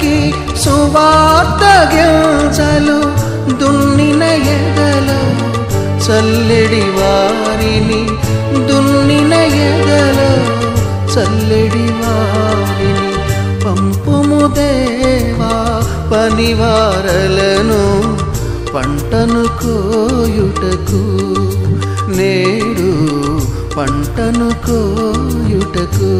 కలిగి సువార్త గింజలు దున్నిన ఎదలో చల్లెడి వారిని దున్నిన ఎదలో చల్లెడి వారిని పంపుము దేవా పనివారలను పంటను కోయుటకు నేడు పంటను కోయుటకు.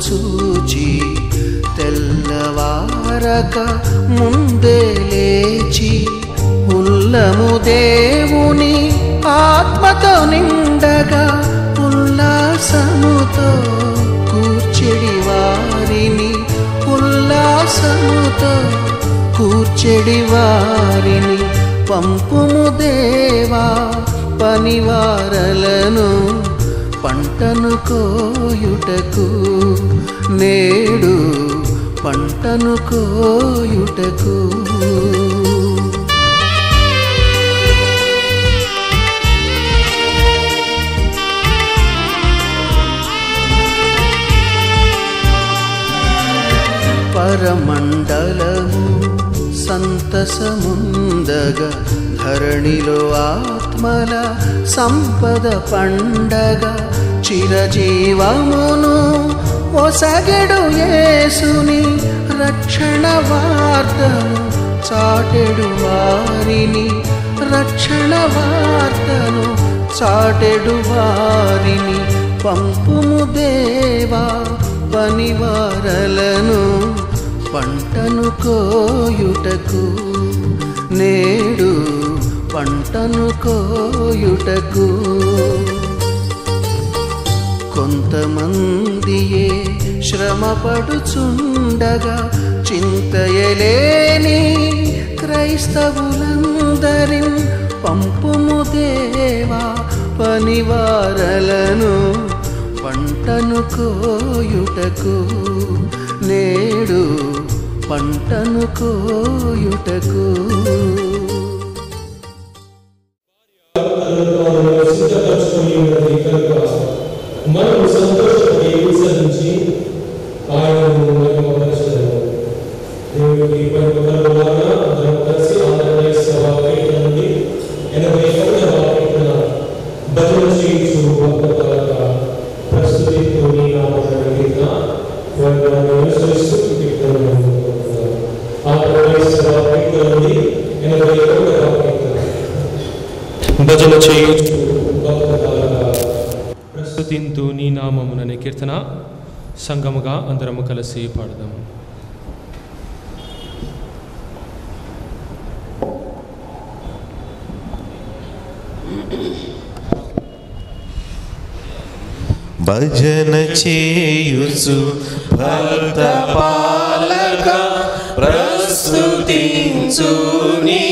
చూచి తెల్లవారక ముందే లేచి ఉల్లము దేవుని ఆత్మతో నిండగా ఉల్లాసముతో కూర్చెడి వారిని ఉల్లాసముతో కూర్చెడి వారిని. పంపుము దేవా పనివారలను పంటను కోయుటకు నేడు పంటను కోయుటకు పరమండలము సంతసముందగా ధరణిలో ఆత్మల సంపద పండగ. చిరజీవమును ఒసగెడు యేసుని రక్షణ వార్తను చాటెడు వారిని రక్షణ వార్తను చాటెడు వారిని పంపుము దేవా పనివారలను పంటను కోయుటకు నేడు పంటను కోయుటకు కొంతమందియే శ్రమపడుచుండగా చింతయలేని క్రైస్తవులందరి పంపుము దేవా పనివారలను పంటను కోయుటకు. నేడు పంటను కోయుటకు. అందరము భజన చేయుసు భక్త పాలక ప్రస్తుతించు నీ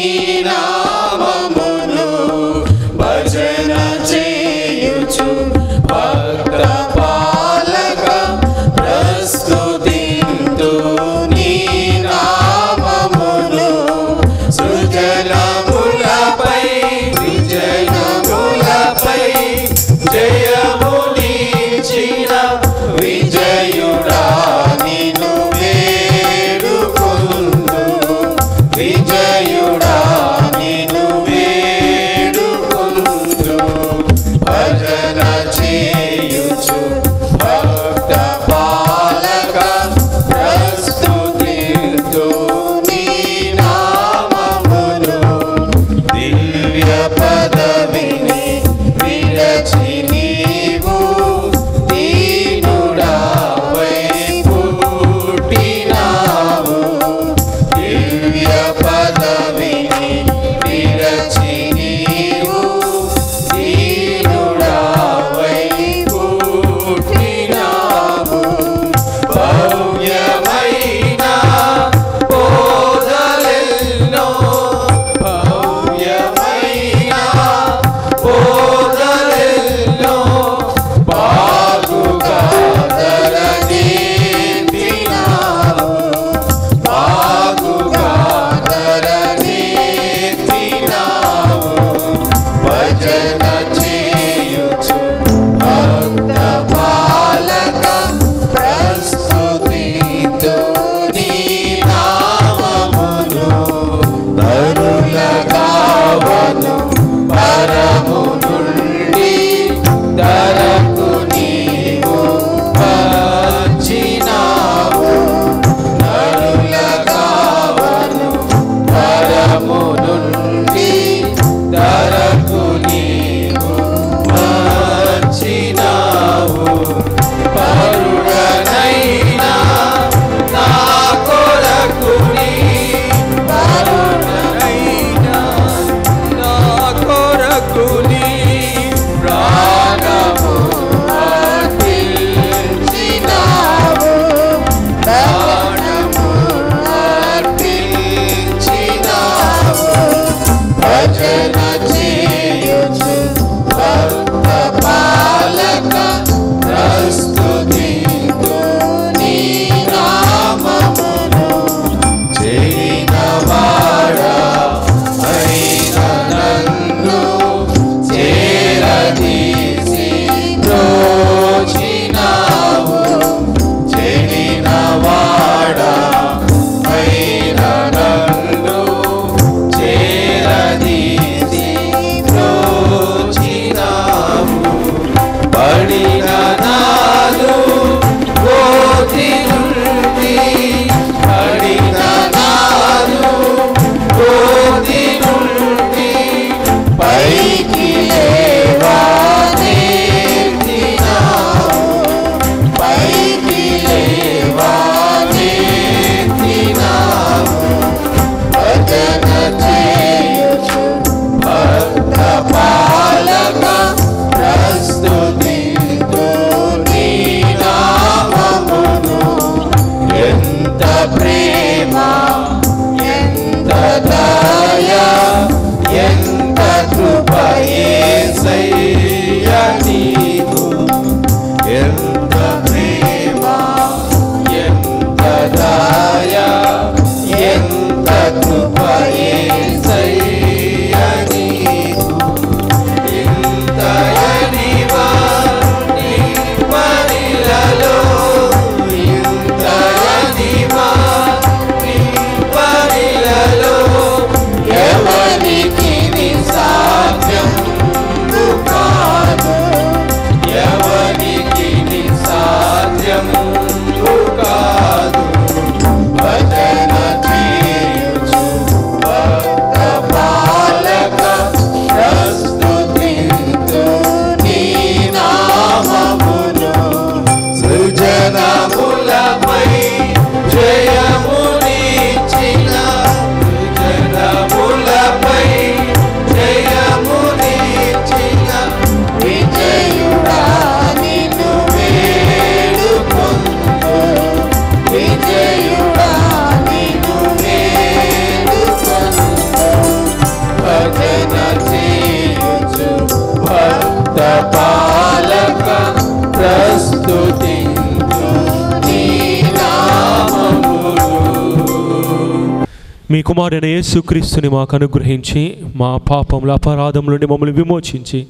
కుమారుడైన యేసుక్రీస్తుని మాకు అనుగ్రహించి మా పాపముల అపరాధముల నుండి మమ్మల్ని విమోచించి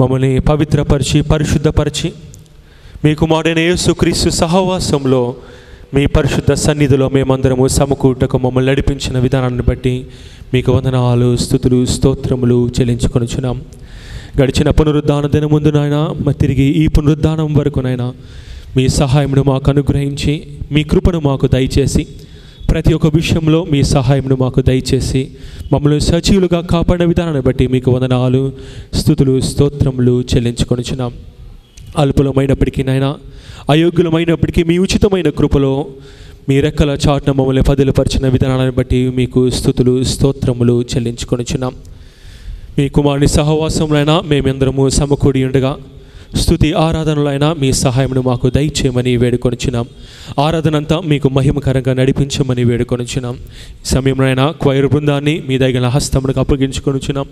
మమ్మల్ని పవిత్రపరిచి పరిశుద్ధపరిచి మీ కుమారుడైన యేసుక్రీస్తు సహవాసంలో మీ పరిశుద్ధ సన్నిధిలో మేమందరము సమకూటకు మమ్మల్ని నడిపించిన విధానాన్ని బట్టి మీకు వందనాలు స్థుతులు స్తోత్రములు చెల్లించుకొనుచున్నాం. గడిచిన పునరుద్ధాన దిన ముందు నాయన మరి తిరిగి ఈ పునరుద్ధానం వరకు నాయన మీ సహాయమును మాకు అనుగ్రహించి మీ కృపను మాకు దయచేసి ప్రతి ఒక్క విషయంలో మీ సహాయంను మాకు దయచేసి మమ్మల్ని సజీవులుగా కాపాడిన విధానాన్ని బట్టి మీకు వందనాలు స్థుతులు స్తోత్రములు చెల్లించుకొనిచున్నాం. అల్పులమైనప్పటికీ నాయన అయోగ్యులమైనప్పటికీ మీ ఉచితమైన కృపలో మీ రెక్కల చాటున మమ్మల్ని పదిలపరిచిన విధానాన్ని బట్టి మీకు స్థుతులు స్తోత్రములు చెల్లించుకొనిచున్నాం. మీ కుమారుని సహవాసంలో మేమందరము సమకూడి ఉండగా స్థుతి ఆరాధనలైనా మీ సహాయమును మాకు దయచేయమని వేడుకొనిచ్చినాం ఆరాధన అంతా మీకు మహిమకరంగా నడిపించమని వేడుకొనిచ్చినాం ఈ సమయంలో క్వైర్ బృందాన్ని మీ దగ్గర అప్పగించుకొని వచ్చినాం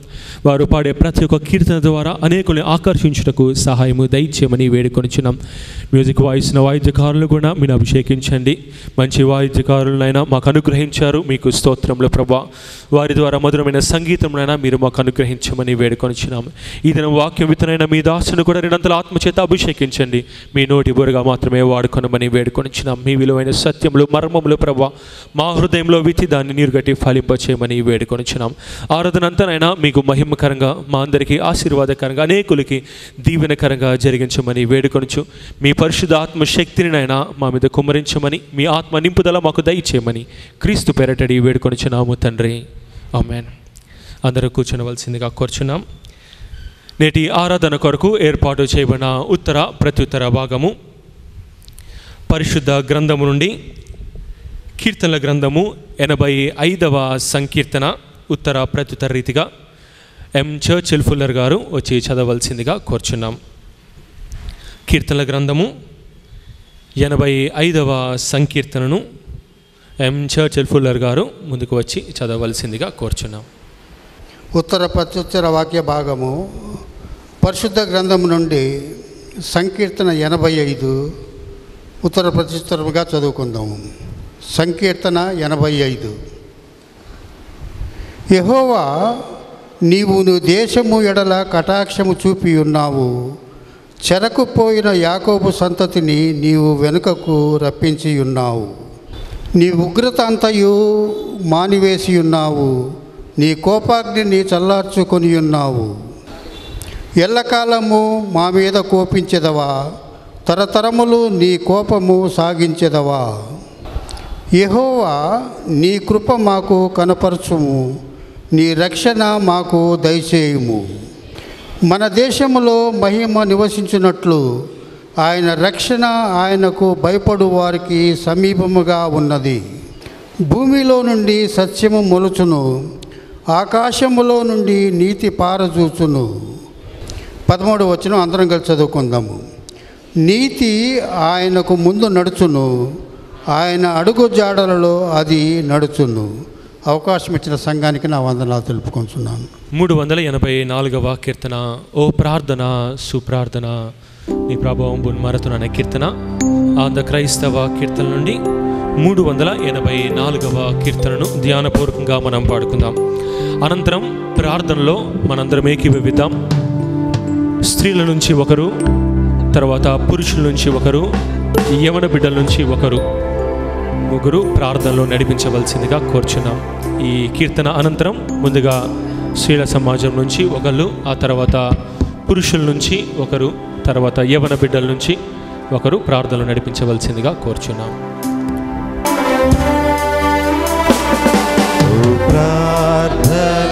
వారు పాడే ప్రతి ఒక్క కీర్తన ద్వారా అనేకుల్ని ఆకర్షించుటకు సహాయము దయచేయమని వేడుకొనిచ్చినాం మ్యూజిక్ వాయిసిన వాయిద్యకారులు కూడా మీరు అభిషేకించండి. మంచి వాయిద్యకారులనైనా మాకు అనుగ్రహించారు. మీకు స్తోత్రంలో ప్రభా. వారి ద్వారా మధురమైన సంగీతంనైనా మీరు మాకు అనుగ్రహించమని వేడుకొనిచ్చినాం ఈ దినం వాక్యం విత్తనైన మీ దాసును కూడా రెండంతల ఆత్మచేత అభిషేకించండి. మీ నోటి బురగా మాత్రమే వాడుకొనమని వేడుకొనిచ్చిన మీ విలువైన సత్యములు మర్మములు ప్రభ మా హృదయంలో విత్తి దాన్ని నీరుగట్టి ఫలింపచేయమని వేడుకొనిచ్చినాం ఆరాధనంతనైనా మీకు మహిమకరంగా మా అందరికీ ఆశీర్వాదకరంగా అనేకులకి దీవెనకరంగా జరిగించమని వేడుకొనుచు మీ పరిశుద్ధ ఆత్మ శక్తినినైనా మా మీద కుమరించమని మీ ఆత్మ నింపుదల మాకు దయచేయమని క్రీస్తు పెరటడి వేడుకొనిచ్చినాము తండ్రి. ఆమెన్. అందరూ కూర్చునవలసిందిగా కోరుచున్నాం. నేటి ఆరాధన కొరకు ఏర్పాటు చేయబడిన ఉత్తర ప్రత్యుత్తర భాగము పరిశుద్ధ గ్రంథము నుండి కీర్తనల గ్రంథము ఎనభై ఐదవ సంకీర్తన ఉత్తర ప్రత్యుత్తర రీతిగా ఎం చెల్ఫుల్లర్ ఫుల్లర్ గారు వచ్చి చదవలసిందిగా కోరుచున్నాం. కీర్తనల గ్రంథము ఎనభై ఐదవ సంకీర్తనను ఎం చెల్ఫుల్లర్ ఫుల్లర్ గారు ముందుకు వచ్చి చదవలసిందిగా కోరుచున్నాం. ఉత్తర ప్రత్యుత్తర వాక్య భాగము పరిశుద్ధ గ్రంథం నుండి సంకీర్తన ఎనభై ఐదు ఉత్తర ప్రత్యుత్తరముగా చదువుకుందాము. సంకీర్తన ఎనభై ఐదు. యహోవా నీవు నువ్వు దేశము ఎడల కటాక్షము చూపి ఉన్నావు. చెరకుపోయిన యాకోబు సంతతిని నీవు వెనుకకు రప్పించి ఉన్నావు. నీ ఉగ్రత అంతయు మానివేసి ఉన్నావు. నీ కోపాగ్ని చల్లార్చుకొని ఉన్నావు. ఎల్లకాలము మా మీద కోపించెదవా? తరతరములు నీ కోపము సాగించెదవా? యహోవా నీ కృప మాకు కనపరచుము నీ రక్షణ మాకు దయచేయుము. మన దేశంలో మహిమ నివసించినట్లు ఆయన రక్షణ ఆయనకు భయపడు వారికి సమీపముగా ఉన్నది. భూమిలో నుండి సత్యము మొలుచును ఆకాశములో నుండి నీతి పారజూచును. పదమూడు వచ్చిన అందరం కలిసి చదువుకుందాము. నీతి ఆయనకు ముందు నడుచును ఆయన అడుగు జాడలలో అది నడుచును. అవకాశం ఇచ్చిన సంఘానికి నా వందనాలు తెలుపుకుంటున్నాను. మూడు వందల ఎనభై నాలుగవ కీర్తన ఓ ప్రార్థన సుప్రార్థన. నీ ప్రభావం మరతున అనే కీర్తన. ఆంధ్ర క్రైస్తవ కీర్తన నుండి మూడు వందల ఎనభై నాలుగవ కీర్తనను ధ్యానపూర్వకంగా మనం పాడుకుందాం. అనంతరం ప్రార్థనలో మనందరం ఏకీభవిద్దాం. స్త్రీల నుంచి ఒకరు తర్వాత పురుషుల నుంచి ఒకరు యవన బిడ్డల నుంచి ఒకరు. ముగ్గురు ప్రార్థనలో నడిపించవలసిందిగా కోరుచున్నాం. ఈ కీర్తన అనంతరం ముందుగా స్త్రీల సమాజం నుంచి ఒకళ్ళు ఆ తర్వాత పురుషుల నుంచి ఒకరు తర్వాత యవన బిడ్డల నుంచి ఒకరు ప్రార్థనలు నడిపించవలసిందిగా కోరుచున్నాం. ప్రార్థన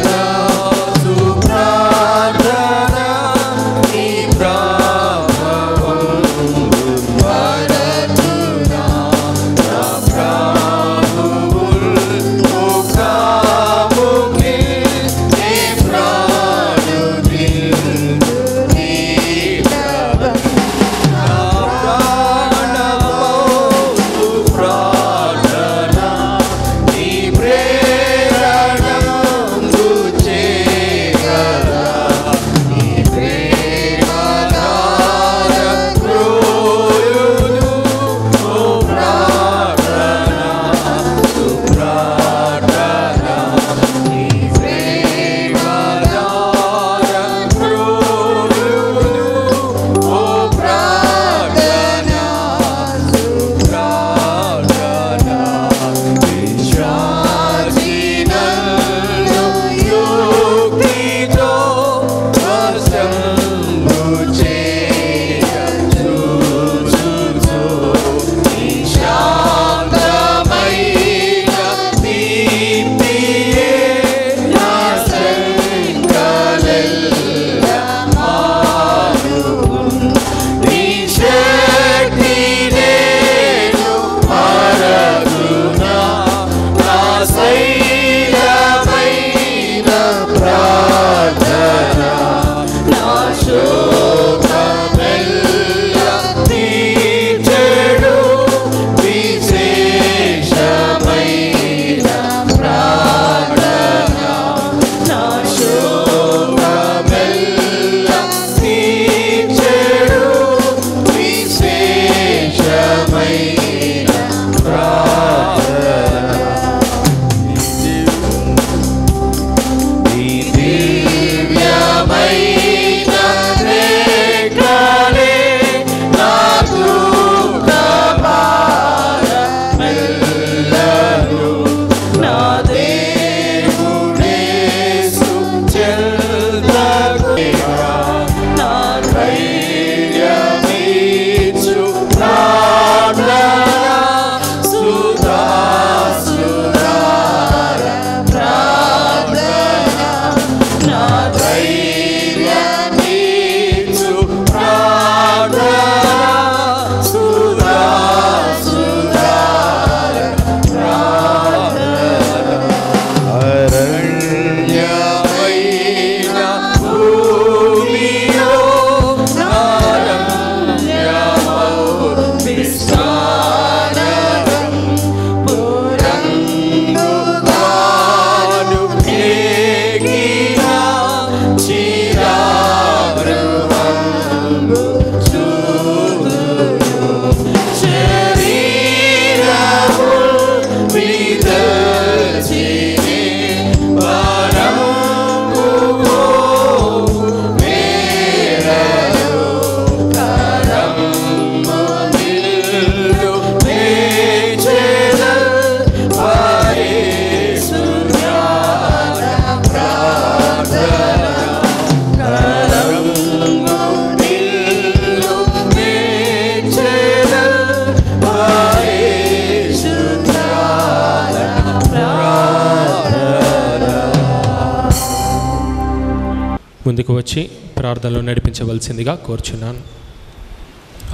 ముందుకు వచ్చి ప్రార్థనలో నడిపించవలసిందిగా కోరుచున్నాను.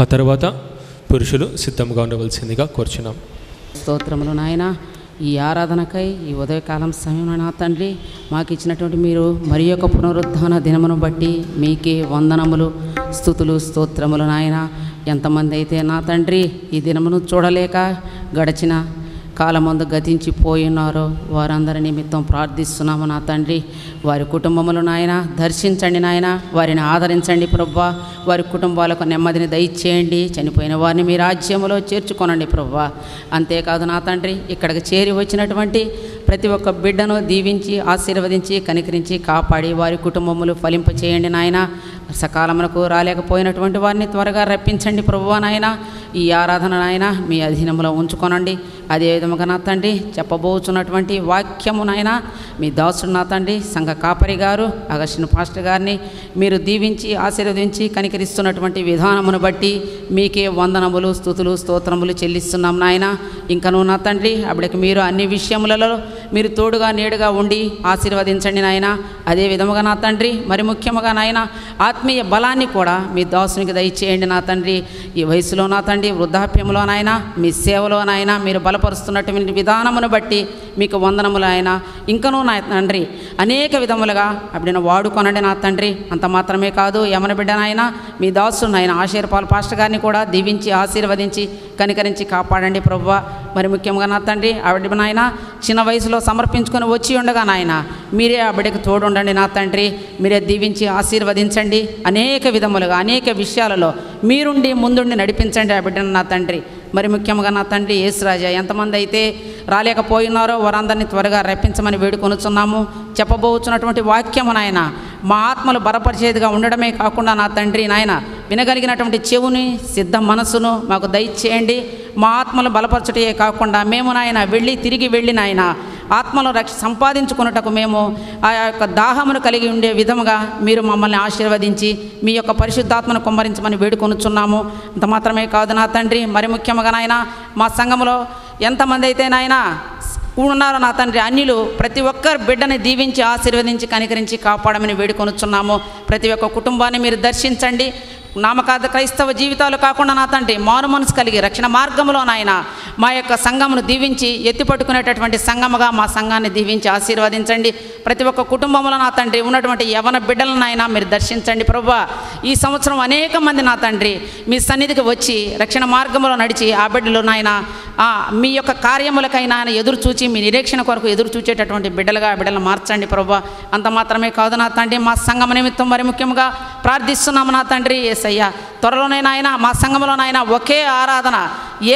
ఆ తర్వాత పురుషులు సిద్ధంగా ఉండవలసిందిగా కోరుచున్నాం. స్తోత్రములు నాయన ఈ ఆరాధనకై ఈ ఉదయకాలం సమయంలో నా తండ్రి మాకు ఇచ్చినటువంటి మీరు మరి యొక్క పునరుద్ధాన దినమును బట్టి మీకే వందనములు స్థుతులు స్తోత్రములు నాయన. ఎంతమంది అయితే నా తండ్రి ఈ దినమును చూడలేక గడిచిన కాలమందు గతించిపోయినారో వారందరి నిమిత్తం ప్రార్థిస్తున్నాము నా తండ్రి. వారి కుటుంబములు నాయన దర్శించండి నాయన వారిని ఆదరించండి ప్రవ్వా వారి కుటుంబాలకు నెమ్మదిని దయచేయండి. చనిపోయిన వారిని మీ రాజ్యంలో చేర్చుకొనండి ప్రవ్వా అంతేకాదు నా తండ్రి ఇక్కడికి చేరి వచ్చినటువంటి ప్రతి ఒక్క బిడ్డను దీవించి ఆశీర్వదించి కనికరించి కాపాడి వారి కుటుంబములు ఫలింప చేయండి నాయన. సకాలమునకు రాలేకపోయినటువంటి వారిని త్వరగా రప్పించండి ప్రభువా నాయన. ఈ ఆరాధన నాయన మీ అధీనంలో ఉంచుకొనండి. అదేవిధముగా నా తండ్రి చెప్పబోచున్నటువంటి వాక్యము నాయన మీ దాసుడు నా తండ్రి సంఘ కాపరి గారు అగస్టిన్ పాస్టర్ గారిని మీరు దీవించి ఆశీర్వదించి కనికరిస్తున్నటువంటి విధానమును బట్టి మీకే వందనములు స్థుతులు స్తోత్రములు చెల్లిస్తున్నాం నాయన. ఇంకను నా తండ్రి అప్పటికి మీరు అన్ని విషయములలో మీరు తోడుగా నేడుగా ఉండి ఆశీర్వదించండి నాయన. అదే విధముగా నా తండ్రి మరి ముఖ్యముగా నాయన ఆత్మీయ బలాన్ని కూడా మీ దాసునికి దయచేయండి నా తండ్రి. ఈ వయసులో నా తండ్రి వృద్ధాప్యంలో నాయన మీ సేవలో నాయన మీరు బలపరుస్తున్నటువంటి విధానమును బట్టి మీకు వందనములు ఆయన ఇంకనూ నా తండ్రి అనేక విధములుగా అప్పుడైనా వాడుకొనండి నా తండ్రి. అంత మాత్రమే కాదు యమన బిడ్డ నాయన మీ దాసు నాయన ఆశీర్పాల్ పాస్టర్ గారిని కూడా దీవించి ఆశీర్వదించి కనికరించి కాపాడండి ప్రభువ మరి ముఖ్యంగా నా తండ్రి ఆవిడ నాయన చిన్న వయసులో సమర్పించుకొని వచ్చి ఉండగా నాయన మీరే ఆ బిడ్డకు తోడుండండి నా తండ్రి మీరే దీవించి ఆశీర్వదించండి. అనేక విధములుగా అనేక విషయాలలో మీరుండి ముందుండి నడిపించండి ఆ బిడ్డను నా తండ్రి. మరి ముఖ్యంగా నా తండ్రి యేసురాజా ఎంతమంది అయితే రాలేకపోయినారో వారందరినీ త్వరగా రప్పించమని వేడుకొనుచున్నాము. చెప్పబోచున్నటువంటి వాక్యము నాయన మా ఆత్మలు బలపరిచేదిగా ఉండడమే కాకుండా నా తండ్రి నాయన వినగలిగినటువంటి చెవుని సిద్ధ మనసును మాకు దయచేయండి. మా ఆత్మలు బలపరచటే కాకుండా మేము నాయన వెళ్ళి తిరిగి వెళ్ళి నాయన ఆత్మను రక్ష సంపాదించుకున్నటకు మేము ఆ యొక్క దాహమును కలిగి ఉండే విధముగా మీరు మమ్మల్ని ఆశీర్వదించి మీ యొక్క పరిశుద్ధాత్మను కుమ్మరించమని వేడుకొనుచున్నాము. అంత మాత్రమే కాదు నా తండ్రి మరి ముఖ్యంగా నాయన మా సంఘములో ఎంతమంది అయితే నాయన ఉన్నారో నా తండ్రి అన్యులు ప్రతి ఒక్కరు బిడ్డని దీవించి ఆశీర్వదించి కనికరించి కాపాడమని వేడుకొనుచున్నాము. ప్రతి ఒక్క కుటుంబాన్ని మీరు దర్శించండి. నామకార్థ క్రైస్తవ జీవితాలు కాకుండా నా తండ్రి మారు మనసు కలిగి రక్షణ మార్గంలో నాయన మా యొక్క సంఘమును దీవించి ఎత్తిపట్టుకునేటటువంటి సంఘముగా మా సంఘాన్ని దీవించి ఆశీర్వదించండి. ప్రతి ఒక్క కుటుంబంలో నా తండ్రి ఉన్నటువంటి యవన బిడ్డలను నాయన మీరు దర్శించండి ప్రభా. ఈ సంవత్సరం అనేక మంది నా తండ్రి మీ సన్నిధికి వచ్చి రక్షణ మార్గంలో నడిచి ఆ బిడ్డలు నాయన మీ యొక్క కార్యములకైనా ఆయన ఎదురు చూచి మీ నిరీక్షణ కొరకు ఎదురు చూచేటటువంటి బిడ్డలుగా ఆ బిడ్డలను మార్చండి ప్రభా. అంత మాత్రమే కాదు నా తండ్రి మా సంఘం నిమిత్తం మరి ముఖ్యంగా ప్రార్థిస్తున్నాము నా తండ్రి. ఏసయ్య త్వరలోనే నాయన మా సంఘంలో నాయన ఒకే ఆరాధన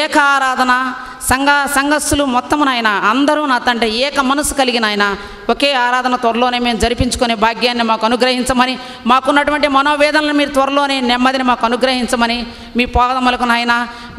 ఏక ఆరాధన. సంఘ సంఘస్సులు మొత్తం నాయన అందరూ నా తండ్రి ఏక మనసు కలిగిన ఆయన ఒకే ఆరాధన త్వరలోనే మేము జరిపించుకునే భాగ్యాన్ని మాకు అనుగ్రహించమని మాకున్నటువంటి మనోవేదనలు మీరు త్వరలోనే నెమ్మదిని మాకు అనుగ్రహించమని మీ పాదములకు నాయన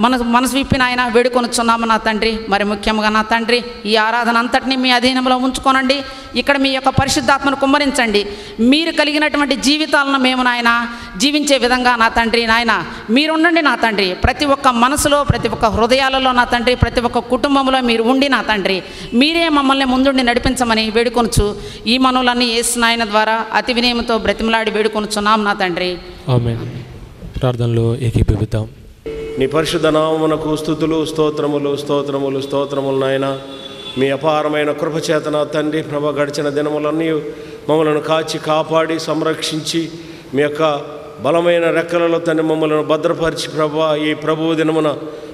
మనసు మనసు విప్పిన ఆయన వేడుకొనుచున్నాము నా తండ్రి. మరి ముఖ్యంగా నా తండ్రి ఈ ఆరాధన అంతటినీ మీ అధీనంలో ఉంచుకోనండి. ఇక్కడ మీ యొక్క పరిశుద్ధాత్మను కుమ్మరించండి. మీరు కలిగినటువంటి జీవితాలను మేము నాయన జీవించే విధంగా నా తండ్రి నాయన మీరుండండి నా తండ్రి. ప్రతి ఒక్క మనసులో ప్రతి ఒక్క హృదయాలలో నా తండ్రి ప్రతి ఒక్క కుటుంబంలో మీరు ఉండి నా తండ్రి. మీరే మమ్మల్ని ముందుండి నడిపించమని వేడుకొనుచు ఈ మనులన్నీ ఏసునాయన ద్వారా అతి వినయంతో బ్రతిమలాడి వేడుకొనుచున్నాం నా తండ్రి. ప్రార్థనలో ఏకీభవిద్దాం. నీ పరిశుద్ధ నామమునకు స్థుతులు స్తోత్రములు స్తోత్రములు స్తోత్రములు నాయన. మీ అపారమైన కృపచేతన తండ్రి ప్రభ గడిచిన దినములన్నీ మమ్మలను కాచి కాపాడి సంరక్షించి మీ యొక్క బలమైన రెక్కలలో తండ్రి మమ్మల్ని భద్రపరిచి ప్రభ ఈ ప్రభువు దినమున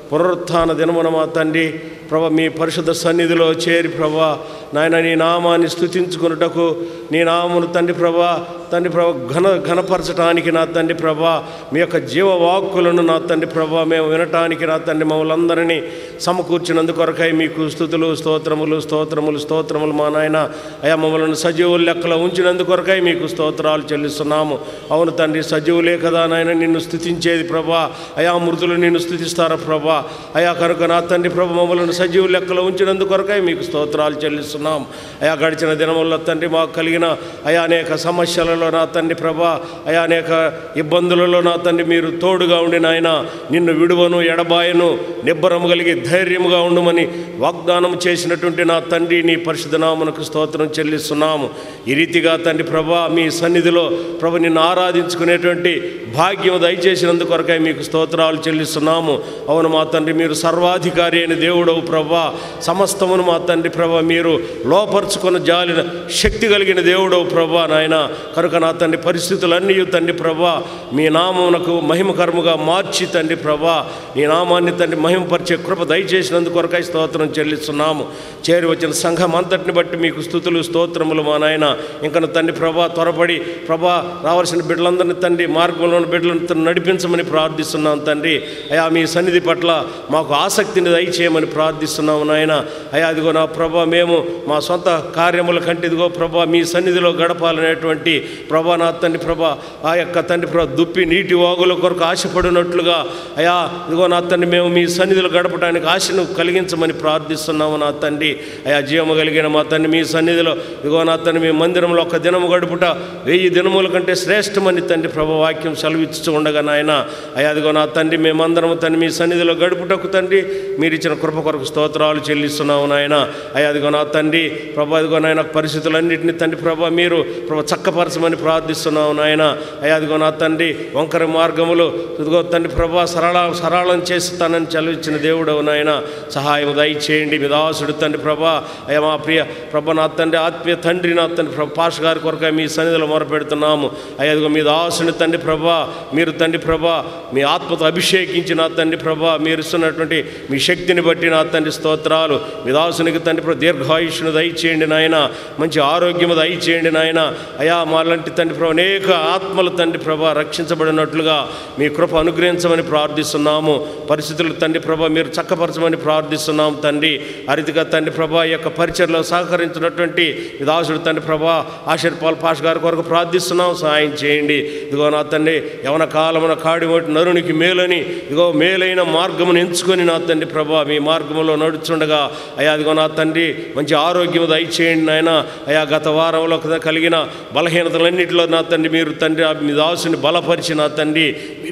పునరుత్థాన దినమున మా తండ్రి ప్రభ మీ పరిశుద్ధ సన్నిధిలో చేరి ప్రభా నాయన నీ నామాన్ని స్థుతించుకున్నటకు నీ నామను తండ్రి ప్రభా తండ్రి ప్రభ ఘన ఘనపరచటానికి నా తండ్రి ప్రభా మీ యొక్క జీవవాక్కులను నా తండ్రి ప్రభా మేము వినటానికి నా తండ్రి మమ్మల్ని అందరినీ సమకూర్చినందుకొరకై మీకు స్థుతులు స్తోత్రములు స్తోత్రములు స్తోత్రములు మా నాయన. అయా మమ్మల్ని సజీవుల లెక్కలో ఉంచినందు కొరకై మీకు స్తోత్రాలు చెల్లిస్తున్నాము. అవును తండ్రి సజీవులే కదా నాయన నిన్ను స్థుతించేది ప్రభా. అయా మృతులు నిన్ను స్థుతిస్తారా ప్రభా. అయా కనుక నా తండ్రి ప్రభు మమ్మల్ని సజీవుల లెక్కలో ఉంచినందు కొరకై మీకు స్తోత్రాలు చెల్లిస్తున్నాం అయా గడిచిన దినముల్లో తండ్రి మాకు కలిగిన అయా అనేక సమస్యలలో పరీక్షల్లో నా తండ్రి ప్రభా అయా అనేక ఇబ్బందులలో నా తండ్రి మీరు తోడుగా ఉండి నాయన నిన్ను విడువను ఎడబాయను నిబ్బరము కలిగి ధైర్యముగా ఉండమని వాగ్దానం చేసినటువంటి నా తండ్రి నీ పరిశుధనామునకు స్తోత్రం చెల్లిస్తున్నాము. ఈ రీతిగా తండ్రి ప్రభా మీ సన్నిధిలో ప్రభు నిన్ను ఆరాధించుకునేటువంటి భాగ్యం దయచేసినందుకు కొరకై మీకు స్తోత్రాలు చెల్లిస్తున్నాము. అవును మా తండ్రి మీరు సర్వాధికారి అయిన దేవుడవు ప్రభా. సమస్తమును మా తండ్రి ప్రభా మీరు లోపరుచుకున్న జాలిన శక్తి కలిగిన దేవుడవు ప్రభా నాయన. కనుక నా తండ్రి పరిస్థితులన్నీ తండ్రి ప్రభా మీ నామమునకు మహిమకరముగా మార్చి తండ్రి ప్రభా నీ నామాన్ని తండ్రి మహిమపరిచే కృప దయచేసినందుకు కొరకై స్తోత్రం చెల్లిస్తున్నాము. చేరి వచ్చిన సంఘం అంతటిని బట్టి మీకు స్థుతులు స్తోత్రములు మా నాయన. ఇంకను తండ్రి ప్రభా త్వరపడి ప్రభా రావాల్సిన బిడ్డలందరినీ తండ్రి మార్గంలో ఉన్న బిడ్డలను నడిపించమని ప్రార్థిస్తున్నాం తండ్రి. అయా మీ సన్నిధి పట్ల మాకు ఆసక్తిని దయచేయమని ప్రార్థిస్తున్నాము నాయన. అయా అదిగో నా ప్రభా మేము మా సొంత కార్యముల కంటే ఇదిగో ప్రభా మీ సన్నిధిలో గడపాలనేటువంటి ప్రభా నా తండ్రి ప్రభా ఆ యొక్క తండ్రి ప్రభా దుప్పి నీటి వాగుల కొరకు ఆశపడినట్లుగా అయా ఇదిగో నా తండ్రి మేము మీ సన్నిధిలో గడపడానికి ఆశను కలిగించమని ప్రార్థిస్తున్నాము నా తండ్రి. అయా జీవము కలిగిన మా తండ్రి మీ సన్నిధిలో ఇదిగో నా తండ్రి మీ మందిరంలో ఒక దినము గడుపుట వెయ్యి దినముల కంటే శ్రేష్టమని తండ్రి ప్రభ వాక్యం సెలవిచ్చు ఉండగా నాయన. అయా అదిగో నా తండ్రి మేమందరం తండ్రి మీ సన్నిధిలో గడుపుటకు తండ్రి మీరు ఇచ్చిన కృప కొరకు స్తోత్రాలు చెల్లిస్తున్నాము నాయన. అయా అదిగో నా తండ్రి ప్రభా అదిగో నాయన పరిస్థితులన్నింటినీ తండ్రి ప్రభా మీరు ప్రభు చక్కపరచమని ప్రార్థిస్తున్నావు నాయన. అయ్యాదిగో అదిగో నా తండ్రి వంకర మార్గములు. ఇదిగో తండ్రి ప్రభా సరళ సరళం చేస్తానని చదివించిన దేవుడవు నాయన. సహాయం దయచేయండి మీ దాసుడు తండ్రి ప్రభా. అయ్యా మా ప్రియ ప్రభ నా తండ్రి ఆత్మీయ తండ్రి నా తండ్రి ప్రభ పాష గారి కొరకై మీ సన్నిధిలో మొరపెడుతున్నాము. అయ్యా అదిగో మీ దాసుని తండ్రి ప్రభా మీరు తండ్రి ప్రభా మీ ఆత్మతో అభిషేకించి నా తండ్రి ప్రభా మీరు ఇస్తున్నటువంటి మీ శక్తిని బట్టి నా తండ్రి స్తోత్రాలు. మీ దాసునికి తండ్రి ప్రభు దీర్ఘాయుష్ను దయచేయండి నాయన. మంచి ఆరోగ్యము దయచేయండి నాయన. అయా అలాంటి తండ్రి ప్రభు అనేక ఆత్మలు తండ్రి ప్రభా రక్షించబడినట్లుగా మీ కృప అనుగ్రహించమని ప్రార్థిస్తున్నాము. పరిస్థితులు తండ్రి ప్రభా మీరు చక్కపరచమని ప్రార్థిస్తున్నాము తండ్రి. అరితిగా తండ్రి ప్రభా యొక్క పరిచయలో సహకరించినటువంటి ఈ దాసుడు తండ్రి ప్రభా ఆశీర్పాల్ పాష్ గారి కొరకు ప్రార్థిస్తున్నాం సహాయం చేయండి. ఇదిగో నా తండ్రి యవన కాలమున కాడి ఒకటి నరునికి మేలని ఇదిగో మేలైన మార్గమును ఎంచుకొని నా తండ్రి ప్రభా మీ మార్గంలో నడుచుండగా అయా అదిగో నా తండ్రి మంచి ఆరోగ్యం దయచేయండి నాయన. అయా గత వారంలో కలిగిన బలహీనతలు బలహీనతలన్నింటిలో నా తండ్రి మీరు తండ్రి మీ దాసుని బలపరిచి నా తండ్రి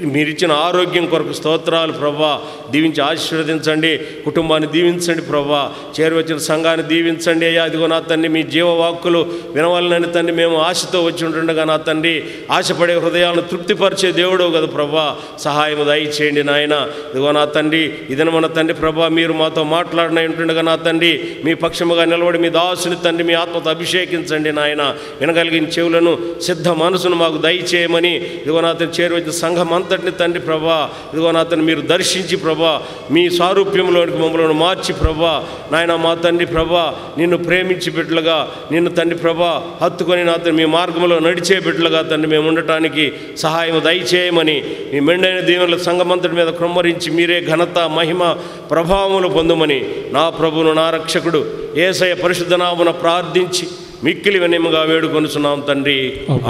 మీరు- ఇచ్చిన ఆరోగ్యం కొరకు స్తోత్రాలు ప్రభా దీవించి ఆశీర్వదించండి కుటుంబాన్ని దీవించండి ప్రభా చేరువచ్చిన సంఘాన్ని దీవించండి అయ్యా. ఇదిగో నా తండ్రి మీ జీవవాక్కులు వినవాలని తండ్రి మేము ఆశతో వచ్చి ఉంటుండగా నా తండ్రి ఆశపడే హృదయాలను తృప్తిపరిచే దేవుడు కదా ప్రభా సహాయం దయచేయండి నాయన. ఇదిగో నా తండ్రి ఇదన మన తండ్రి ప్రభా మీరు మాతో మాట్లాడిన ఉంటుండగా నా తండ్రి మీ పక్షముగా నిలబడి మీ దాసుని తండ్రి మీ ఆత్మతో అభిషేకించండి నాయన. వినగలిగిన చెవులను సిద్ధ మనసును మాకు దయచేయమని. ఇదిగో నా తండ్రి చేరి వచ్చిన సంఘం అంతటిని తండ్రి ప్రభా. ఇదిగో నా మీరు దర్శించి ప్రభా. మీ సారూప్యంలోనికి మమ్మల్ని మార్చి ప్రభా. నాయన మా తండ్రి ప్రభా నిన్ను ప్రేమించి బిడ్డలుగా నిన్ను తండ్రి ప్రభా హత్తుకొని నాతను మీ మార్గంలో నడిచే బిడ్డలుగా తండ్రి మేము ఉండటానికి సహాయం దయచేయమని. మీ మెండైన దీవెనల సంఘమంతటి మీద క్రమ్మరించి మీరే ఘనత మహిమ ప్రభావములు పొందమని నా ప్రభును నా రక్షకుడు ఏసయ పరిశుద్ధనామున ప్రార్థించి మిక్కిలి వినయముగా వేడుకొనుచున్నాం తండ్రి.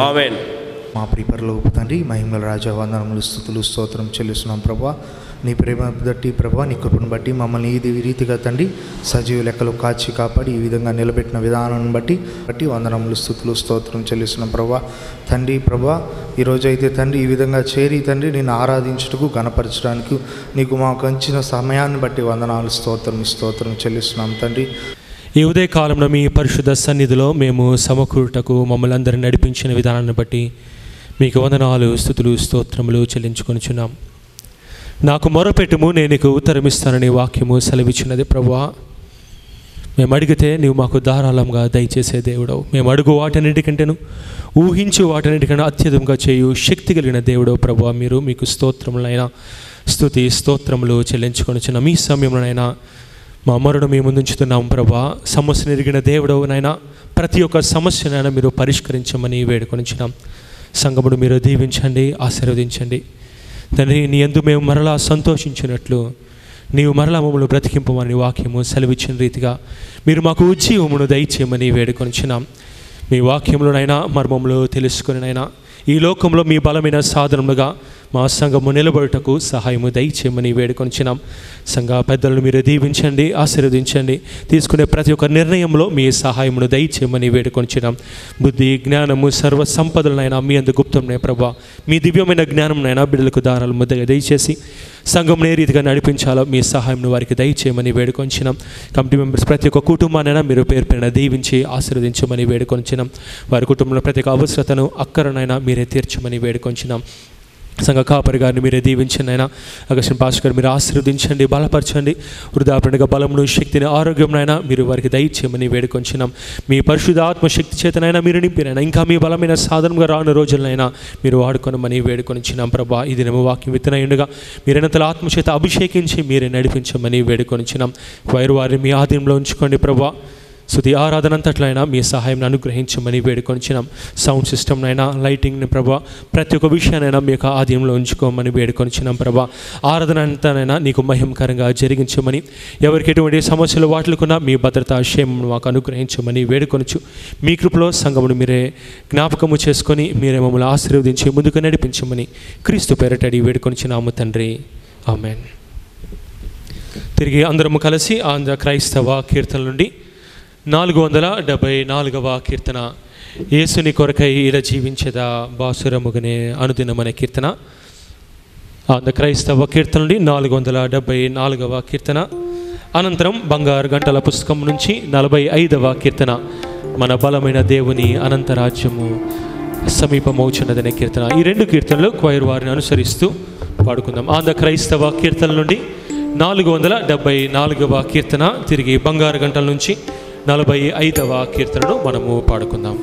ఆమెన్. మా ప్రిపర్లోపు తండ్రి మహిమల రాజా వందనములు స్థుతులు స్తోత్రం చెల్లిస్తున్నాం ప్రభా. నీ ప్రేమ బట్టి ప్రభా నీ కృపను బట్టి మమ్మల్ని ఇది రీతిగా తండ్రి సజీవ లెక్కలు కాచి కాపాడి ఈ విధంగా నిలబెట్టిన విధానం బట్టి బట్టి వందనములు స్థుతులు స్తోత్రం చెల్లిస్తున్నాం ప్రభా. తండ్రి ప్రభా ఈరోజు అయితే తండ్రి ఈ విధంగా చేరి తండ్రి నేను ఆరాధించుటకు గణపరచడానికి నీకు మాకు అంచిన సమయాన్ని బట్టి వందనాలు స్తోత్రం స్తోత్రం చెల్లిస్తున్నాం తండ్రి. ఈ ఉదయ కాలంలో మీ పరిశుద్ధ సన్నిధిలో మేము సమకూరుటకు మమ్మల్ని అందరిని నడిపించిన విధానాన్ని బట్టి మీకు వందనాలు స్థుతులు స్తోత్రములు చెల్లించుకొనిచున్నాం నాకు మొరపెట్టుము నేను నీకు ఉత్తరమిస్తానని వాక్యము సెలవిచ్చినది ప్రభువా. మేము అడిగితే నీవు మాకు ధారాళంగా దయచేసే దేవుడవు. మేము అడుగు వాటన్నిటికంటేను ఊహించు వాటన్నిటికంటే అత్యధికంగా చేయు శక్తి కలిగిన దేవుడవు ప్రభు మీరు మీకు స్తోత్రములైనా స్తుతి స్తోత్రములు చెల్లించుకొనిచున్న మీ సమయంలోనైనా మా మరుడు మేము ముందుంచుతున్నాం ప్రభా. సమస్య ఎరిగిన దేవుడవునైనా ప్రతి ఒక్క సమస్యనైనా మీరు పరిష్కరించమని వేడుకొనిచ్చినాం సంగముడు మీరు దీవించండి ఆశీర్వదించండి. తండ్రి నీ ఎందు మేము మరలా సంతోషించినట్లు నీవు మరలా మమ్మల్ని బ్రతికింపమని వాక్యము సెలవిచ్చిన రీతిగా మీరు మాకు ఉజ్జీవమును దయచేయమని వేడుకొనిచ్చినాం మీ వాక్యంలోనైనా మర్మములు తెలుసుకునినైనా ఈ లోకంలో మీ బలమైన సాధనముగా మా సంఘము నిలబడుటకు సహాయము దయచేయమని వేడుకొనిచ్చినాం సంఘ పెద్దలను మీరు దీవించండి ఆశీర్వదించండి. తీసుకునే ప్రతి ఒక్క నిర్ణయంలో మీ సహాయమును దయచేయమని వేడుకొనిచ్చినాం బుద్ధి జ్ఞానము సర్వ సంపదలనైనా మీ అందు గుప్తంనే ప్రభా. మీ దివ్యమైన జ్ఞానంనైనా బిడ్డలకు దారాలు ముద్దగా దయచేసి సంఘం ఏ రీతిగా నడిపించాలో మీ సహాయంను వారికి దయచేయమని వేడుకొంచినాం కమిటీ మెంబర్స్ ప్రతి ఒక్క కుటుంబానైనా మీరు పేరు దీవించి ఆశీర్వదించమని వేడుకొంచినాం వారి కుటుంబంలో ప్రతి ఒక్క అవసరతను అక్కరనైనా మీరే తీర్చమని వేడుకొంచినాం సంఘ కాపరి గారిని మీరే దీవించండి అయినా. అగస్టిన్ పాస్ గారు మీరు ఆశీర్వదించండి బలపరచండి. వృధాపడిగా బలమును శక్తిని ఆరోగ్యంనైనా మీరు వారికి దయచేయమని వేడుకొంచినాం మీ పరిశుద్ధ ఆత్మశక్తి చేతనైనా మీరు నింపినైనా ఇంకా మీ బలమైన సాధనంగా రాను రోజులనైనా మీరు వాడుకొనమని వేడుకొనిచ్చినాం ప్రభా. ఇది నమ్మ వాక్యం విత్తనయుండగా మీరెనంతల ఆత్మచేత అభిషేకించి మీరే నడిపించమని వేడుకొనిచ్చినాం వైరు వారిని మీ ఆధీనంలో ఉంచుకోండి ప్రభా. శుద్ధి ఆరాధనంతట్లయినా మీ సహాయం అనుగ్రహించమని వేడుకొనిచ్చినాం సౌండ్ సిస్టమ్నైనా లైటింగ్ని ప్రభా ప్రతి ఒక్క విషయానైనా మీ యొక్క ఆధీనంలో ఉంచుకోమని వేడుకొనిచ్చినాం ప్రభా. ఆరాధన అంతానైనా నీకు మహిమకరంగా జరిగించమని ఎవరికి ఎటువంటి సమస్యలు వాటిలకున్నా మీ భద్రత క్షేమం మాకు అనుగ్రహించమని వేడుకొనొచ్చు మీ కృపలో సంఘమును మీరే జ్ఞాపకము చేసుకొని మీరే మమ్మల్ని ఆశీర్వదించి ముందుకు నడిపించమని క్రీస్తు పేరటడి వేడుకొనిచ్చినాము తండ్రి. ఆమెన్. తిరిగి అందరము కలిసి ఆంధ్ర క్రైస్తవ కీర్తన నుండి నాలుగు వందల డెబ్భై నాలుగవ కీర్తన. యేసుని కొరకై ఇలా జీవించేదా బాసురముగనే అనుదినమనే కీర్తన. ఆంధ్ర క్రైస్తవ కీర్తన నుండి నాలుగు వందల డెబ్భై నాలుగవ కీర్తన. అనంతరం బంగారు గంటల పుస్తకం నుంచి నలభై ఐదవ కీర్తన. మన బలమైన దేవుని అనంతరాజ్యము సమీపమవుచున్నదనే కీర్తన. ఈ రెండు కీర్తనలు క్వైర్ వారిని అనుసరిస్తూ పాడుకుందాం. ఆంధ్ర క్రైస్తవ కీర్తన నుండి నాలుగు వందల డెబ్భై నాలుగవ కీర్తన. తిరిగి బంగారు గంటల నుంచి నలభై ఐదవ కీర్తనను మనము పాడుకుందాం.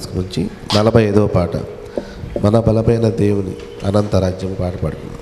ఆర్టికల్స్ నుంచి నలభై ఐదవ పాట మన బలమైన దేవుని అనంత రాజ్యం పాట పాడుకున్నాం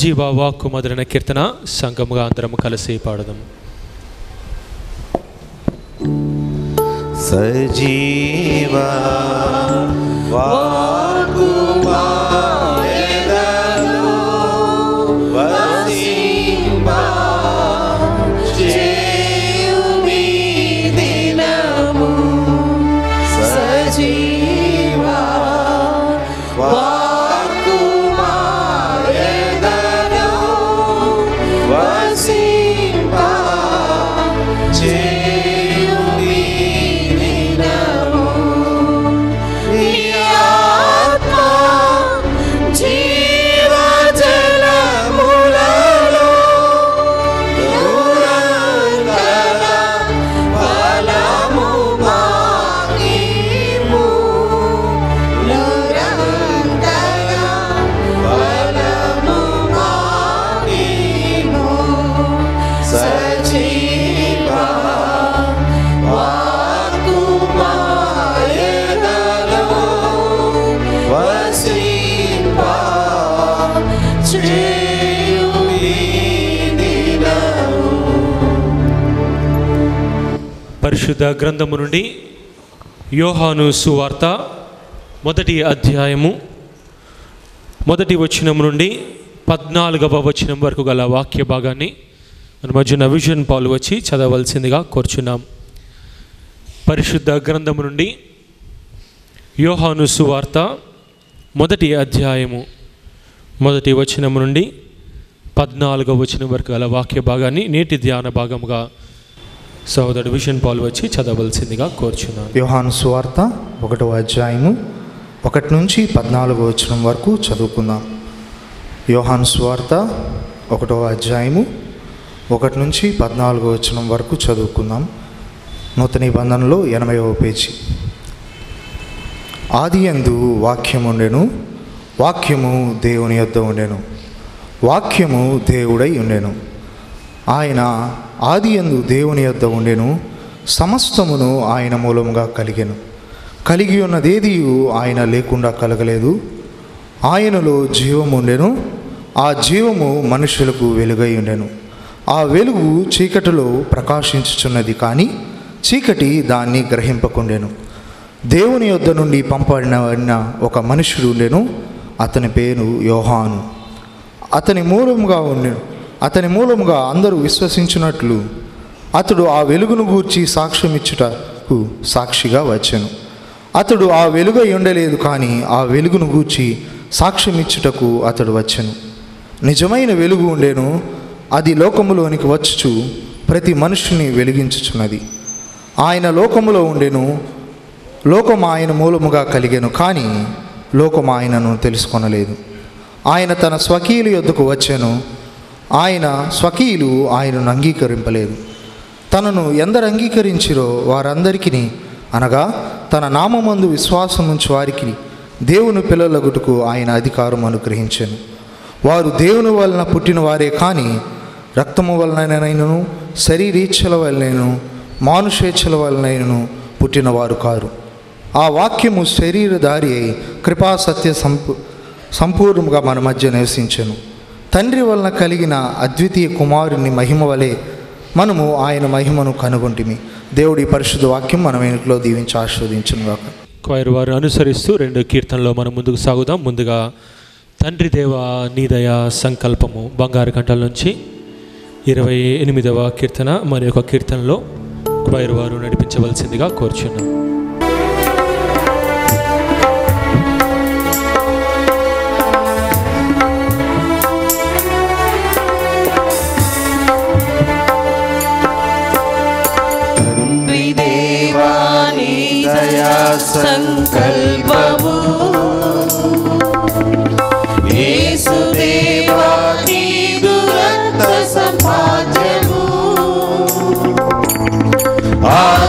సజీవ వాక్కు మొదలైన కీర్తన సంఘముగా అందరం కలిసి పాడదాం సజీవా పరిశుద్ధ గ్రంథము నుండి యోహాను సువార్త మొదటి అధ్యాయము మొదటి వచనం నుండి పద్నాలుగవ వచనం వరకు గల వాక్య భాగాన్ని మన మధ్యన విజన్ పాలు వచ్చి చదవలసిందిగా కోరుచున్నాం. పరిశుద్ధ గ్రంథము నుండి యోహాను సువార్త మొదటి అధ్యాయము మొదటి వచనం నుండి పద్నాలుగవ వచనం వరకు గల వాక్య భాగాన్ని నేటి ధ్యాన భాగముగా సోదరుడు విషన్ పాలు వచ్చి చదవలసిందిగా కోరుచున్నాను. యోహాను సువార్త ఒకటవ అధ్యాయము ఒకటి నుంచి పద్నాలుగో వచనం వరకు చదువుకుందాం. యోహాను సువార్త ఒకటవ అధ్యాయము ఒకటి నుంచి పద్నాలుగో వచనం వరకు చదువుకుందాం. నూతన నిబంధనలో ఎనభైవ పేజీ. ఆది ఎందు వాక్యం ఉండెను వాక్యము దేవుని యొద్ద ఉండెను వాక్యము దేవుడై ఉండెను. ఆయన ఆది యందు దేవుని యొద్ద ఉండెను సమస్తమును ఆయన మూలముగా కలిగెను. కలిగి ఉన్నదేది ఆయన లేకుండా కలగలేదు. ఆయనలో జీవము ఉండెను ఆ జీవము మనుషులకు వెలుగై ఉండెను. ఆ వెలుగు చీకటిలో ప్రకాశించుచున్నది కానీ చీకటి దాన్ని గ్రహింపకుండెను. దేవుని యొద్ద నుండి పంపబడిన ఒక మనుషుడు ఉండెను అతని పేరు యోహాను. అతని మూలముగా ఉండెను. అతని మూలముగా అందరూ విశ్వసించినట్లు అతడు ఆ వెలుగును గూర్చి సాక్ష్యం ఇచ్చుటకు సాక్షిగా వచ్చాను. అతడు ఆ వెలుగై ఉండలేదు కానీ ఆ వెలుగును గూర్చి సాక్ష్యం ఇచ్చుటకు అతడు వచ్చాను. నిజమైన వెలుగు ఉండేను అది లోకములోనికి వచ్చుచు ప్రతి మనుషుని వెలిగించుచున్నది. ఆయన లోకములో ఉండెను లోకం ఆయన మూలముగా కలిగాను కానీ లోకం ఆయనను తెలుసుకొనలేదు. ఆయన తన స్వకీయుల యొద్దకు వచ్చాను ఆయన స్వకీయులు ఆయనను అంగీకరింపలేదు. తనను ఎందరు అంగీకరించిరో వారందరికీ అనగా తన నామమందు విశ్వాసం ఉంచి వారికి దేవుని పిల్లలగుటకు ఆయన అధికారం అనుగ్రహించాను. వారు దేవుని వలన పుట్టిన వారే కానీ రక్తము వలనైనను శరీరీచ్ఛల వలనైనను మానుషేచ్ఛల వలనైనను పుట్టినవారు కారు. ఆ వాక్యము శరీరధారి అయి కృపా సత్య సంపూ సంపూర్ణముగా మన మధ్య నివసించాను. తండ్రి వలన కలిగిన అద్వితీయ కుమారుని మహిమ వలె మనము ఆయన మహిమను కనుగొంటిమి. దేవుడి పరిశుద్ధ వాక్యం మనం ఇంట్లో దీవించి ఆస్వాదించిన గాక క్వైర్ వారు అనుసరిస్తూ రెండు కీర్తనలో మనం ముందుకు సాగుదాం. ముందుగా తండ్రి దేవ నీదయ సంకల్పము. బంగారు గంటల నుంచి ఇరవై ఎనిమిదవ కీర్తన మరి యొక్క కీర్తనలో క్వైర్ వారు నడిపించవలసిందిగా కోరుచున్నాం. సంకల్పము యేసుదేవా నీదు రక్త సంపాద్యము ఆత్మదేవా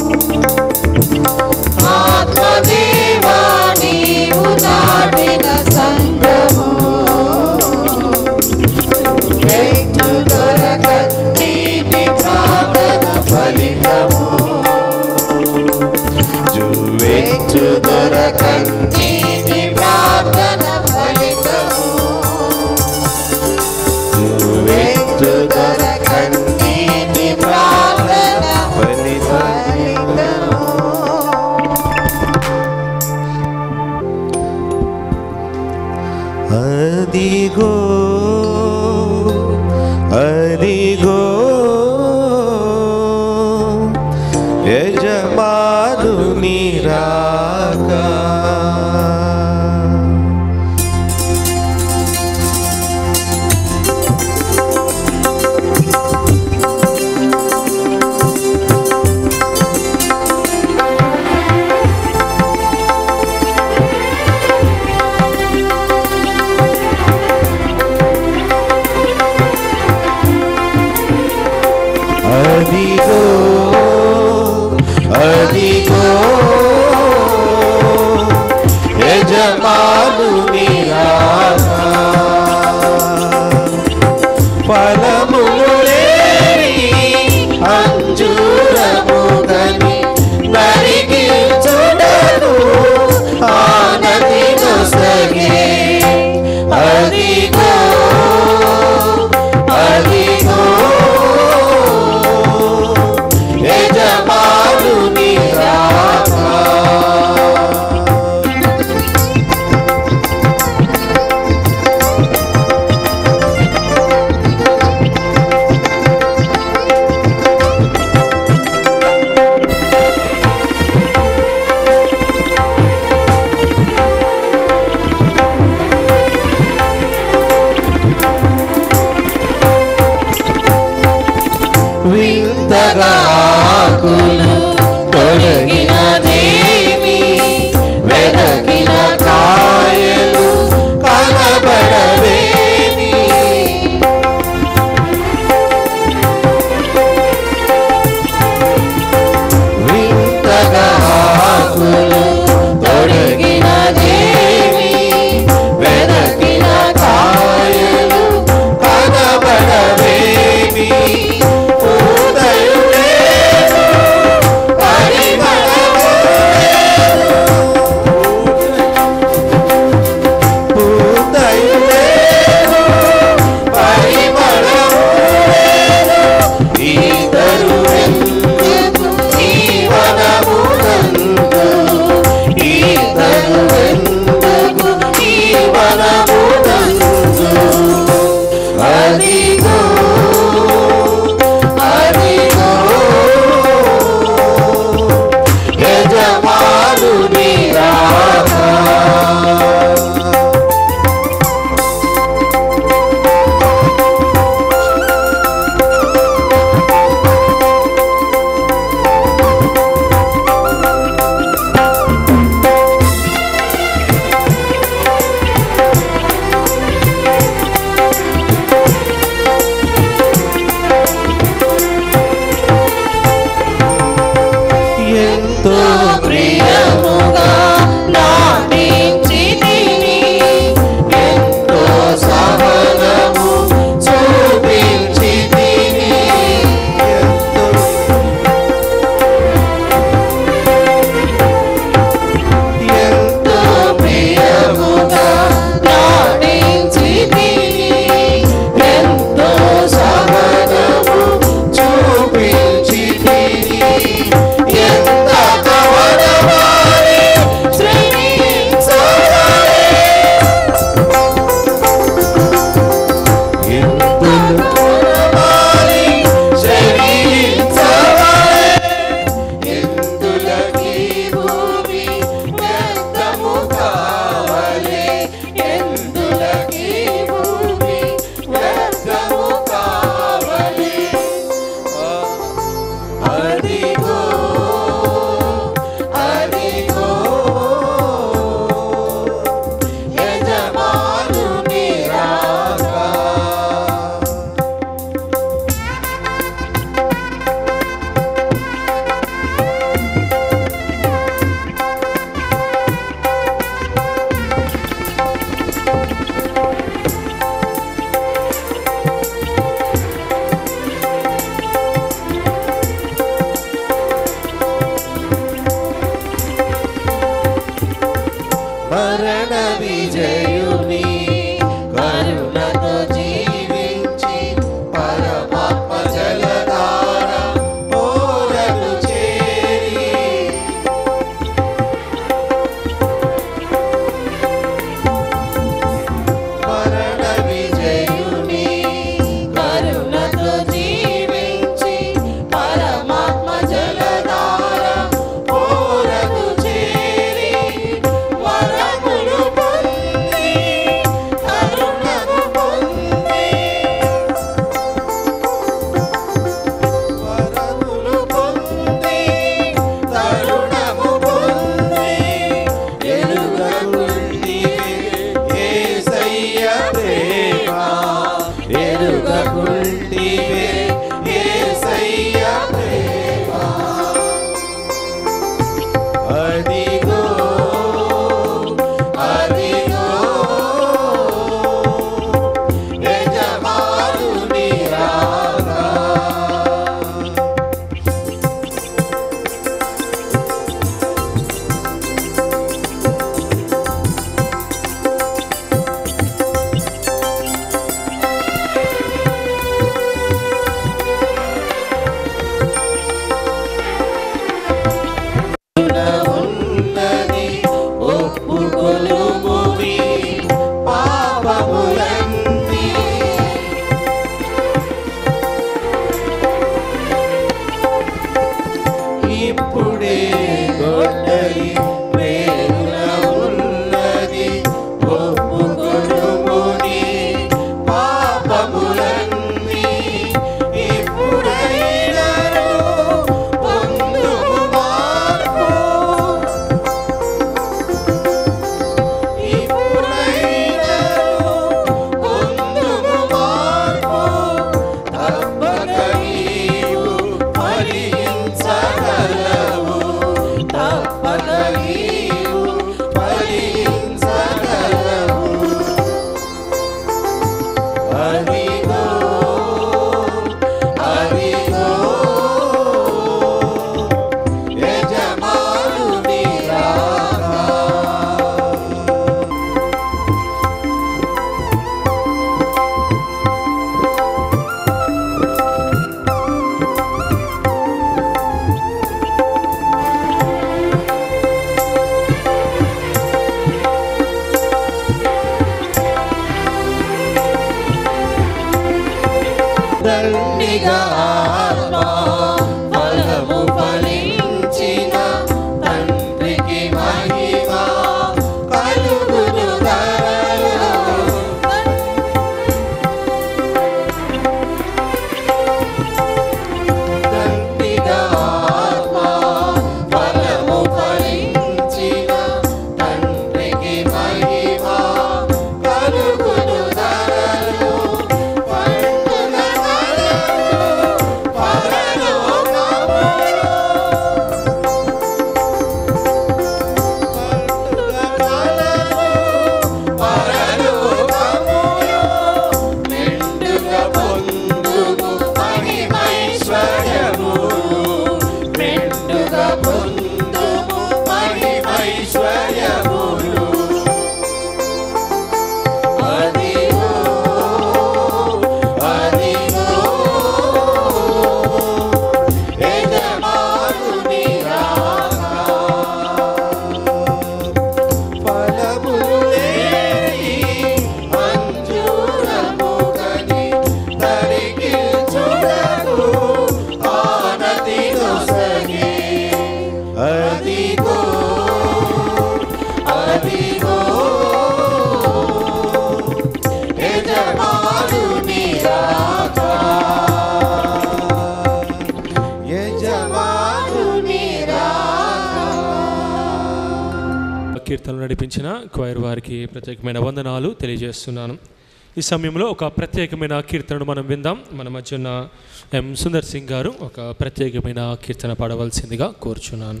ఈ సమయంలో ఒక ప్రత్యేకమైన కీర్తనను మనం విందాం. మన మధ్య ఉన్న ఎం సుందర్ సింగ్ గారు ఒక ప్రత్యేకమైన కీర్తన పాడవలసిందిగా కోరుచున్నాను.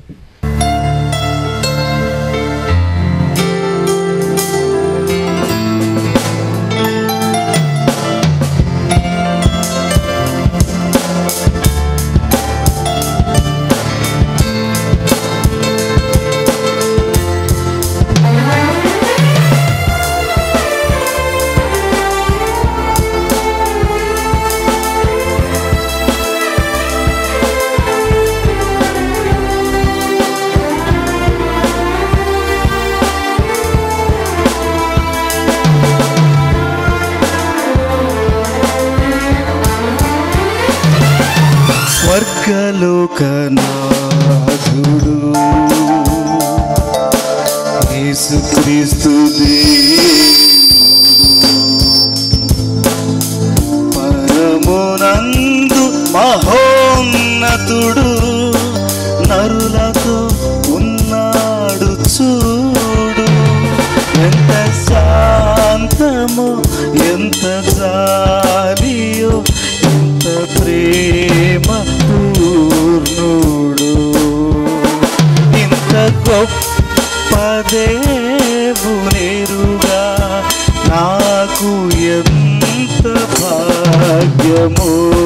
లోకనాథుడు. యేసుక్రీస్తు దే భాగ్యమో స్వర్గలోకనాథుడు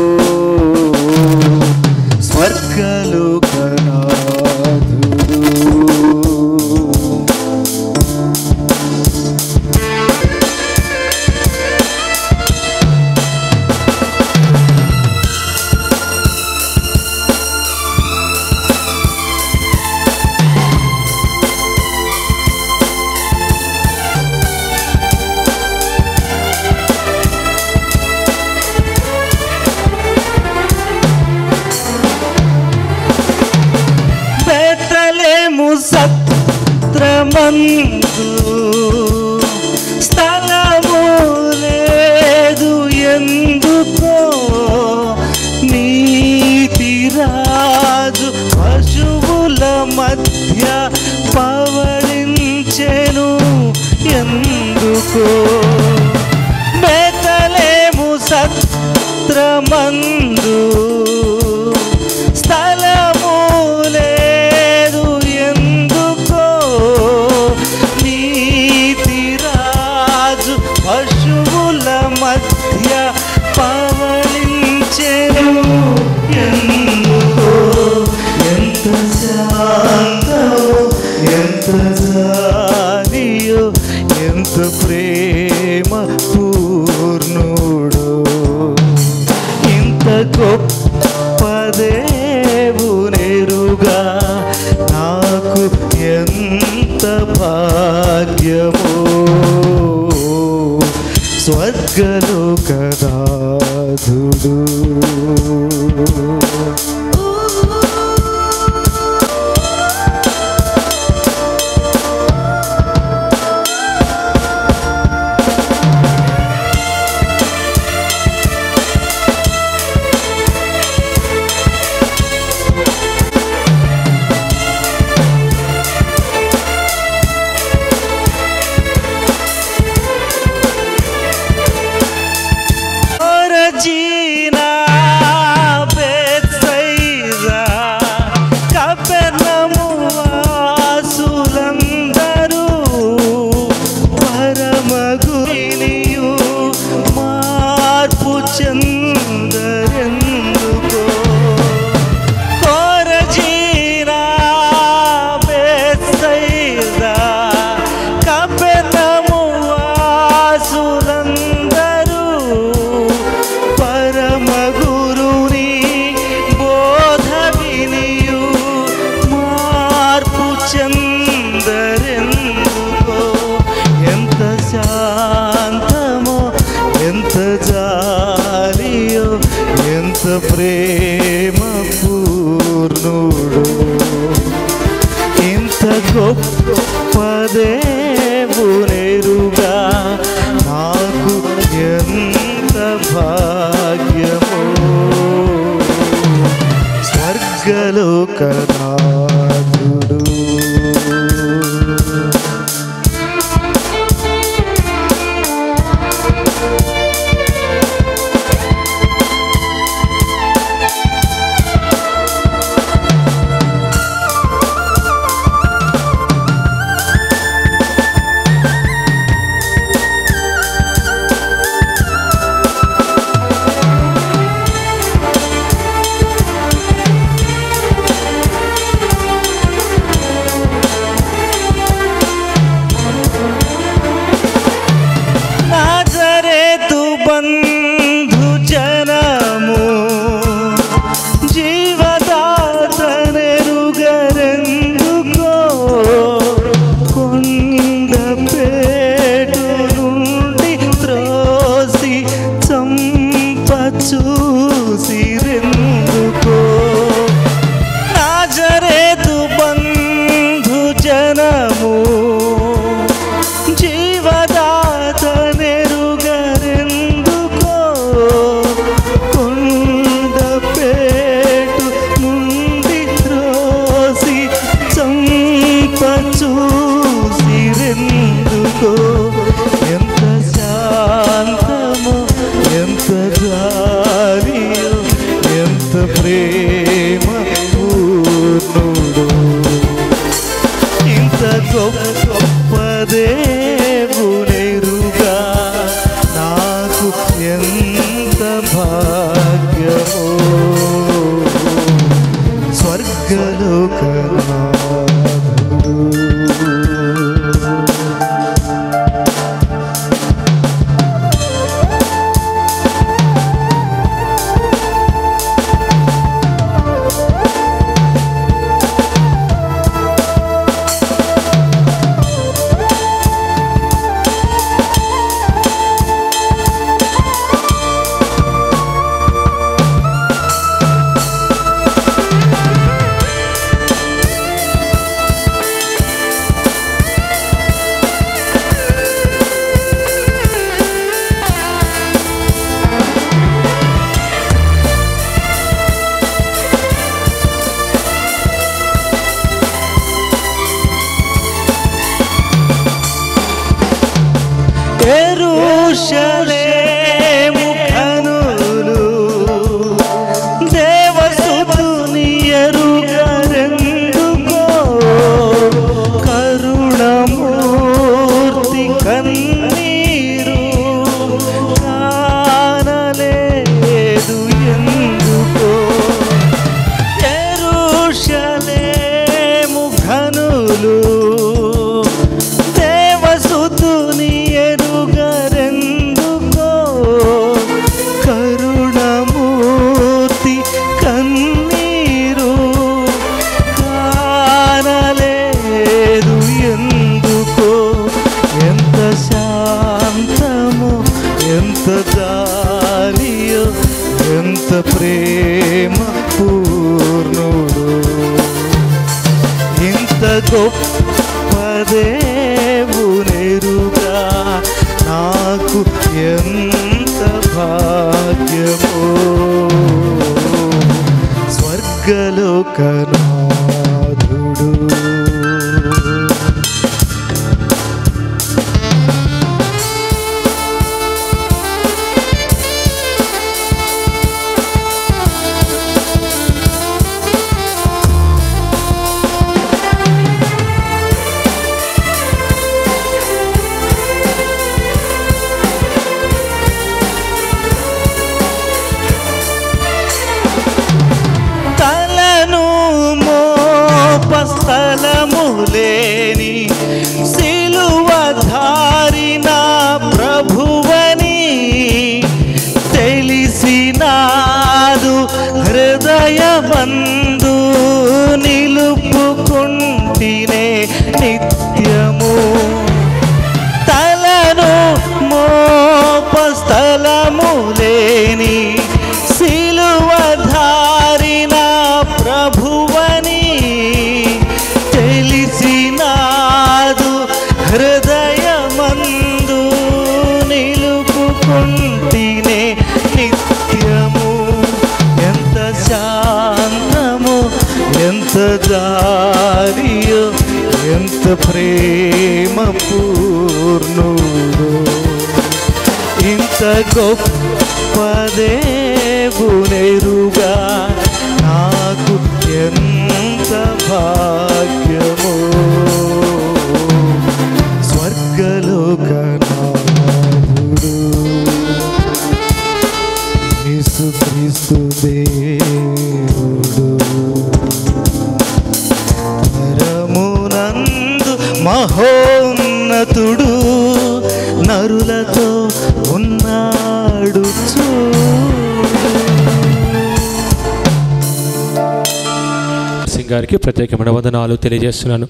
ప్రత్యేకమైన వందనాలు తెలియజేస్తున్నాను.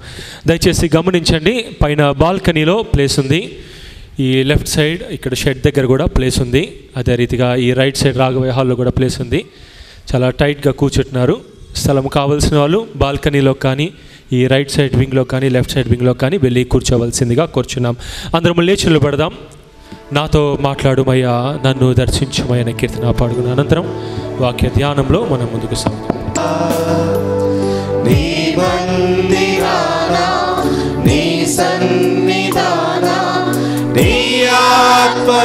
దయచేసి గమనించండి పైన బాల్కనీలో ప్లేస్ ఉంది. ఈ లెఫ్ట్ సైడ్ ఇక్కడ షెడ్ దగ్గర కూడా ప్లేస్ ఉంది. అదే రీతిగా ఈ రైట్ సైడ్ రాఘవే హాల్లో కూడా ప్లేస్ ఉంది. చాలా టైట్గా కూర్చుంటున్నారు. స్థలం కావాల్సిన వాళ్ళు బాల్కనీలో కానీ ఈ రైట్ సైడ్ వింగ్లో కానీ లెఫ్ట్ సైడ్ వింగ్లో కానీ వెళ్ళి కూర్చోవలసిందిగా కూర్చున్నాం. అందరం లేచి నిలబడదాం. నాతో మాట్లాడుమయ్యా నన్ను దర్శించుమయ్యన కీర్తన పాడుకున్న అనంతరం వాక్య ధ్యానంలో మనం ముందుకు సాగుతాం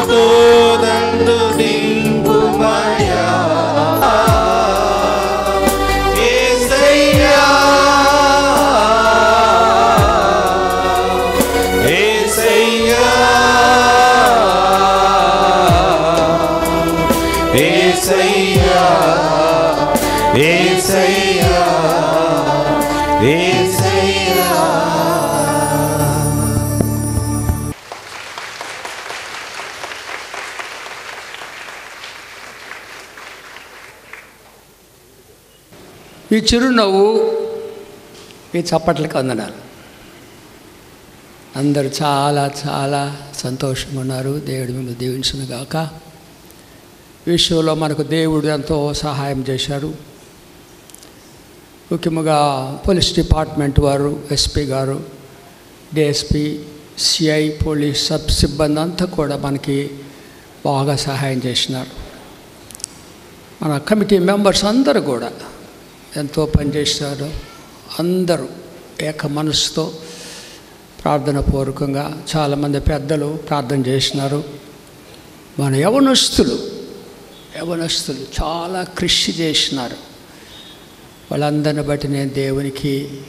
निधानीयात्मदूरन्तु ఈ చిరునవ్వు ఈ చప్పట్లకి వందనాలు. అందరూ చాలా చాలా సంతోషంగా ఉన్నారు. దేవుడి మిమ్మల్ని దీవించును గాక. విషయంలో మనకు దేవుడు ఎంతో సహాయం చేశారు. ముఖ్యంగా పోలీస్ డిపార్ట్మెంట్ వారు ఎస్పీ గారు డిఎస్పి సిఐ పోలీస్ సబ్ సిబ్బంది అంతా కూడా మనకి బాగా సహాయం చేసినారు. మన కమిటీ మెంబర్స్ అందరూ కూడా ఎంతో పనిచేశారు అందరూ ఏక మనసుతో ప్రార్థన పూర్వకంగా చాలామంది పెద్దలు ప్రార్థన చేసినారు. మన యవనస్తులు యవనస్తులు చాలా కృషి చేసినారు. వాళ్ళందరిని బట్టి నేను దేవునికి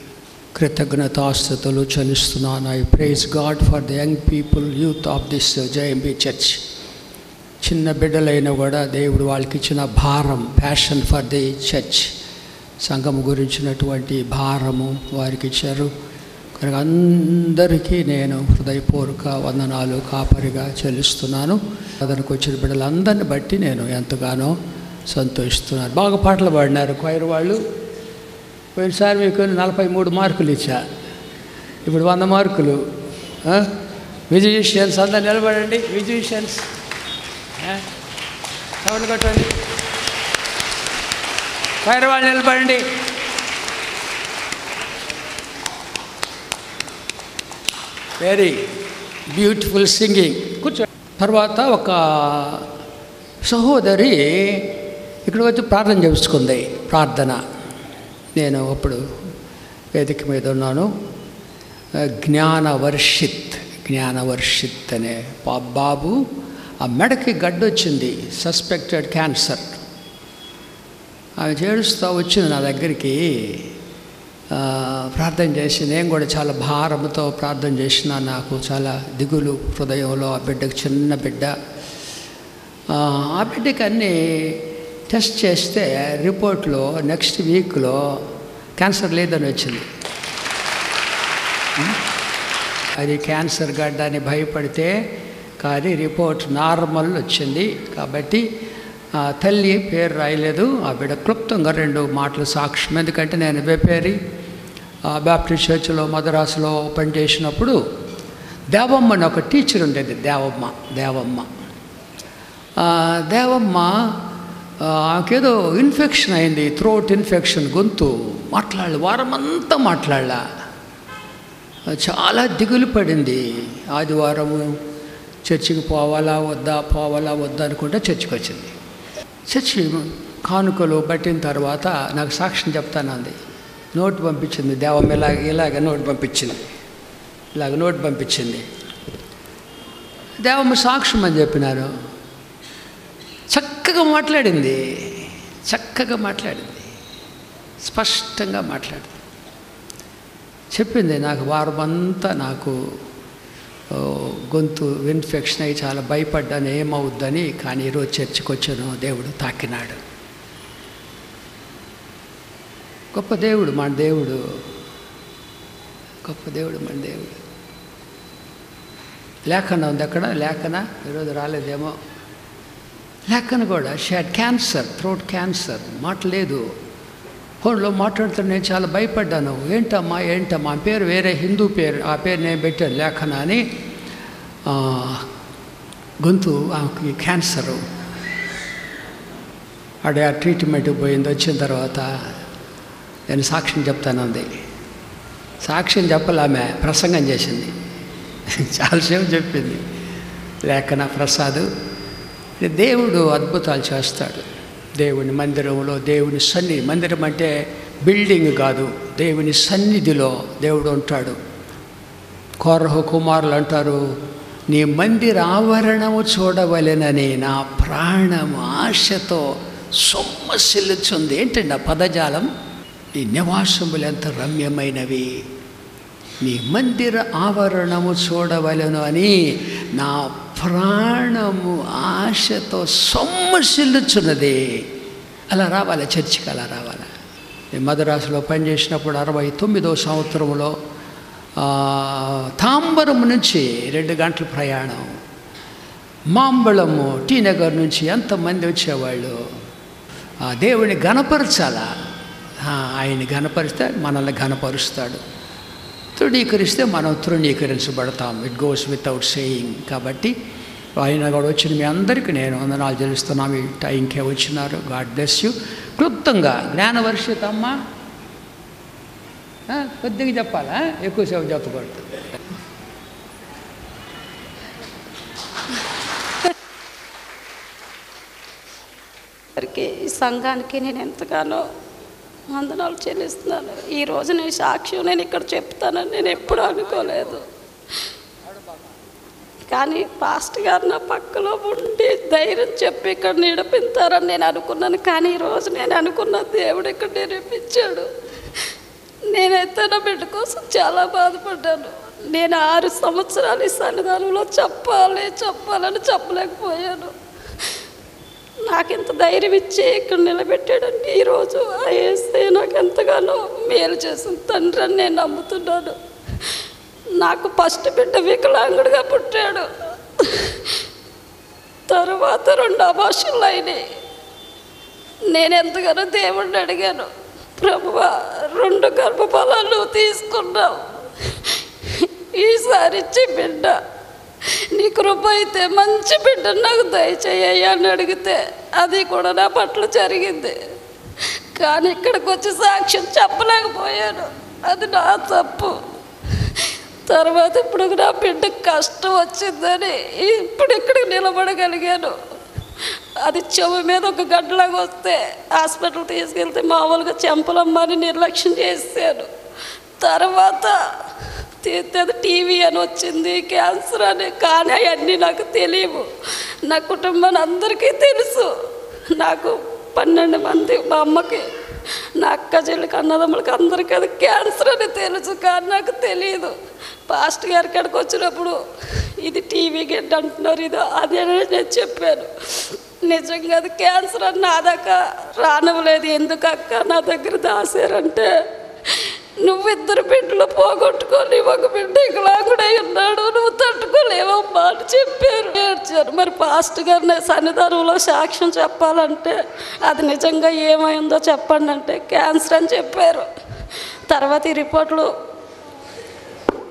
కృతజ్ఞతాస్తుతులు చెల్లిస్తున్నాను. I praise God for the young people youth of this JMB church చిన్న బిడ్డలైనా కూడా దేవుడు వాళ్ళకి ఇచ్చిన భారం ప్యాషన్ ఫర్ ది చర్చ్ సంఘము గురించినటువంటి భారము వారికి ఇచ్చారు కనుక అందరికీ నేను హృదయపూర్వక వందనాలు కాపరిగా చెల్లిస్తున్నాను. అతనికి వచ్చిన బిడ్డలందరిని బట్టి నేను ఎంతగానో సంతోషిస్తున్నాను. బాగా పాటలు పాడినారు క్వైర్ వాళ్ళు. పోయినసారి మీకు నలభై మూడు మార్కులు ఇచ్చా. ఇప్పుడు వంద మార్కులు. మ్యూజిషియన్స్ అందరు నిలబడండి. మ్యూజిషియన్స్ సౌండ్ కట్టండి. క్వైర్ వాళ్ళు నిలబడండి. వెరీ బ్యూటిఫుల్ సింగింగ్ కూర్చో. తర్వాత ఒక సహోదరి ఇక్కడ వచ్చి ప్రార్థన చేసుకుంది ప్రార్థన. నేను అప్పుడు వేదిక మీద ఉన్నాను. జ్ఞానవర్షిత్ జ్ఞానవర్షిత్ అనే బాబు ఆ మెడకి గడ్డొచ్చింది. సస్పెక్టెడ్ క్యాన్సర్ ఆమె చేడుస్తూ వచ్చింది నా దగ్గరికి. ప్రార్థన చేసి నేను కూడా చాలా భారంతో ప్రార్థన చేసిన నాకు చాలా దిగులు హృదయంలో ఆ బిడ్డకు చిన్న బిడ్డ. ఆ, ఆ బిడ్డకి అన్నీ టెస్ట్ చేస్తే రిపోర్ట్లో నెక్స్ట్ వీక్లో క్యాన్సర్ లేదని వచ్చింది. అది క్యాన్సర్ గడ్డ అని భయపడితే కానీ రిపోర్ట్ నార్మల్ వచ్చింది కాబట్టి ఆ తల్లి పేరు రాయలేదు. ఆ బిడ్డ క్లుప్తంగా రెండు మాటలు సాక్ష్యం. ఎందుకంటే నేను బెపేరి బ్యాప్టిస్ట్ చర్చిలో మద్రాసులో పనిచేసినప్పుడు దేవమ్మ అని ఒక టీచర్ ఉండేది. దేవమ్మ దేవమ్మ. దేవమ్మ ఆమెకేదో ఇన్ఫెక్షన్ అయింది. థ్రోట్ ఇన్ఫెక్షన్ గొంతు మాట్లాడలే. వారం అంతా మాట్లాడలా. చాలా దిగులు పడింది. ఆదివారము చర్చికి పోవాలా వద్దా పోవాలా వద్దా అనుకుంటే చర్చికి వచ్చింది. చచ్చి కానుకలు పట్టిన తర్వాత నాకు సాక్ష్యం చెప్తానంది నోట్ పంపించింది. దేవం ఇలాగ ఇలాగ నోట్ పంపించింది. ఇలాగ నోట్ పంపించింది. దేవమ్మ సాక్ష్యం అని చెప్పినారు. చక్కగా మాట్లాడింది. చక్కగా మాట్లాడింది. స్పష్టంగా మాట్లాడింది. చెప్పింది నాకు వారమంతా నాకు గొంతు ఇన్ఫెక్షన్ అయ్యి చాలా భయపడ్డాను ఏమవుద్దని కానీ ఈరోజు చర్చికి వచ్చాను దేవుడు తాకినాడు. గొప్ప దేవుడు మన దేవుడు. గొప్ప దేవుడు మన దేవుడు. లేఖన ఉంది అక్కడ లేఖన ఈరోజు రాలేదేమో. లేఖన కూడా షాడ్ క్యాన్సర్ థ్రోట్ క్యాన్సర్ మాట లేదు ఫోన్లో మాట్లాడుతున్న నేను చాలా భయపడ్డాను. ఏంటమ్మా ఏంటమ్మా? పేరు వేరే హిందూ పేరు. ఆ పేరు నేను పెట్టాను లేఖన అని. గొంతు ఆమెకి క్యాన్సరు. ఆడ ఆ ట్రీట్మెంట్ పోయింది. వచ్చిన తర్వాత నేను సాక్ష్యం చెప్తానంది సాక్ష్యం చెప్పలే ఆమె ప్రసంగం చేసింది. చాలాసేపు చెప్పింది. లేఖన ప్రసాద్. దేవుడు అద్భుతాలు చేస్తాడు. దేవుని మందిరంలో దేవుని సన్ని మందిరం అంటే బిల్డింగ్ కాదు. దేవుని సన్నిధిలో దేవుడు ఉంటాడు. కోరహ కుమారులు అంటారు నీ మందిర ఆవరణము చూడవలెనని నా ప్రాణం ఆశతో సొమ్మసిల్లుచుంది ఏంటండి ఆ పదజాలం? నీ నివాసములు ఎంత రమ్యమైనవి. నీ మందిర ఆవరణము చూడవలను అని నా ప్రాణము ఆశతో సొమ్మసిల్లుచున్నది అలా రావాలి? చర్చికి అలా రావాలి? నేను మద్రాసులో పనిచేసినప్పుడు అరవై తొమ్మిదో సంవత్సరంలో తాంబరం నుంచి రెండు గంటల ప్రయాణం. మాంబళము టీ నగర్ నుంచి ఎంతమంది వచ్చేవాళ్ళు? ఆ దేవుని గణపరచాలా ఆయన్ని గణపరిస్తే మనల్ని ఘనపరుస్తాడు. తృణీకరిస్తే మనం తృణీకరించబడతాం. ఇట్ గోస్ వితౌట్ సేయింగ్ కాబట్టి ఆయన కూడా వచ్చిన మీ అందరికీ నేను వందనాలు తెలుస్తున్నాం ఈ టైంకే వచ్చినారు. గాడ్ బ్లెస్ యూ క్లుప్తంగా జ్ఞానవర్షితమ్మ కొద్దిగా చెప్పాలా? ఎక్కువసేపు చెప్పకూడదు. ఈ సంఘానికి నేను ఎంతగానో వందనాలు చెల్లిస్తున్నాను. ఈ రోజు నేను సాక్ష్యం నేను ఇక్కడ చెప్తానని నేను ఎప్పుడు అనుకోలేదు. కానీ పాస్ట్ గారు నా పక్కలో ఉండి ధైర్యం చెప్పి ఇక్కడ నిడిపిస్తారని నేను అనుకున్నాను. కానీ ఈరోజు నేను అనుకున్న దేవుడు ఇక్కడ నిరూపించాడు నేనైతే నా బిడ్డ కోసం చాలా బాధపడ్డాను. నేను ఆరు సంవత్సరాలు ఈ సన్నిధానంలో చెప్పాలి చెప్పాలని చెప్పలేకపోయాను. నాకు ధైర్యం ఇచ్చి ఇక్కడ నిలబెట్టాడండి. ఈరోజు ఆ నాకు ఎంతగానో మేలు చేసిన తండ్రి అని నేను నమ్ముతున్నాను. నాకు ఫస్ట్ బిడ్డ వికలాంగుడిగా పుట్టాడు. తర్వాత రెండు అభాషలు అయినాయి. నేను ఎంతగానో దేవుడిని అడిగాను ప్రభువా రెండు గర్భఫలాలు తీసుకున్నావు. ఈసారి ఇచ్చి బిడ్డ. నీ కృప అయితే మంచి బిడ్డ నాకు దయచేయ్యా అని అడిగితే అది కూడా నా పట్ల జరిగింది. కానీ ఇక్కడికి వచ్చి సాక్ష్యం చెప్పలేకపోయాను. అది నా తప్పు. తర్వాత ఇప్పుడు నా బిడ్డ కష్టం వచ్చిందని ఇప్పుడు ఇక్కడికి నిలబడగలిగాను. అది చెవి మీద ఒక గడ్డలాగా వస్తే హాస్పిటల్ తీసుకెళ్తే మామూలుగా చెంపలమ్మని నిర్లక్ష్యం చేశాను తర్వాత టీవీ అని వచ్చింది క్యాన్సర్ అని కానీ అవన్నీ నాకు తెలియవు. నా కుటుంబాన్ని అందరికీ తెలుసు. నాకు పన్నెండు మంది మా అమ్మకి నా అక్క చెల్లికి అన్నదమ్ములకి అందరికీ అది క్యాన్సర్ అని తెలుసు కానీ నాకు తెలియదు. పాస్ట్ గారి కాడికి వచ్చినప్పుడు ఇది టీవీ గెడ్డ అంటున్నారు ఇది అదే నేను చెప్పాను. నిజంగా అది క్యాన్సర్ అని నా దాకా రానవలేదు ఎందుకు అక్క నా దగ్గర దాసారంటే నువ్వు ఇద్దరు బిడ్డలు పోగొట్టుకొని ఒక బిడ్డ ఇకలాగుడై ఉన్నాడు. నువ్వు తట్టుకోలేవమ్మా అని చెప్పారు. ఏడ్చారు. మరి పాస్ట్ గారిని సన్నిధానంలో సాక్ష్యం చెప్పాలంటే అది నిజంగా ఏమైందో చెప్పండి అంటే క్యాన్సర్ అని చెప్పారు. తర్వాత ఈ రిపోర్ట్లు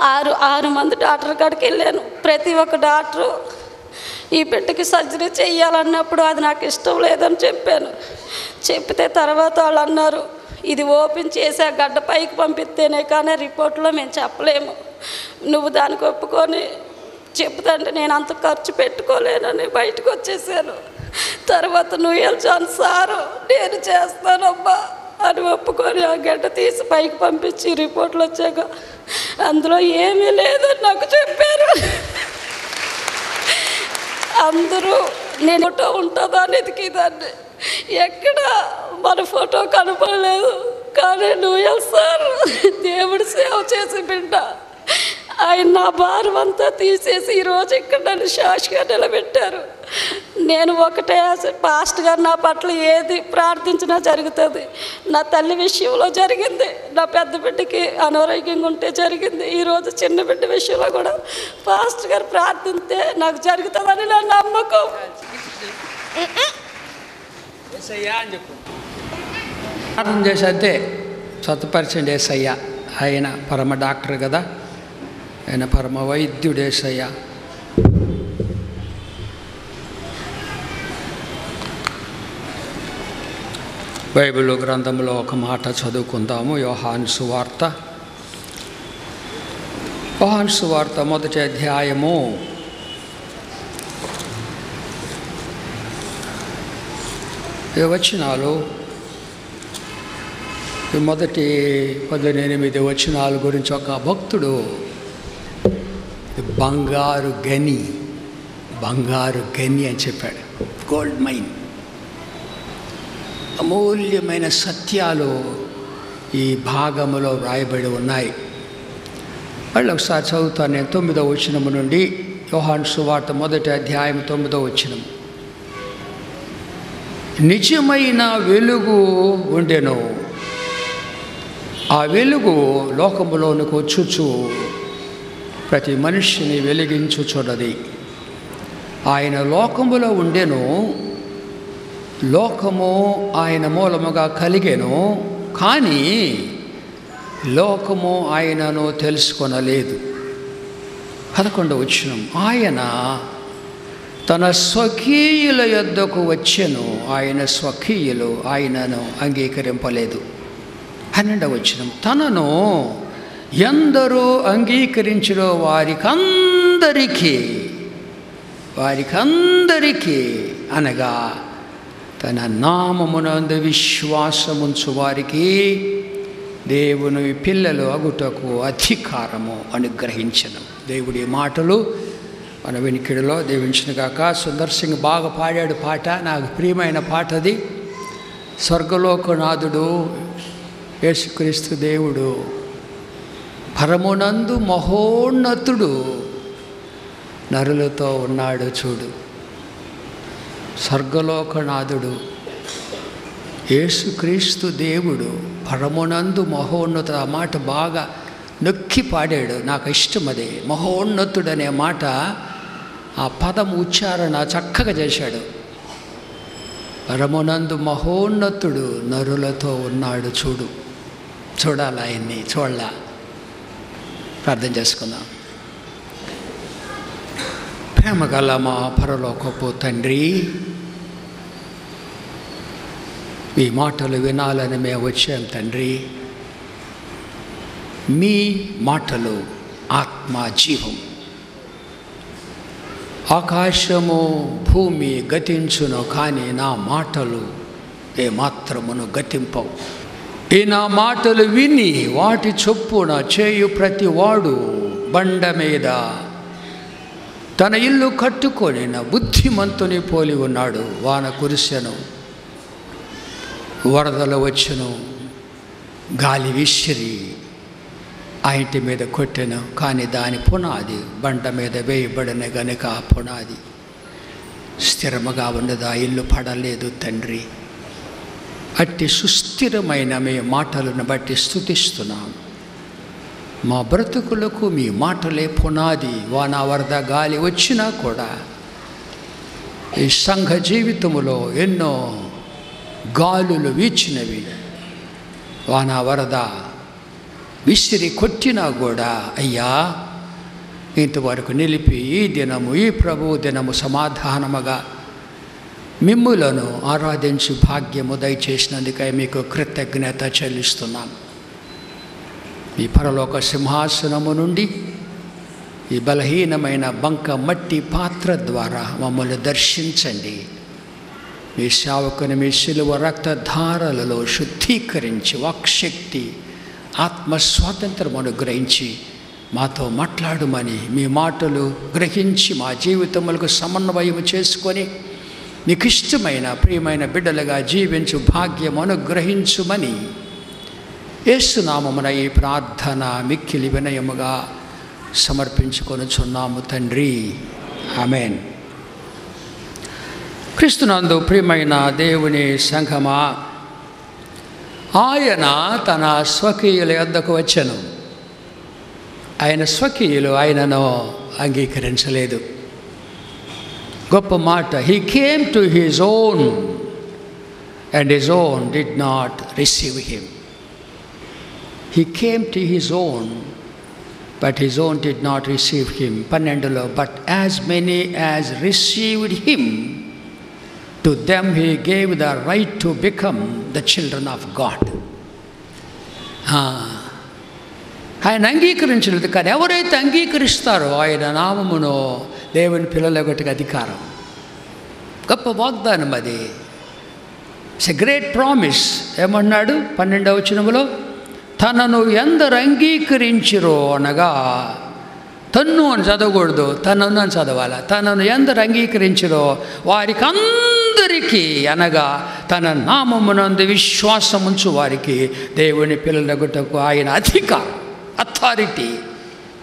ఆరు ఆరు మంది డాక్టర్ కాడికి వెళ్ళాను. ప్రతి ఒక్క డాక్టరు ఈ బిడ్డకి సర్జరీ చేయాలన్నప్పుడు అది నాకు ఇష్టం లేదని చెప్పాను. చెప్తే తర్వాత వాళ్ళు అన్నారు ఇది ఓపెన్ చేసి ఆ గడ్డ పైకి పంపిస్తేనే కానీ రిపోర్ట్లో మేము చెప్పలేము. నువ్వు దానికి ఒప్పుకొని చెప్తాంటే నేను అంత ఖర్చు పెట్టుకోలేనని బయటకు వచ్చేసాను. తర్వాత నువ్వు వెళ్తాను సారు నేను చేస్తానమ్మా అని ఒప్పుకొని ఆ గడ్డ తీసి పైకి పంపించి రిపోర్ట్లు వచ్చాక అందులో ఏమీ లేదని నాకు చెప్పారు. అందరూ నేను ఫోటో ఉంటుందా అని ఎక్కడ మన ఫోటో కనపడలేదు. కానీ నువ్వు సార్ దేవుడు సేవ చేసి బిడ్డ. ఆయన నా భారం అంతా తీసేసి ఈరోజు ఇక్కడ నన్ను శాశ్గా నిలబెట్టారు. నేను ఒకటే పాస్ట్ గారు నా పట్ల ఏది ప్రార్థించినా జరుగుతుంది. నా తల్లి విషయంలో జరిగింది. నా పెద్ద బిడ్డకి అనారోగ్యంగా ఉంటే జరిగింది. ఈరోజు చిన్న బిడ్డ విషయంలో కూడా పాస్ట్ గారు ప్రార్థిస్తే నాకు జరుగుతుందని నా నమ్మకం. ప్రార్థన చేసి అంతే స్వతపరిచండి ఏసయ్య ఆయన పరమ డాక్టర్ కదా. ఆయన పరమ వైద్యుడు ఏసయ్య బైబిల్ గ్రంథంలో ఒక మాట చదువుకుందాము. యోహాన్ సువార్త. యోహాన్ సువార్త మొదటి అధ్యాయము. వచనాలు మొదటి పద్దెనిమిది వచనాల గురించి ఒక భక్తుడు బంగారు గని బంగారు గని అని చెప్పాడు. గోల్డ్ మైన్ అమూల్యమైన సత్యాలు ఈ భాగములో వ్రాయబడి ఉన్నాయి. మళ్ళీ ఒకసారి చదువుతాను నేను తొమ్మిదో వచనము నుండి. యోహాన్ సువార్త మొదటి అధ్యాయం తొమ్మిదో వచనము. నిజమైన వెలుగు ఉండెను. ఆ వెలుగు లోకములోనికి వచ్చుచు. ప్రతి మనిషిని వెలిగించుచున్నది. ఆయన లోకములో ఉండెను. లోకము ఆయన మూలముగా కలిగెను. కానీ లోకము ఆయనను తెలుసుకొనలేదు. పదకొండవ వచ్చినం ఆయన తన స్వకీయుల యొద్దకు వచ్చెను. ఆయన స్వకీయులు. ఆయనను అంగీకరింపలేదు. పన్నెండవ వచ్చినం తనను ఎందరూ అంగీకరించడో వారికందరికీ వారికందరికీ అనగా తన నామమునందు విశ్వాసముంచు వారికి దేవుని పిల్లలు అగుటకు అధికారము అనుగ్రహించను. దేవుడి మాటలు మన వెనికిడిలో దీవించిన కాక సుందర్ సింగ్ బాగా పాడాడు పాట నాకు ప్రియమైన పాట అది స్వర్గలోకనాథుడు యేసుక్రీస్తు దేవుడు. పరమునందు మహోన్నతుడు నరులతో ఉన్నాడు చూడు. స్వర్గలోకనాథుడు యేసుక్రీస్తు దేవుడు పరమునందు మహోన్నత ఆ మాట బాగా నొక్కి పాడాడు. నాకు ఇష్టం అది మహోన్నతుడు అనే మాట ఆ పదం ఉచ్చారణ చక్కగా చేశాడు. పరమునందు మహోన్నతుడు నరులతో ఉన్నాడు చూడు. చూడాలి ఆయన్ని? చూడాల? ప్రార్థన చేసుకుందాం. ప్రేమ గల మా పరలోకపు తండ్రి మీ మాటలు వినాలని మేము వచ్చాం తండ్రి. మీ మాటలు ఆత్మ జీవం ఆకాశము భూమి గతించును కానీ నా మాటలు ఏ మాత్రమును గతింపవు. ఈ నా మాటలు విని వాటి చొప్పున చేయు ప్రతివాడు బండ మీద తన ఇల్లు కట్టుకొని నా బుద్ధిమంతుని పోలి ఉన్నాడు. వాన కురిసెను వరదలు వచ్చెను గాలి విసిరి. ఆ ఇంటి మీద కొట్టెను కానీ దాని పునాది బండ మీద వేయబడిన గనుక ఆ పునాది స్థిరముగా ఉన్నది? ఆ ఇల్లు పడలేదు తండ్రి. అట్టి సుస్థిరమైన మీ మాటలను బట్టి స్థుతిస్తున్నాం మా బ్రతుకులకు మీ మాటలే పునాది. వాన వరద గాలి వచ్చినా కూడా ఈ సంఘ జీవితములో ఎన్నో గాలులు వీచినవి. వాన వరద విసిరి కొట్టినా కూడా అయ్యా ఇంతవరకు నిలిపి ఈ దినము ఈ ప్రభు దినము సమాధానముగా మిమ్ములను ఆరాధించి భాగ్యము దయచేసినందుకై మీకు కృతజ్ఞత చెల్లిస్తున్నాం. ఈ పరలోక సింహాసనము నుండి ఈ బలహీనమైన బంక మట్టి పాత్ర ద్వారా మమ్మల్ని దర్శించండి. మీ సేవకుని మీ శిలువ రక్తధారలలో శుద్ధీకరించి వాక్శక్తి ఆత్మ స్వాతంత్రం అనుగ్రహించి మాతో మాట్లాడమని మీ మాటలు గ్రహించి మా జీవితములకు సమన్వయం చేసుకొని నీకు ఇష్టమైన ప్రియమైన బిడ్డలుగా జీవించు భాగ్యం అనుగ్రహించుమని ఏసునామమున ఈ ప్రార్థన మిక్కిలి వినయముగా సమర్పించుకొనుచున్నాము తండ్రి. ఆమెన్. క్రీస్తునందు ప్రియమైన దేవుని సంఘమా ఆయన తన స్వకీయుల యొద్దకు వచ్చెను. ఆయన స్వకీయులు ఆయనను అంగీకరించలేదు. గొప్ప మాట. He came to his own and his own did not receive him he came to his own but his own did not receive him పన్నెండులో but as many as received him to them he gave the right to become the children of God ఆయన అంగీకరించలేదు కానీ ఎవరైతే అంగీకరిస్తారో ఆయన నామమును దేవుని పిల్లల అధికారం. గొప్ప వాగ్దానం అది. ఇట్స్ ఎ గ్రేట్ ప్రామిస్ ఏమన్నాడు? పన్నెండవ వచనములో తనను ఎందరు అంగీకరించిరో అనగా తన్ను అని చదవకూడదు తనను అని చదవాలి. తనను ఎందరు అంగీకరించిరో వారికి అందరికీ అనగా తన నామమునందు విశ్వాసముంచు వారికి దేవుని పిల్లలగుటకు ఆయన అధికారం authority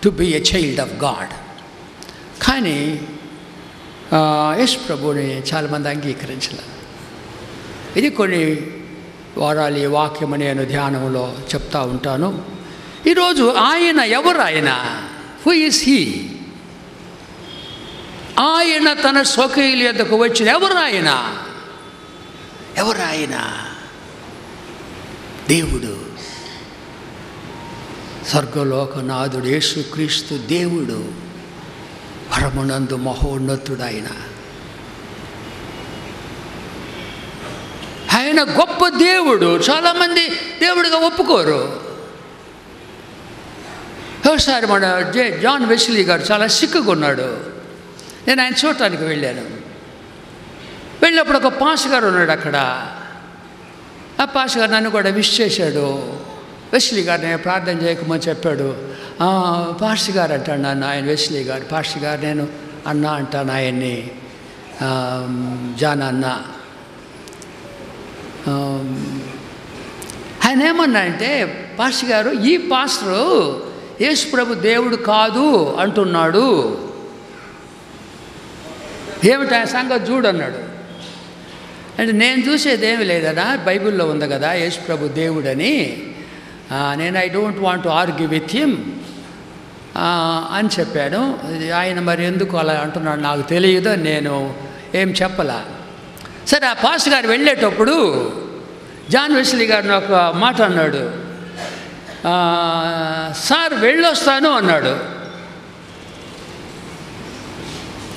to be a child of God కానీ యశ్ ప్రభుని చాలామంది అంగీకరించలే ఇది కొన్ని వారాలు ఈ వాక్యం నేను ధ్యానంలో చెప్తా ఉంటాను. ఈరోజు ఆయన ఎవరు ఆయన హూ ఇస్ హీ ఆయన తన స్వకీయుల యొద్దకు వచ్చిన ఎవరు ఆయన? ఎవరు ఆయన? దేవుడు. స్వర్గలోకనాథుడు యేసుక్రీస్తు దేవుడు. పరమునందు మహోన్నతుడు ఆయన ఆయన గొప్ప దేవుడు. చాలామంది దేవుడిగా ఒప్పుకోరు. ఒకసారి మన జే జాన్ వెస్లీ గారు చాలా సిక్కుకున్నాడు నేను ఆయన చూడటానికి వెళ్ళాను. వెళ్ళినప్పుడు ఒక పాస్ గారు ఉన్నాడు అక్కడ. ఆ పాస్ గారు నన్ను కూడా విష్ చేశాడు. వెస్లీ గారు నేను ప్రార్థన చేయకమని చెప్పాడు. "ఆ, పాస్ గారు అంటాడు నన్ను ఆయన వెస్లీ గారు. పాస్ గారు నేను అన్న అంటాను ఆయన్ని. జాన్ అన్న. ఆయన ఏమన్నా అంటే పాస్టర్ గారు ఈ పాస్టరు యేసు ప్రభు దేవుడు కాదు అంటున్నాడు. ఏమిటి ఆ సంగతి? చూడు అన్నాడు. అంటే నేను చూసేది ఏమి లేదనా బైబిల్లో ఉంది కదా యేసు ప్రభు దేవుడని నేను I don't want argue with him. అని చెప్పాను ఆయన మరి ఎందుకు అలా అంటున్నాడు నాకు తెలియదు నేను ఏం చెప్పలా. సరే ఆ పాస్ గారు వెళ్ళేటప్పుడు జాన్ వెస్లీ గారిని ఒక మాట అన్నాడు. సార్ వెళ్ళొస్తాను అన్నాడు.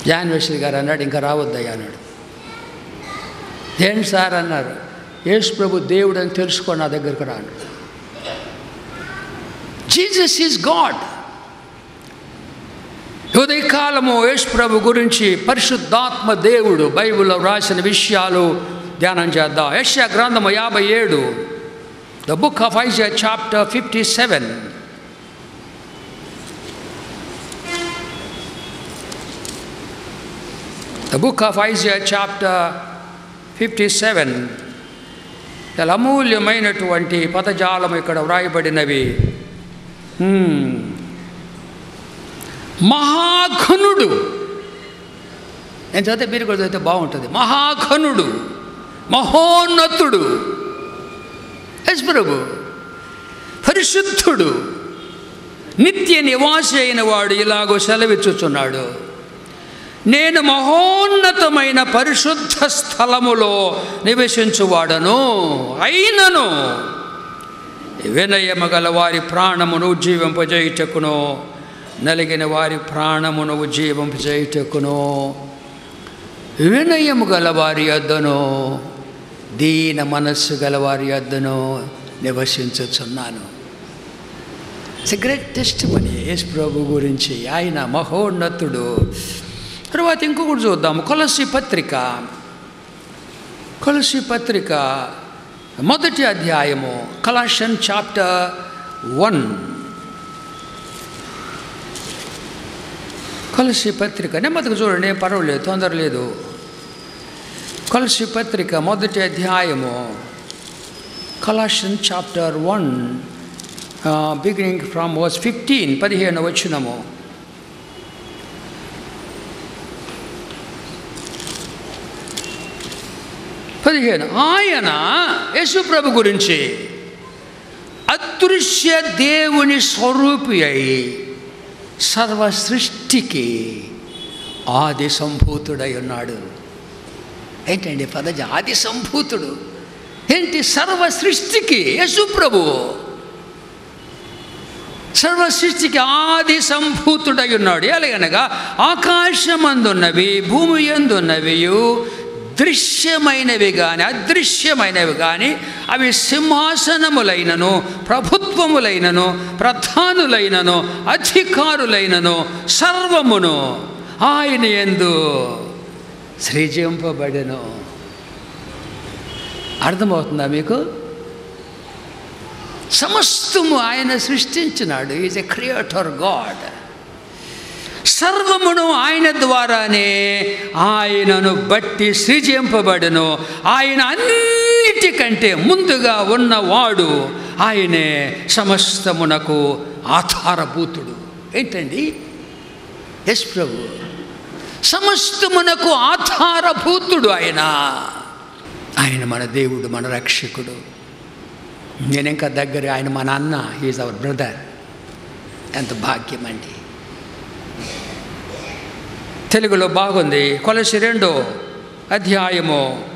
జాన్ గారు అన్నాడు ఇంకా రావద్దయ్యా అన్నాడు. ఏంటి సార్ అన్నారు. యేసు ప్రభు దేవుడు అని తెలుసుకో నా దగ్గరకు రాను జీసస్ ఈజ్ గాడ్. ఉదయకాలము యేసు ప్రభు గురించి పరిశుద్ధాత్మ దేవుడు బైబిల్లో రాసిన విషయాలు ధ్యానం చేద్దాం. యశ్యా గ్రంథము యాభై ఏడు the book of Isaiah chapter fifty seven. The book of Isaiah, chapter fifty seven చాలా అమూల్యమైనటువంటి పదజాలం ఇక్కడ వ్రాయబడినవి మహాఘనుడు నేను చదివితే మీరు కూడా చదివితే బాగుంటుంది మహాఘనుడు మహోన్నతుడు ఎస్ ప్రభు పరిశుద్ధుడు నిత్య నివాసి అయిన వాడు ఇలాగో సెలవిచ్చుచున్నాడు నేను మహోన్నతమైన పరిశుద్ధ స్థలములో నివసించువాడను అయినను. వినయమగల వారి ప్రాణమును ఉజ్జీవింపజేయుటకును నలిగిన వారి ప్రాణమును ఉజ్జీవింపజేయుటకును వినయము గల వారి యొద్దను దీన మనస్సు గల వారి యొద్దను నివసించుచున్నాను. It's great testimony Yesu ప్రభు గురించి ఆయన మహోన్నతుడు. తర్వాత ఇంకొకటి చూద్దాము. కొలసి పత్రిక. కొలసి పత్రిక మొదటి అధ్యాయము కలాషన్ చాప్టర్ వన్. కొలసి పత్రిక. నెమ్మదిగా చూడండి ఏం పర్వాలేదు తొందర లేదు. కొలసి పత్రిక మొదటి అధ్యాయము Colossians chapter one beginning from verse fifteen పదిహేను వచ్చినము పదిహేను. ఆయన యశుప్రభు గురించి అదృశ్య దేవుని స్వరూపి అయి సర్వ సృష్టికి ఆది సంభూతుడై ఉన్నాడు. ఏంటండి పదజ? ఆది సంభూతుడు. ఏంటి సర్వ సృష్టికి యశుప్రభు సర్వ సృష్టికి ఆది సంభూతుడై ఉన్నాడు. ఎలాగనగా ఆకాశమందున్నవి భూమి ఎందున్నవి దృశ్యమైనవి కానీ అదృశ్యమైనవి కానీ అవి సింహాసనములైనను ప్రభుత్వములైనను ప్రధానులైనను అధికారులైనను సర్వమును ఆయన ఎందు సృజింపబడెను. అర్థమవుతుందా మీకు? సమస్తము ఆయన సృష్టించినాడు. ఈజ్ ఎ క్రియేటర్ గాడ్ సర్వమును ఆయన ద్వారానే ఆయనను బట్టి సృజింపబడను. ఆయన అన్నిటికంటే ముందుగా ఉన్నవాడు ఆయనే సమస్తమునకు ఆధారభూతుడు. ఏంటండి? ఎస్ ప్రభు సమస్తమునకు ఆధారభూతుడు ఆయన. ఆయన మన దేవుడు మన రక్షకుడు. నేను ఇంకా దగ్గర ఆయన మన అన్న ఈజ్ అవర్ బ్రదర్ ఎంత భాగ్యం అండి తెలుగులో బాగుంది. కొలసి రెండో అధ్యాయము.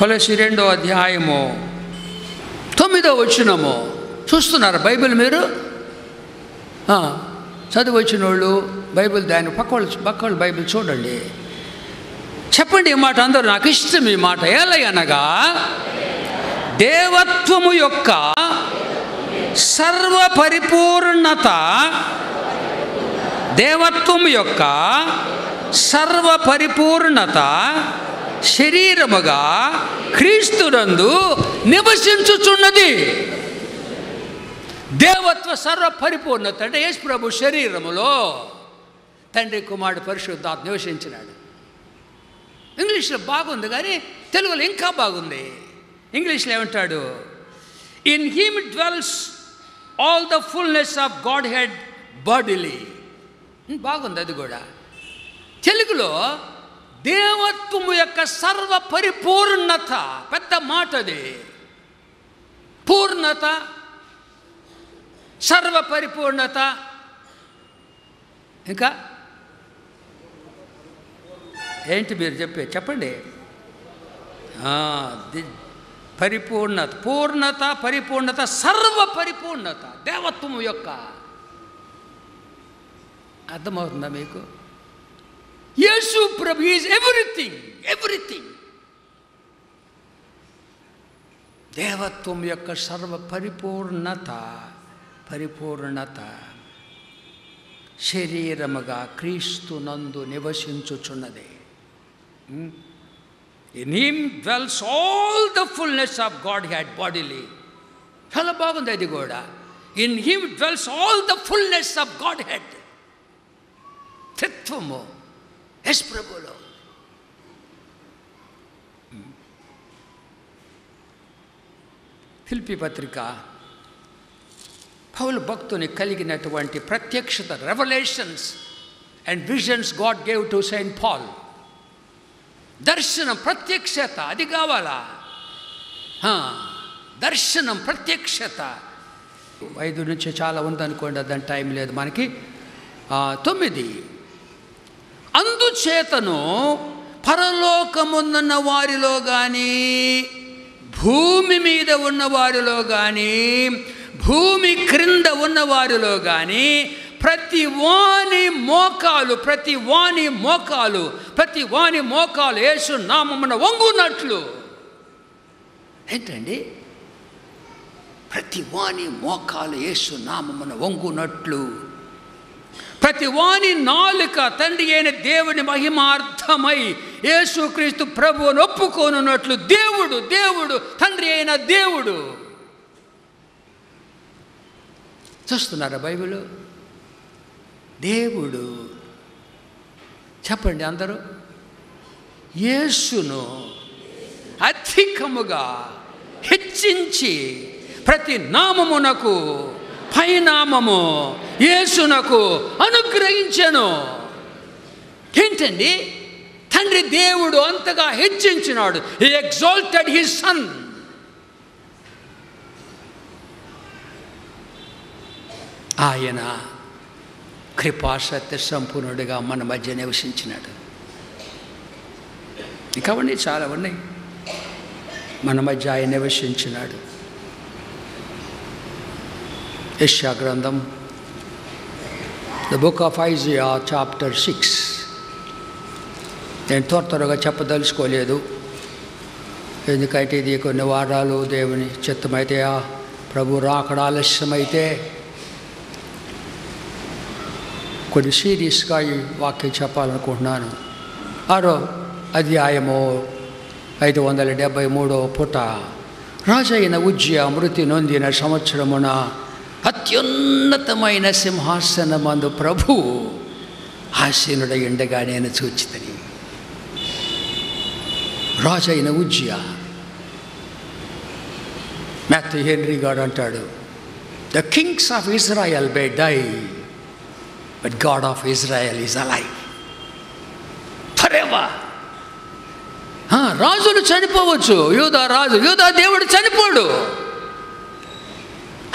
కొలసి రెండో అధ్యాయము. తొమ్మిదో వచ్చినము చూస్తున్నారు బైబిల్ మీరు? చదువు వచ్చిన వాళ్ళు బైబిల్ దాని పక్క వాళ్ళు బైబిల్ చూడండి. చెప్పండి ఈ మాట అందరూ నాకు ఇష్టం ఈ మాట. ఏలయనగా దేవత్వము యొక్క సర్వ దేవత్వం యొక్క సర్వపరిపూర్ణత శరీరముగా క్రీస్తునందు నివసించుచున్నది. దేవత్వ సర్వపరిపూర్ణత అంటే యేసు ప్రభు శరీరములో తండ్రి కుమారుడు పరిశుద్ధాత్మ నివసించినాడు. ఇంగ్లీష్లో బాగుంది కానీ తెలుగులో ఇంకా బాగుంది. ఇంగ్లీష్లో ఏమంటాడు? In him dwells all the fullness of Godhead bodily బాగుంది అది కూడా. తెలుగులో దేవత్వము యొక్క సర్వ పరిపూర్ణత పెద్ద మాట అది. పూర్ణత సర్వ పరిపూర్ణత. ఇంకా? ఏంటి మీరు చెప్పే? చెప్పండి. పరిపూర్ణత పూర్ణత పరిపూర్ణత సర్వ పరిపూర్ణత దేవత్వము యొక్క అర్థమవుతుందా మీకు? యేసు ప్రభు ఈజ్ ఎవ్రీథింగ్ ఎవ్రీథింగ్ దేవత్వం యొక్క సర్వ పరిపూర్ణత పరిపూర్ణత శరీరముగా క్రీస్తు నందు నివసించుచున్నది. In him dwells all the fullness of Godhead bodily చాలా బాగుంది అది కూడా. In him dwells all the fullness of Godhead త్రిత్వము ఎస్ ప్రభులో. ఫిల్పి పత్రిక. పౌలు భక్తుని కలిగినటువంటి ప్రత్యక్షత revolutions and visions God gave to Saint Paul దర్శనం ప్రత్యక్షత అది కావాలా? దర్శనం ప్రత్యక్షత. ఐదు నుంచి చాలా ఉందనుకోండి దాని టైం లేదు మనకి. తొమ్మిది. అందుచేతను పరలోకమున్న వారిలో కానీ భూమి మీద ఉన్న వారిలో కానీ భూమి క్రింద ఉన్న వారిలో కానీ ప్రతి వాణి మోకాలు ప్రతి వాణి మోకాలు ప్రతి వాణి మోకాలు యేసు నామమున వంగునట్లు. ఏంటండి? ప్రతి వాణి మోకాలు యేసు నామమున వంగునట్లు. ప్రతి వాని నాలుక తండ్రి అయిన దేవుని మహిమార్థమై యేసుక్రీస్తు ప్రభువును ఒప్పుకోనున్నట్లు దేవుడు దేవుడు తండ్రి అయిన దేవుడు. చూస్తున్నారా బైబిల్? దేవుడు. చెప్పండి అందరూ. యేసును అధికముగా హెచ్చించి ప్రతి నామమునకు పైనామము యేసునకు అనుగ్రహించెను. ఏంటండి? తండ్రి దేవుడు అంతగా హెచ్చించినాడు. ఈ ఎగ్జాల్టెడ్ హిస్ సన్ ఆయన కృపాసత్య సంపూర్ణుడిగా మన మధ్య నివసించినాడు. ఇంకా అవన్నీ చాలా ఉన్నాయి. మన మధ్య ఆయన నివసించినాడు. యశ్యా గ్రంథం the book of Isaiah chapter six. నేను త్వర త్వరగా చెప్పదలుచుకోలేదు. ఎందుకంటే ఇది కొన్ని వారాలు దేవుని చిత్తమైతే ఆ ప్రభు రాకడ ఆలస్యమైతే కొన్ని సీరియస్గా ఈ వాక్యం చెప్పాలనుకుంటున్నాను. ఆరో అధ్యాయము ఐదు వందల డెబ్భై మూడో పుట రాజైన ఉజ్జయ మృతి నొందిన సంవత్సరమున అత్యున్నతమైన సింహాసనమందు ప్రభు ఆసీనుడ ఎండగా నేను చూచితని. రాజైన ఉజ్జయ. మ్యాథ్యూ హెన్రీ గాడ్ అంటాడు the kings of Israel by die but God of Israel is alive forever రాజులు చనిపోవచ్చు. యూదా రాజు యూదా దేవుడు చనిపోడు.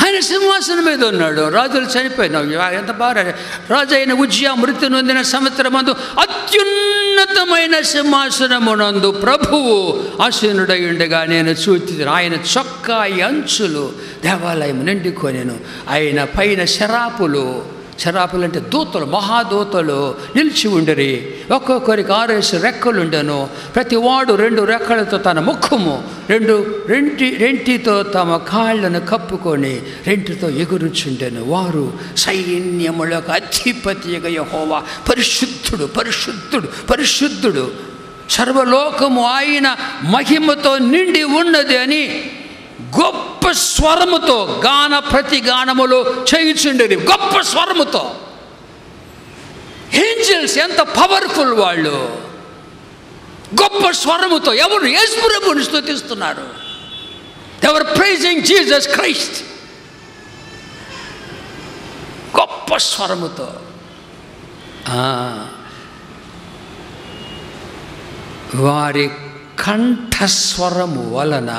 ఆయన సింహాసనం మీద ఉన్నాడు. రాజులు చనిపోయినావు ఎంత బాగా రాజు అయిన ఉజ్జయ మృతి నొందిన సంవత్సరమందు అత్యున్నతమైన సింహాసనమునందు ప్రభువు ఆసీనుడై ఉండగా నేను చూచి ఆయన చొక్కా అంచులు దేవాలయం నిండుకొనేను. ఆయన పైన శరాపులు శరాపులు అంటే దూతలు మహాదూతలు నిలిచి ఉండిరి. ఒక్కొక్కరికి ఆరేసి రెక్కలుండెను. ప్రతివాడు రెండు రెక్కలతో తన ముఖము రెండు రెంటి రెంటితో తమ కాళ్ళను కప్పుకొని రెంటితో ఎగురుచుండెను. వారు సైన్యములకు అధిపతిగా యహోవా. పరిశుద్ధుడు పరిశుద్ధుడు పరిశుద్ధుడు. సర్వలోకము ఆయన మహిమతో నిండి ఉన్నది అని గొప్ప స్వరముతో గాన ప్రతి గానములు చేయుచుండేది గొప్ప స్వరముతో. ఏంజల్స్ ఎంత పవర్ఫుల్ వాళ్ళు. గొప్ప స్వరముతో. ఎవరు? యేసుప్రభుని స్థుతిస్తున్నారు ఎవరు ప్రైజింగ్ జీసస్ క్రైస్ట్ గొప్ప స్వరముతో. వారి కంఠస్వరము వలన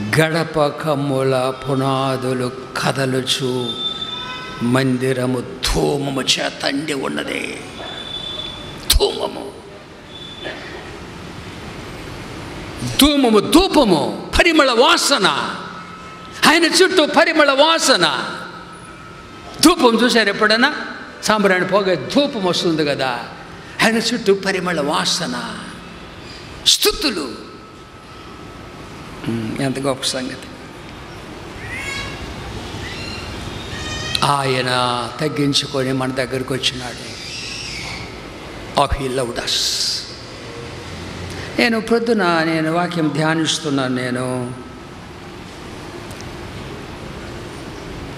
గడప కమ్ముల పునాదులు కదలుచు మందిరము ధూమము చేతండి ఉన్నది. ధూమము. ధూమము ధూపము పరిమళ వాసన. ఆయన చుట్టూ పరిమళ వాసన. ధూపం చూశారు ఎప్పుడైనా సాంబ్రాణి పోగా ధూపం వస్తుంది కదా. ఆయన చుట్టూ పరిమళ వాసన. స్థుతులు. ఎంత గొప్ప సంగతి ఆయన తగ్గించుకొని మన దగ్గరికి వచ్చినాడు ఆఫ్ హీ లవ్డ్ అస్ నేను ప్రొద్దున నేను వాక్యం ధ్యానిస్తున్నాను నేను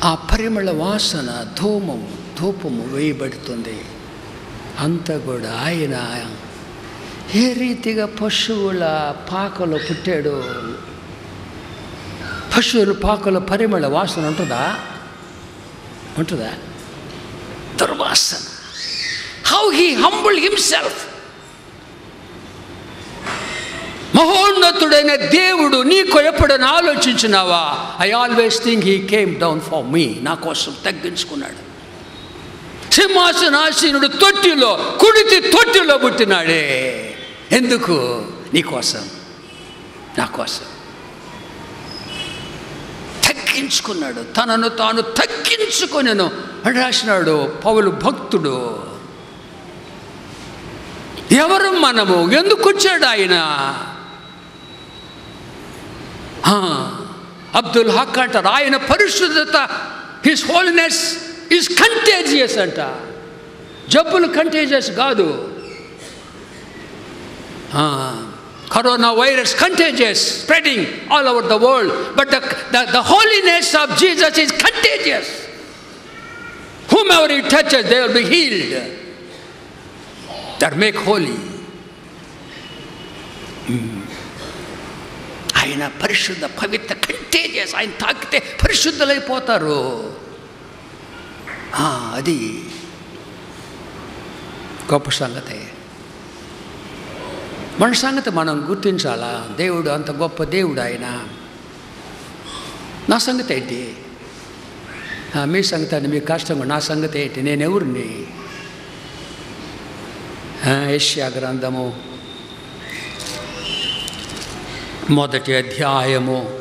ఆ పరిమళ వాసన ధూమము ధూపము వేయబడుతుంది అంతా కూడా ఆయన ఏ రీతిగా పశువుల పాకలో పుట్టాడు పశువుల పాకలో పరిమళ వాసన ఉంటుందా? ఉంటుందా? దుర్వాసన. హౌ హీ హంబుల్ హిమ్సెల్ఫ్ మహోన్నతుడైన దేవుడు నీకు ఎప్పుడైనా ఆలోచించినావా? I always think he came down for me నా కోసం తగ్గించుకున్నాడు. సింహాసనాసీనుడు తొట్టిలో కుడితి తొట్టిలో పుట్టినాడే. ఎందుకు? నీకోసం నా కోసం. తగ్గించుకున్నాడు. తనను తాను తగ్గించుకొనెను అని రాసినాడు పౌలు భక్తుడు. ఎవరు మనము? ఎందుకు వచ్చాడు ఆయన? అబ్దుల్ హక్ అంటారు ఆయన పరిశుద్ధత హిస్ హోల్నెస్ ఈజ్ కంటేజియస్ అంట. జబ్బులు కంటేజియస్ కాదు. ఆ, corona virus contagious spreading all over the world but the the holiness of Jesus is contagious whom ever he touches they will be healed that make holy ఆయన పరిశుద్ధ పవిత్ర contagious ఆయన తాకితే పరిశుద్ధులైపోతారు ఆ, అది గొప్ప సంగతి మన సంగతి మనం గుర్తించాలా? దేవుడు అంత గొప్ప దేవుడు ఆయన. నా సంగతి ఏంటి? మీ సంగతి అని మీ కష్టం నా సంగతి ఏంటి? నేను ఎవరిని? ఏషియా గ్రంథము. మొదటి అధ్యాయము.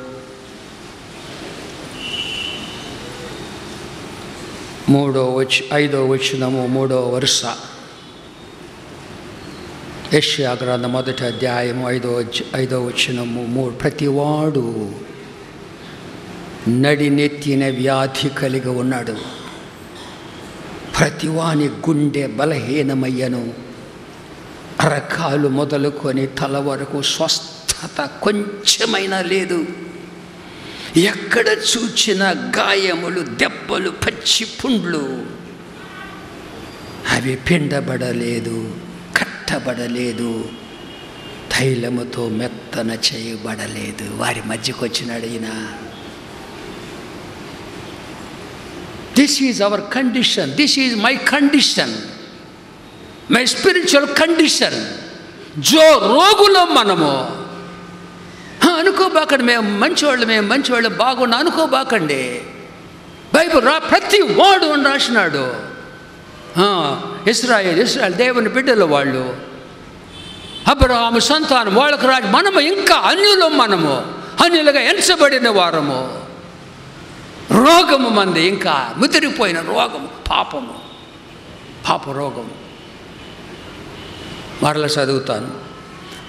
మూడో వచ్చి ఐదో వచ్చినము మూడో వరుస. యష్యా గ్రంథం మొదటి అధ్యాయము ఐదో వచ్చి- ఐదో వచ్చినము మూడు ప్రతివాడు నడినెత్తిన వ్యాధి కలిగి ఉన్నాడు. ప్రతివాని గుండె బలహీనమయ్యను. అరకాలు మొదలుకొని తల వరకు స్వస్థత కొంచెమైనా లేదు. ఎక్కడ చూచిన గాయములు దెబ్బలు పచ్చి పుండ్లు. అవి పిండబడలేదు. కష్టపడలేదు. తైలముతో మెత్తన చేయబడలేదు. వారి మధ్యకు వచ్చినాడు ఈయన. This is our condition this is my condition my spiritual condition జో రోగులం మనము. అనుకోబాకండి మేము మంచివాళ్ళు మేము మంచివాళ్ళు బాగున్నా అనుకోబాకండి. బైబుల్ రా ప్రతి వాడు అని రాసినాడు. ఇస్రాయేల్ ఇస్రాయల్ దేవుని బిడ్డలు వాళ్ళు. అబ్రహాము సంతానం వాళ్ళకు రాజు మనము ఇంకా అన్యులు మనము అన్యులుగా ఎంచబడిన వారము. రోగము మంది ఇంకా ముదిరిపోయిన రోగము పాపము. పాప రోగము. మరల చదువుతాను.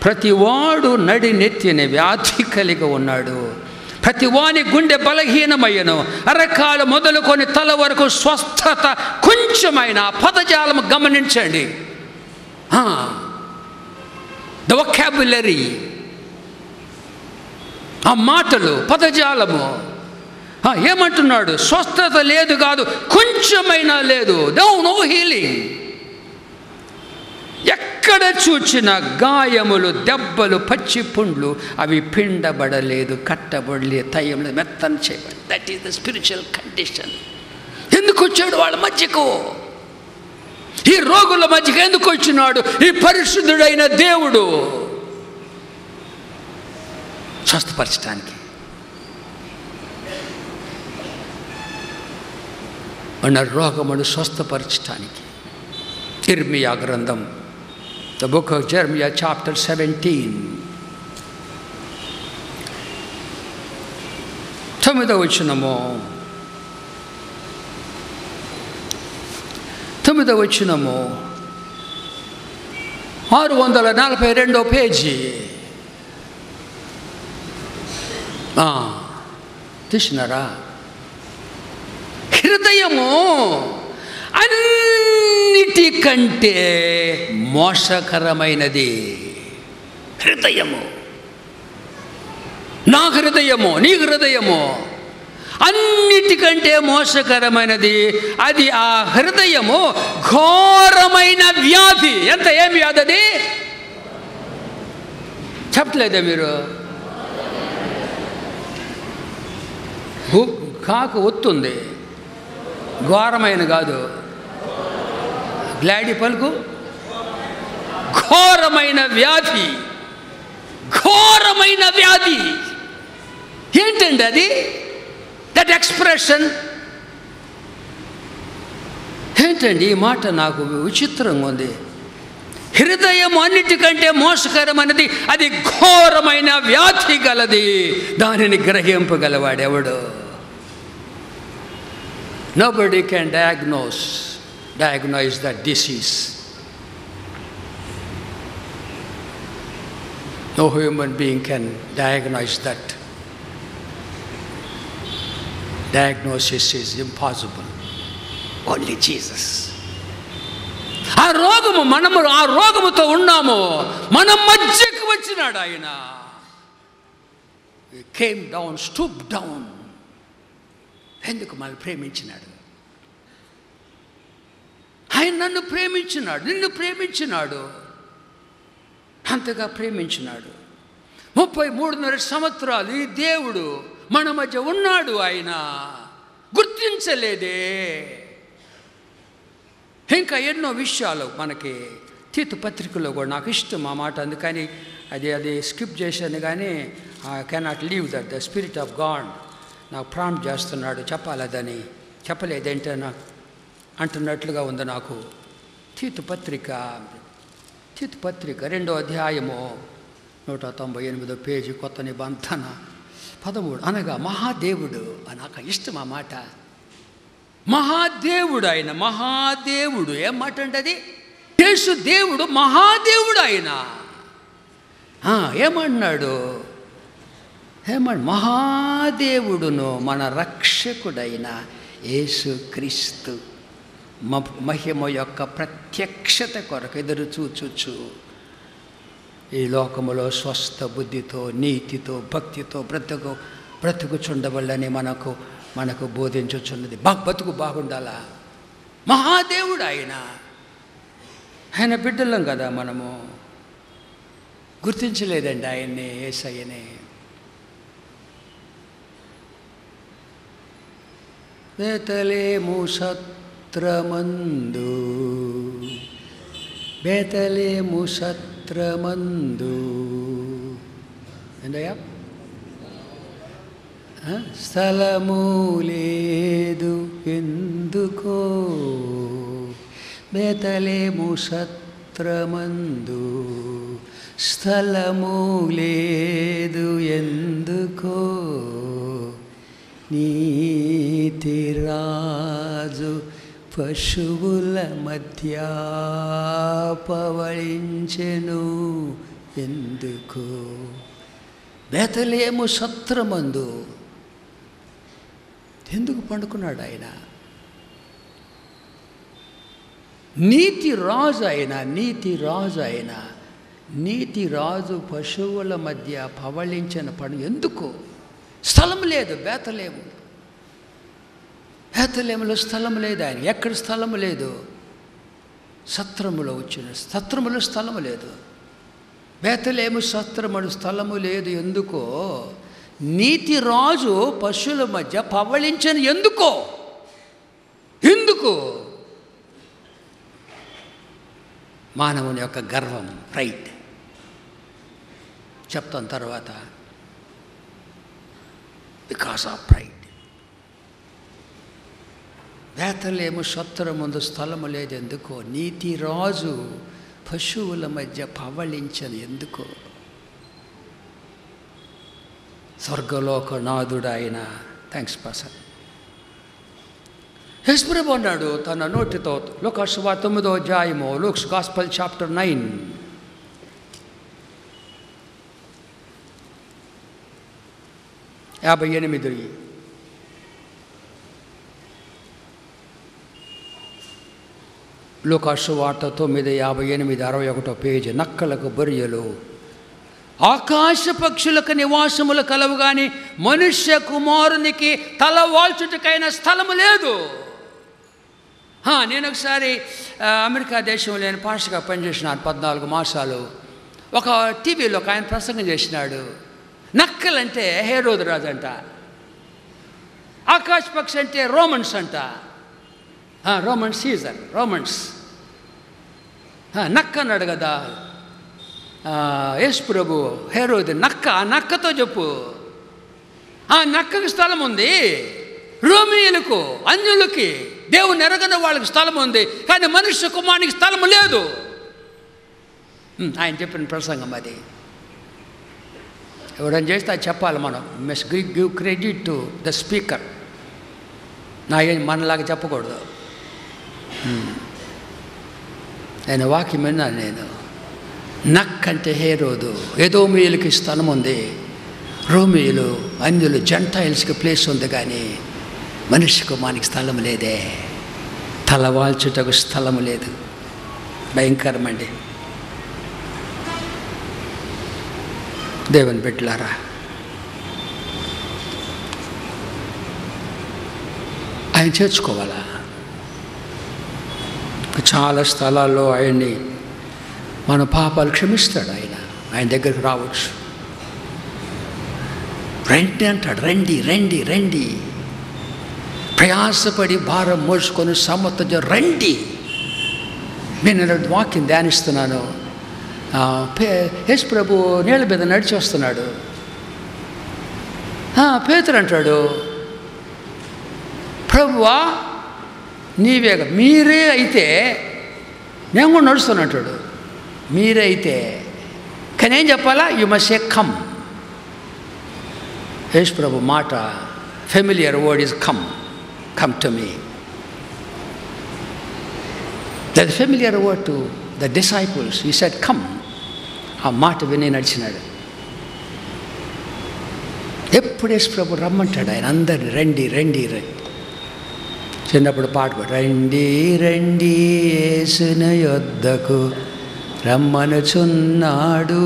ప్రతివాడు నడి నెత్తిన వ్యాధి కలిగి ఉన్నాడు. ప్రతివాని గుండె బలహీనమయ్యను. అరకాలు మొదలుకొని తల వరకు స్వస్థత కొంచెమైన పదజాలము గమనించండి. ద వొకాబులరీ ఆ మాటలు పదజాలము. ఏమంటున్నాడు? స్వస్థత లేదు కాదు కొంచెమైనా లేదు. డౌ నో హీలింగ్ ఎక్కడ చూచిన గాయములు దెబ్బలు పచ్చి పుండ్లు అవి పిండబడలేదు కట్టబడలేదు తయ్యంలో మెత్తని చేయబడి that is the spiritual condition ఎందుకు వచ్చాడు వాళ్ళ మధ్యకు? ఈ రోగుల మధ్యకు ఎందుకు వచ్చినాడు? ఈ పరిశుద్ధుడైన దేవుడు. స్వస్థపరచడానికి మన రోగమును స్వస్థపరచడానికి ఇర్మియా గ్రంథం the book of Jeremiah chapter seventeen తొమ్మిదవ వచ్చినము తొమ్మిదవ వచ్చినము ఆరు వందల నలభై రెండో పేజీ ఆ, తీసినారా హృదయము అన్నిటికంటే మోసకరమైనది హృదయము. నా హృదయము నీ హృదయము అన్నిటికంటే మోసకరమైనది అది ఆ హృదయము ఘోరమైన వ్యాధి. ఎంత ఏం వ్యాధి అది? చెప్పలేదా మీరు? హు- కాకు ఒత్తుంది. ఘోరమైన కాదు. గ్లాడి పలుకు. ఘోరమైన వ్యాధి. ఘోరమైన వ్యాధి. ఏంటండి అది? దట్ ఎక్స్ప్రెషన్ ఏంటండి? ఈ మాట నాకు విచిత్రంగా ఉంది. హృదయం అన్నిటికంటే మోసకరమైనది. అది ఘోరమైన వ్యాధి గలది. దానిని గ్రహింపగలవాడెవడు? Nobody can diagnose diagnose the disease no human being can diagnose that diagnosis is impossible only Jesus ఆ రోగము మనము ఆ రోగముతో ఉన్నాము మన మధ్యకు వచ్చినాడు ఆయన కేమ్ డౌన్ స్టూప్ డౌన్ ఎందుకు మనల్ని ప్రేమించినాడు ఆయన నన్ను ప్రేమించినాడు నిన్ను ప్రేమించినాడు. అంతగా ప్రేమించినాడు. ముప్పై మూడున్నర సంవత్సరాలు ఈ దేవుడు మన మధ్య ఉన్నాడు ఆయన. గుర్తించలేదే. ఇంకా ఎన్నో విషయాలు మనకి తీతు పత్రికలో కూడా నాకు ఇష్టం ఆ మాట. అందుకని అది అది స్కిప్ చేశాను కానీ I cannot leave that the spirit of God నాకు ప్రాంప్ట్ చేస్తున్నాడు. చెప్పాలదని చెప్పలేదేంటే నాకు అంటున్నట్లుగా ఉంది నాకు. తీతు పత్రిక తీతు పత్రిక రెండో అధ్యాయము నూట తొంభై ఎనిమిదో పేజీ కొత్త నిబంధన. పదమూడు. అనగా మహాదేవుడు అని నాకు ఇష్టం ఆ మాట. మహాదేవుడు ఆయన మహాదేవుడు ఏం మాట అంటే అది యేసు దేవుడు మహాదేవుడు ఆయన ఏమన్నాడు? ఏమన్నా మహాదేవుడును మన రక్షకుడైన యేసుక్రీస్తు. మ- మహిమ యొక్క ప్రత్యక్షత కొరకు ఎదురు చూచుచు. ఈ లోకములో స్వస్థ బుద్ధితో నీతితో భక్తితో బ్రతుకు బ్రతుకుచుండవల్లని మనకు మనకు బోధించుచున్నది. బా బతుకు బాగుండాలా? మహాదేవుడు ఆయన ఆయన బిడ్డలం కదా మనము. గుర్తించలేదండి ఆయన్ని ఏసయ్యని. బేతలేము సత్రమందు బేతలేము సత్రమందు ఏందయ్యా? స్థలము లేదు ఎందుకో? బేతలేము సత్రమందు స్థలము లేదు ఎందుకో? నీతిరాజు పశువుల మధ్య పవళించెను ఎందుకు? బేతలేము సత్రమందు ఎందుకు పండుకున్నాడు ఆయన నీతి రాజు ఆయన నీతి రాజు ఆయన నీతి రాజు పశువుల మధ్య పవళించిన పడు ఎందుకు? స్థలం లేదు బేతలేము. బేతలేములో స్థలం లేదు ఆయన. ఎక్కడ స్థలం లేదు? సత్రములో వచ్చిన సత్రములో స్థలం లేదు. బేతలేము సత్రముడు స్థలము లేదు ఎందుకో? నీతి రాజు పశువుల మధ్య పవళించిన ఎందుకో? ఎందుకు? మానవుని యొక్క గర్వం ప్రైడ్. చెప్తాను తర్వాత. Because of pride. వేతలేము సత్ర ముందు స్థలము లేదు ఎందుకో నీతి రాజు పశువుల మధ్య పవళించని ఎందుకో? స్వర్గలోక నాథుడు థ్యాంక్స్ పర్సన్ యశ్వరబు అన్నాడు తన నోటితో లోకసభ తొమ్మిదో అధ్యాయము లూక్స్ గాస్పల్ చాప్టర్ నైన్ యాభై ఎనిమిది. లోకాశువార్త తొమ్మిది యాభై ఎనిమిది అరవై ఒకటో పేజీ. నక్కలకు బొరియలు. ఆకాశ పక్షులకు నివాసములు కలవు కానీ మనుష్య కుమారునికి తల వాల్చుటకైన స్థలము లేదు. నేను ఒకసారి అమెరికా దేశంలో నేను పాషగా పనిచేసినాను పద్నాలుగు మాసాలు. ఒక టీవీలో ఒక ఆయన ప్రసంగం చేసినాడు. నక్కలంటే హేరోదు రాజు అంట ఆకాశ పక్షి అంటే రోమన్స్ అంట. Roman Caesar Romans. నక్క అన్నాడు కదా యేసు ప్రభు హేరోది నక్క ఆ నక్కతో చెప్పు. ఆ నక్కకి స్థలం ఉంది. రోమియులకు అన్యులకి దేవుని ఎరగని వాళ్ళకి స్థలం ఉంది. కానీ మనుష్య కుమారునికి స్థలం లేదు. ఆయన చెప్పిన ప్రసంగం అది. ఎవరైనా చేస్తే అది చెప్పాలి మనం. Must give credit to the speaker నా ఏం మనలాగా చెప్పకూడదు. ఆయన వాక్యం విన్నాను నేను నక్ అంటే హేరోదు ఏదో మీలకి స్థలం ఉంది రోమియులు అన్యులు జంటైల్స్కి ప్లేస్ ఉంది కానీ మనిషికి కుమానికి స్థలం లేదే. తల వాల్చుటకు స్థలం లేదు. భయంకరమండి. దేవుని బిడ్డలారా ఆయన చేర్చుకోవాలా? చాలా స్థలాల్లో ఆయన్ని మన పాపాలు క్షమిస్తాడు ఆయన. ఆయన దగ్గరికి రావచ్చు. రండి అంటాడు. రండి రండి రండి. ప్రయాసపడి భారం మోసుకొని సమ్మత రండి. నేను వాక్యం ధ్యానిస్తున్నాను. ఆ, యేసు ప్రభు నీళ్ళ మీద నడిచి వస్తున్నాడు. పేతురు అంటాడు ప్రభువా నీవే మీరే అయితే నేను కూడా నడుస్తాను మీరే అయితే కానీ ఏం చెప్పాలా? You must a come Yesu ప్రభు మాట familiar word is come come to me that familiar word to the disciples he said come ఆ మాట విని నడిచినాడు. ఎప్పుడు యేసు ప్రభు రమ్మంటాడు ఆయన? అందరిని రండి రండి రండి. చిన్నప్పుడు పాట రండి రండి యేసున యొద్దకు. రమ్మనుచున్నాడు.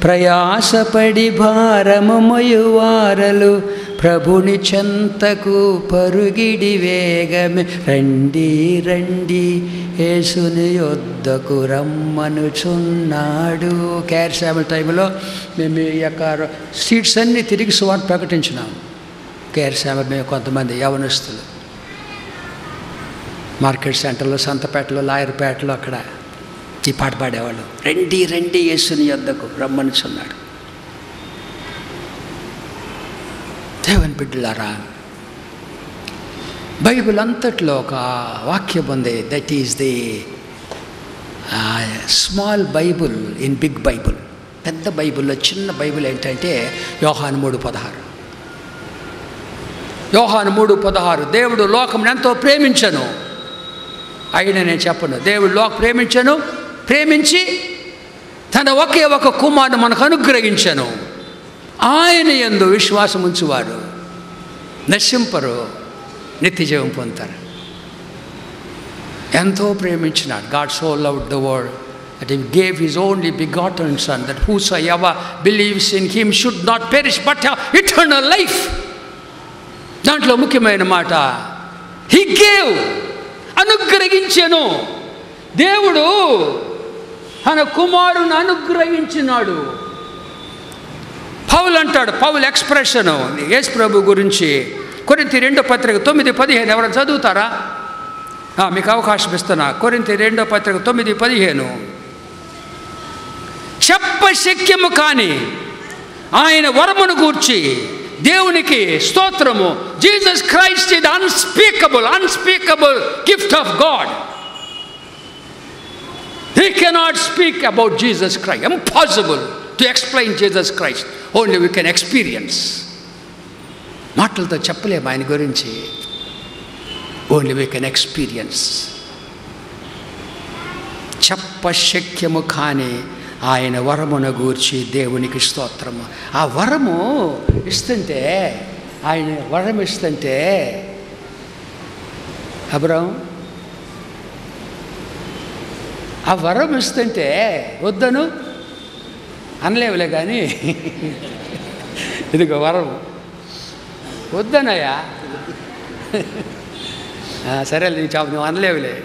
ప్రయాసపడి భారము మొయువారలు. ప్రభుని చెంతకు పరుగిడి వేగమే. రండి రండి యేసుని యొద్దకు రమ్మనుచున్నాడు. కేర్ సేవల టైంలో మేము ఈ యొక్క సీట్స్ అన్నీ తిరిగి సువార్త ప్రకటించినాం. కేర్ సేవ మేము కొంతమంది యవనస్తులు. మార్కెట్ సెంటర్లో సంతపేటలో లాయర్పేటలో అక్కడ ఈ పాట పాడేవాళ్ళు. రెండి రెండి యేసుని యొద్దకు రమ్మనుచున్నాడు దేవుని బిడ్డలారా బైబిల్ అంతట్లో ఒక వాక్యం ఉంది. That is the small Bible in big Bible పెద్ద బైబిల్లో చిన్న బైబిల్ ఏంటంటే యోహాను మూడు పదహారు. యోహాను మూడు పదహారు దేవుడు లోకం ఎంతో ప్రేమించను. అయినా నేను చెప్పను. దేవుడు లోక ప్రేమించను. ప్రేమించి తన ఒకే ఒక కుమారుడు మనకు అనుగ్రహించను. ఆయన ఎందు విశ్వాసం ఉంచువారు నశింపరు. నిత్యజీవం పొందుతారు. ఎంతో ప్రేమించినాడు. God so love the world that he gave his only begotten son that whosoever believes in him should not perish but eternal life దాంట్లో ముఖ్యమైన మాట హీ గేవ్ అనుగ్రహించెను. దేవుడు తన కుమారుని అనుగ్రహించినాడు. పౌలు అంటాడు పౌలు ఎక్స్ప్రెషన్ యేసు ప్రభు గురించి. కొరింత రెండో పత్రిక తొమ్మిది పదిహేను ఎవరైనా చదువుతారా? మీకు అవకాశం ఇస్తున్నా. కొరింతి రెండో పత్రిక తొమ్మిది పదిహేను. చెప్ప శక్యము ఆయన వరమును గూర్చి దేవునికి స్తోత్రము Jesus Christ is unspeakable unspeakable gift of God he cannot speak about Jesus Christ impossible to explain Jesus Christ only we can experience మాటలతో చెప్పలేము ఆయన గురించి ఓన్లీ వీ కెన్ ఎక్స్పీరియన్స్ చెప్పశక్యము కాని ఆయన వరమును గూర్చి దేవునికి స్తోత్రము. ఆ వరము ఇస్తుంటే ఆయన వరం ఇస్తుంటే అబ్రహం ఆ వరం ఇస్తుంటే వద్దను అనలేవులే కానీ ఇదిగో వరం వద్దనయ్యా. సరే నీ చాపు నువ్వు అనలేవులే.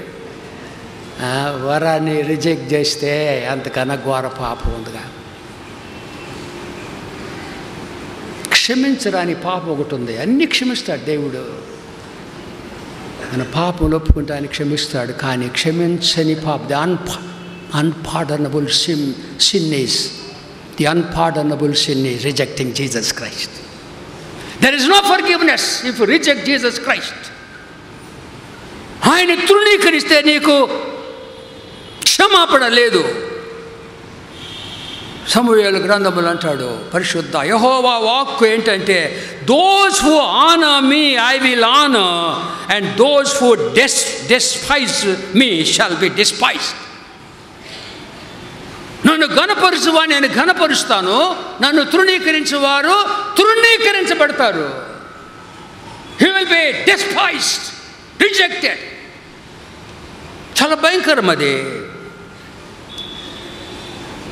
వరాన్ని రిజెక్ట్ చేస్తే అంతకన్నా ఘోర పాపం ఉందిగా. క్షమించరాని పాపం ఒకటి ఉంది. అన్ని క్షమిస్తాడు దేవుడు. మన పాపం ఒప్పుకుంటే ఆయన క్షమిస్తాడు కానీ క్షమించని పాప the unpar unpardonable sin sin the unpardonable sin rejecting Jesus Christ there is no forgiveness if reject Jesus Christ ఆయన తృణీకరిస్తే నీకు క్షమాపణ లేదు సమూహేలు గ్రంథములు అంటాడు పరిశుద్ధ యహోవా వాక్కు ఏంటంటే those who honour me I will honour and those who des despise me shall be despise నన్ను ఘనపరుచువా నేను ఘనపరుస్తాను. నన్ను తృణీకరించేవారు తృణీకరించబడతారు. He will be despised rejected చాలా భయంకరం అది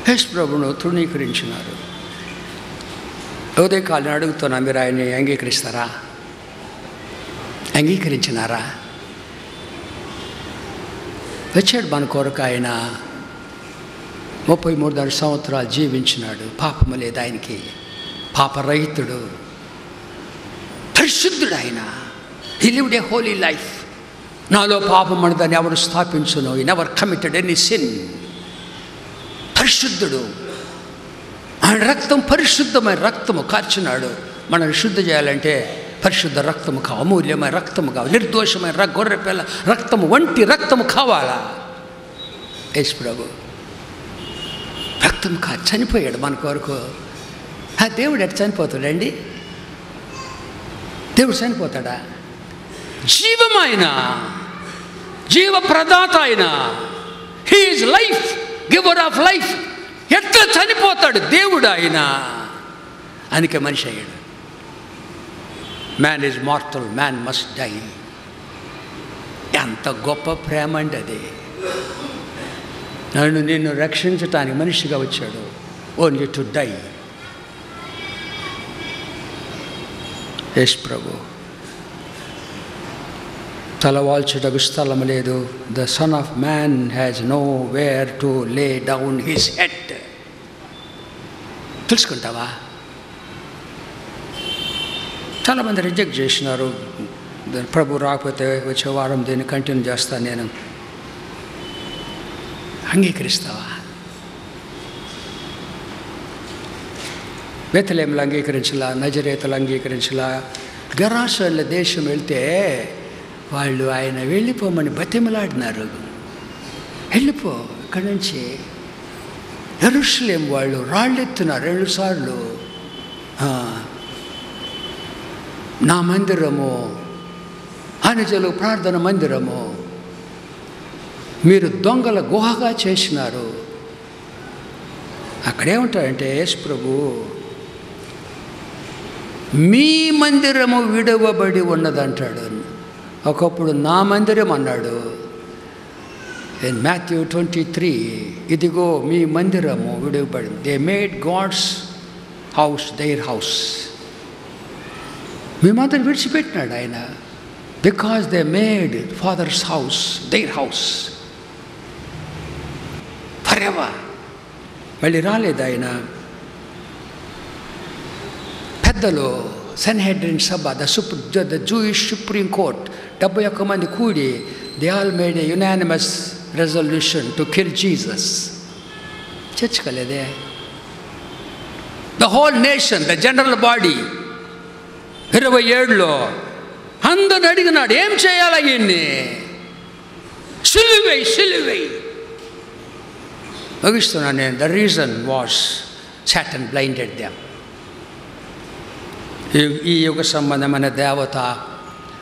యేసు ప్రభును తృణీకరించినారు. ఉదయకాలను అడుగుతున్నా మీరు ఆయన్ని అంగీకరిస్తారా? అంగీకరించినారా? వచ్చాడు మన కొరకు ఆయన ముప్పై మూడు నాలుగు సంవత్సరాలు జీవించినాడు. పాపము లేదు ఆయనకి. పాపరహితుడు. పరిశుద్ధుడు ఆయన. He lived a holy life నాలో పాపం దాన్ని ఎవరు స్థాపించును? ఈ నెవర్ కమిటెడ్ ఎనీ సిన్ పరిశుద్ధుడు. ఆయన రక్తం పరిశుద్ధమైన రక్తము కార్చినాడు. మనల్ని శుద్ధి చేయాలంటే పరిశుద్ధ రక్తము కావు అమూల్యమైన రక్తము కావాలి. నిర్దోషమైన ర గొర్రె పిల్ల రక్తము వంటి రక్తము కావాలా? యేసు ప్రభు. రక్తం కా చనిపోయాడు మన కొరకు. ఆ దేవుడు ఎట్లా చనిపోతాడండి? దేవుడు చనిపోతాడా? జీవమైన జీవ ప్రదాత ఆయన he is life. Giver of life. ఎట్లా చనిపోతాడు దేవుడు ఆయన? అందుకే మనిషి అయ్యాడు. Man is mortal man must die. ఎంత గొప్ప ప్రేమ అండి అది. నన్ను నిన్ను రక్షించటానికి మనిషిగా వచ్చాడు. Only to die. ఎస్ ప్రభు. తలవాల్చుటకు స్థలం లేదు the son of man has nowhere to lay down his head తెలుసుకుంటావా? చాలామంది రిజెక్ట్ చేసినారు. ప్రభు రాకపోతే వచ్చే వారం దీన్ని కంటిన్యూ చేస్తాను నేను. అంగీకరిస్తావా? బెతలేములు అంగీకరించలా నజరేతలు అంగీకరించలా గరాసోళ్ళ దేశం వెళ్తే వాళ్ళు ఆయన వెళ్ళిపోమని బతిమలాడినారు. వెళ్ళిపో ఇక్కడి నుంచి ఎరుషులేం వాళ్ళు రాళ్ళెత్తున్నారు. రెండుసార్లు నా మందిరము అనుజలు ప్రార్థన మందిరము మీరు దొంగల గుహగా చేసినారు. అక్కడేమంటాడంటే యేసు ప్రభు మీ మందిరము విడవబడి ఉన్నదంటాడు. ఒకప్పుడు నా మందిరం అన్నాడు. ఇన్ మాథ్యూ ట్వంటీ త్రీ ఇదిగో మీ మందిరము విడవబడింది. They made God's house their house మీ మందిరం విడిచిపెట్టినాడు ఆయన. Because they made Father's house their house for మళ్ళీ రాలేదు ఆయన. పెద్దలు Sanhedrin Sabha the sup the Jewish supreme court డెబ్బై ఒక్క మంది కూడి they all made a unanimous resolution to kill Jesus చర్చకలేదే the whole nation the general body ఇరవై ఏడులో అందరు అడిగినాడు ఏం చేయాలి ఈయన్ని సిలువై సిలువై ముగిస్తున్నాను నేను the reason was Satan blinded them ఈ యుగ సంబంధమైన దేవత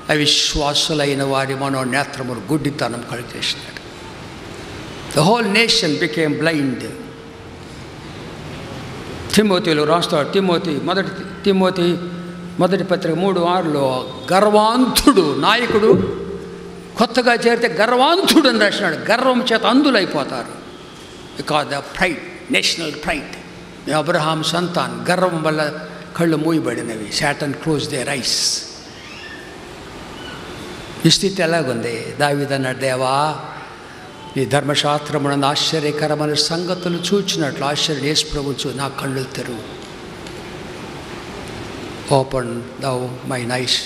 అవిశ్వాసులైన వారి మనోనేత్రములు గుడ్డితనం కలిగేసినాడు. The whole nation became blind తిమోతిలో రాస్తాడు తిమోతి మొదటి తిమోతి మొదటి పత్రిక మూడు ఆరులో గర్వాంతుడు నాయకుడు కొత్తగా చేరితే గర్వాంతుడు అని రాసినాడు. గర్వం చేత అందులైపోతారు. Because the pride national pride Abraham సంతాన్ గర్వం వల్ల కళ్ళు మూయబడినవి. శాటన్ క్లోజ్ దే రైస్ ఈ స్థితి ఎలాగుంది? దావిదన్నాడు దేవా ఈ ధర్మశాస్త్రమున ఆశ్చర్యకరమైన సంగతులు చూచినట్లు ఆశ్చర్య యేసు చూ నా కళ్ళు తెరువు open thou my eyes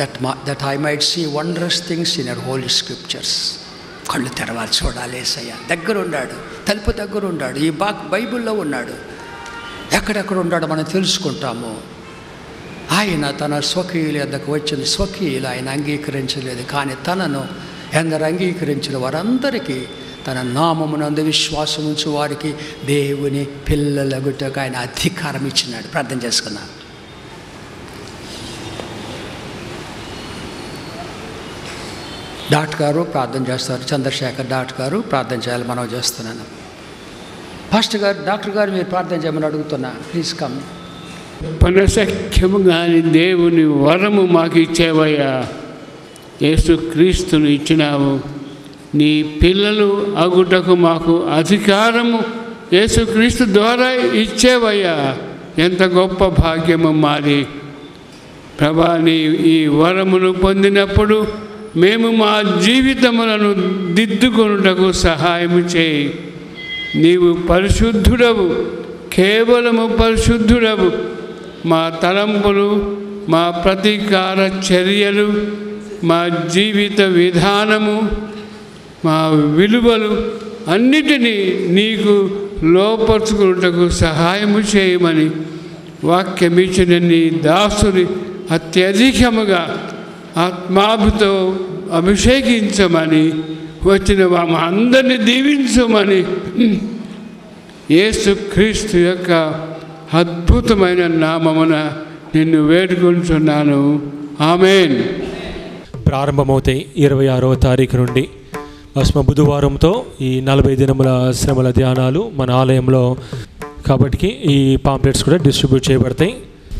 that మా that I might see wondrous things in our holy scriptures కళ్ళు తెరవాలి చూడాలి ఏసయ్య. దగ్గర ఉన్నాడు తలుపు దగ్గర ఉన్నాడు ఈ బా బైబిల్లో ఉన్నాడు. ఎక్కడెక్కడ ఉన్నాడో మనం తెలుసుకుంటాము. ఆయన తన స్వకీయుల యొద్దకు వచ్చిన స్వకీయులు ఆయన అంగీకరించలేదు. కానీ తనను ఎందరు అంగీకరించిన వారందరికీ తన నామమునందు విశ్వాసం ఉంచు వారికి దేవుని పిల్లలగుటకు ఆయన అధికారం ఇచ్చినాడు. ప్రార్థన చేసుకున్నాను డాట్ గారు ప్రార్థన చేస్తారు. చంద్రశేఖర్ డాట్ గారు ప్రార్థన చేయాలి. మనం చేస్తున్నాను. పాస్టర్ గారు డాక్టర్ గారు మీరు ప్రార్థన చేయమని అడుగుతున్నా. ప్లీజ్ కమ్ పనసఖ్యము కాని దేవుని వరము మాకు ఇచ్చేవయ్యా. యేసు క్రీస్తును ఇచ్చినావు. నీ పిల్లలు అగుటకు మాకు అధికారము యేసుక్రీస్తు ద్వారా ఇచ్చేవయ్యా. ఎంత గొప్ప భాగ్యము మాది. ప్రభా నీ ఈ వరమును పొందినప్పుడు మేము మా జీవితములను దిద్దుకొనుటకు సహాయం చేయి. నీవు పరిశుద్ధుడవు కేవలము పరిశుద్ధుడవు. మా తలంపులు మా ప్రతీకార చర్యలు మా జీవిత విధానము మా విలువలు అన్నిటినీ నీకు లోపరుచుకున్నటకు సహాయము చేయమని వాక్యమిచ్చిన నీ దాసుని అత్యధికముగా ఆత్మాభితో అభిషేకించమని వచ్చిన మా అందరిని దీవించమని. యేసుక్రీస్తు యొక్క అద్భుతమైన నామమున నిన్ను వేడుకుంటున్నాను ఆమెన్. ప్రారంభమవుతాయి ఇరవై ఆరవ తారీఖు నుండి. అస్మ బుధవారంతో ఈ నలభై దినముల శ్రమల ధ్యానాలు మన ఆలయంలో కాబట్టి ఈ పాంప్లెట్స్ కూడా డిస్ట్రిబ్యూట్ చేయబడతాయి.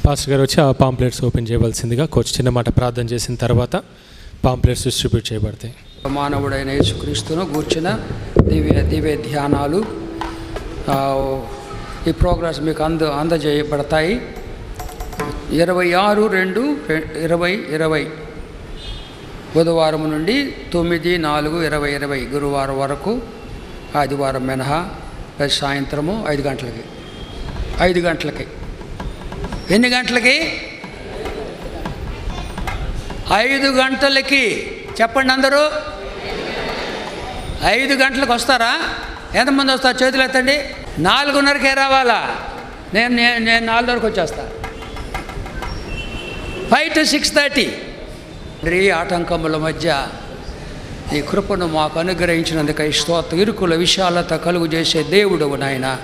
పాస్టర్ గారు వచ్చి ఆ పాంప్లెట్స్ ఓపెన్ చేయవలసిందిగా కోచ్ చిన్న మాట ప్రార్థన చేసిన తర్వాత పాంప్లెట్స్ డిస్ట్రిబ్యూట్ చేయబడతాయి. మానవుడైన యేసుక్రీస్తును గూర్చిన దివ్య దివ్య ధ్యానాలు ఈ ప్రోగ్రామ్స్ మీకు అంద అందజేయబడతాయి. ఇరవై ఆరు రెండు ఇరవై ఇరవై. బుధవారం నుండి తొమ్మిది నాలుగు ఇరవై ఇరవై గురువారం వరకు ఆదివారం మినహా సాయంత్రము ఐదు గంటలకి. ఐదు గంటలకి. ఎన్ని గంటలకి? ఐదు గంటలకి. చెప్పండి అందరూ. ఐదు గంటలకు వస్తారా? ఎంతమంది వస్తారు? చేతులు ఎత్తండి. నాలుగున్నరకే రావాలా? నేను నేను నేను నాలుగున్నరకు వచ్చేస్తా. ఫైవ్ టు సిక్స్ థర్టీ రీ ఆటంకముల మధ్య ఈ కృపను మాకు అనుగ్రహించినందుకై స్తోత్ర. ఇరుకుల విశాలత కలుగు చేసే దేవుడు నాయన.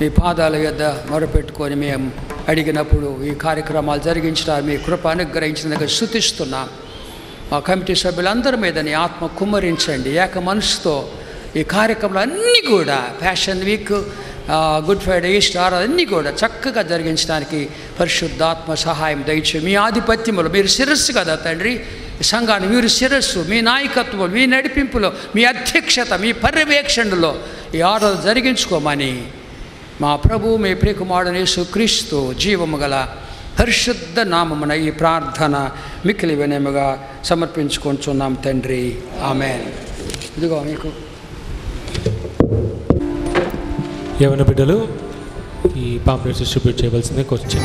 మీ పాదాల యొద్ద మొరపెట్టుకొని మేము అడిగినప్పుడు ఈ కార్యక్రమాలు జరిగించడానికి మీ కృప అనుగ్రహించినందుకు శృతిస్తున్నాం ఆ కమిటీ సభ్యులందరి మీద నీ ఆత్మ కుమ్మరించండి. ఏక మనసుతో ఈ కార్యక్రమాలు అన్నీ కూడా fashion week good Friday Easter అన్నీ కూడా చక్కగా జరిగించడానికి పరిశుద్ధాత్మ సహాయం దయచే మీ ఆధిపత్యములు మీరు శిరస్సు కదా తండ్రి. సంఘాన్ని మీరు శిరస్సు మీ నాయకత్వం మీ నడిపింపులో మీ అధ్యక్షత మీ పర్యవేక్షణలో ఈ ఆర్డర్ జరిగించుకోమని మా ప్రభు మీ ప్రియకుమారుడు యేసు క్రీస్తు జీవము గల పరిశుద్ధ నామమున ఈ ప్రార్థన మిక్కిలి వినయముగా సమర్పించుకుంటున్నాం తండ్రి. ఆమె ఇదిగో మీకు. యవన బిడ్డలు? ఈ పాంప్లెట్స్ డిస్ట్రిబ్యూట్ చేయవలసిందే కొంచెం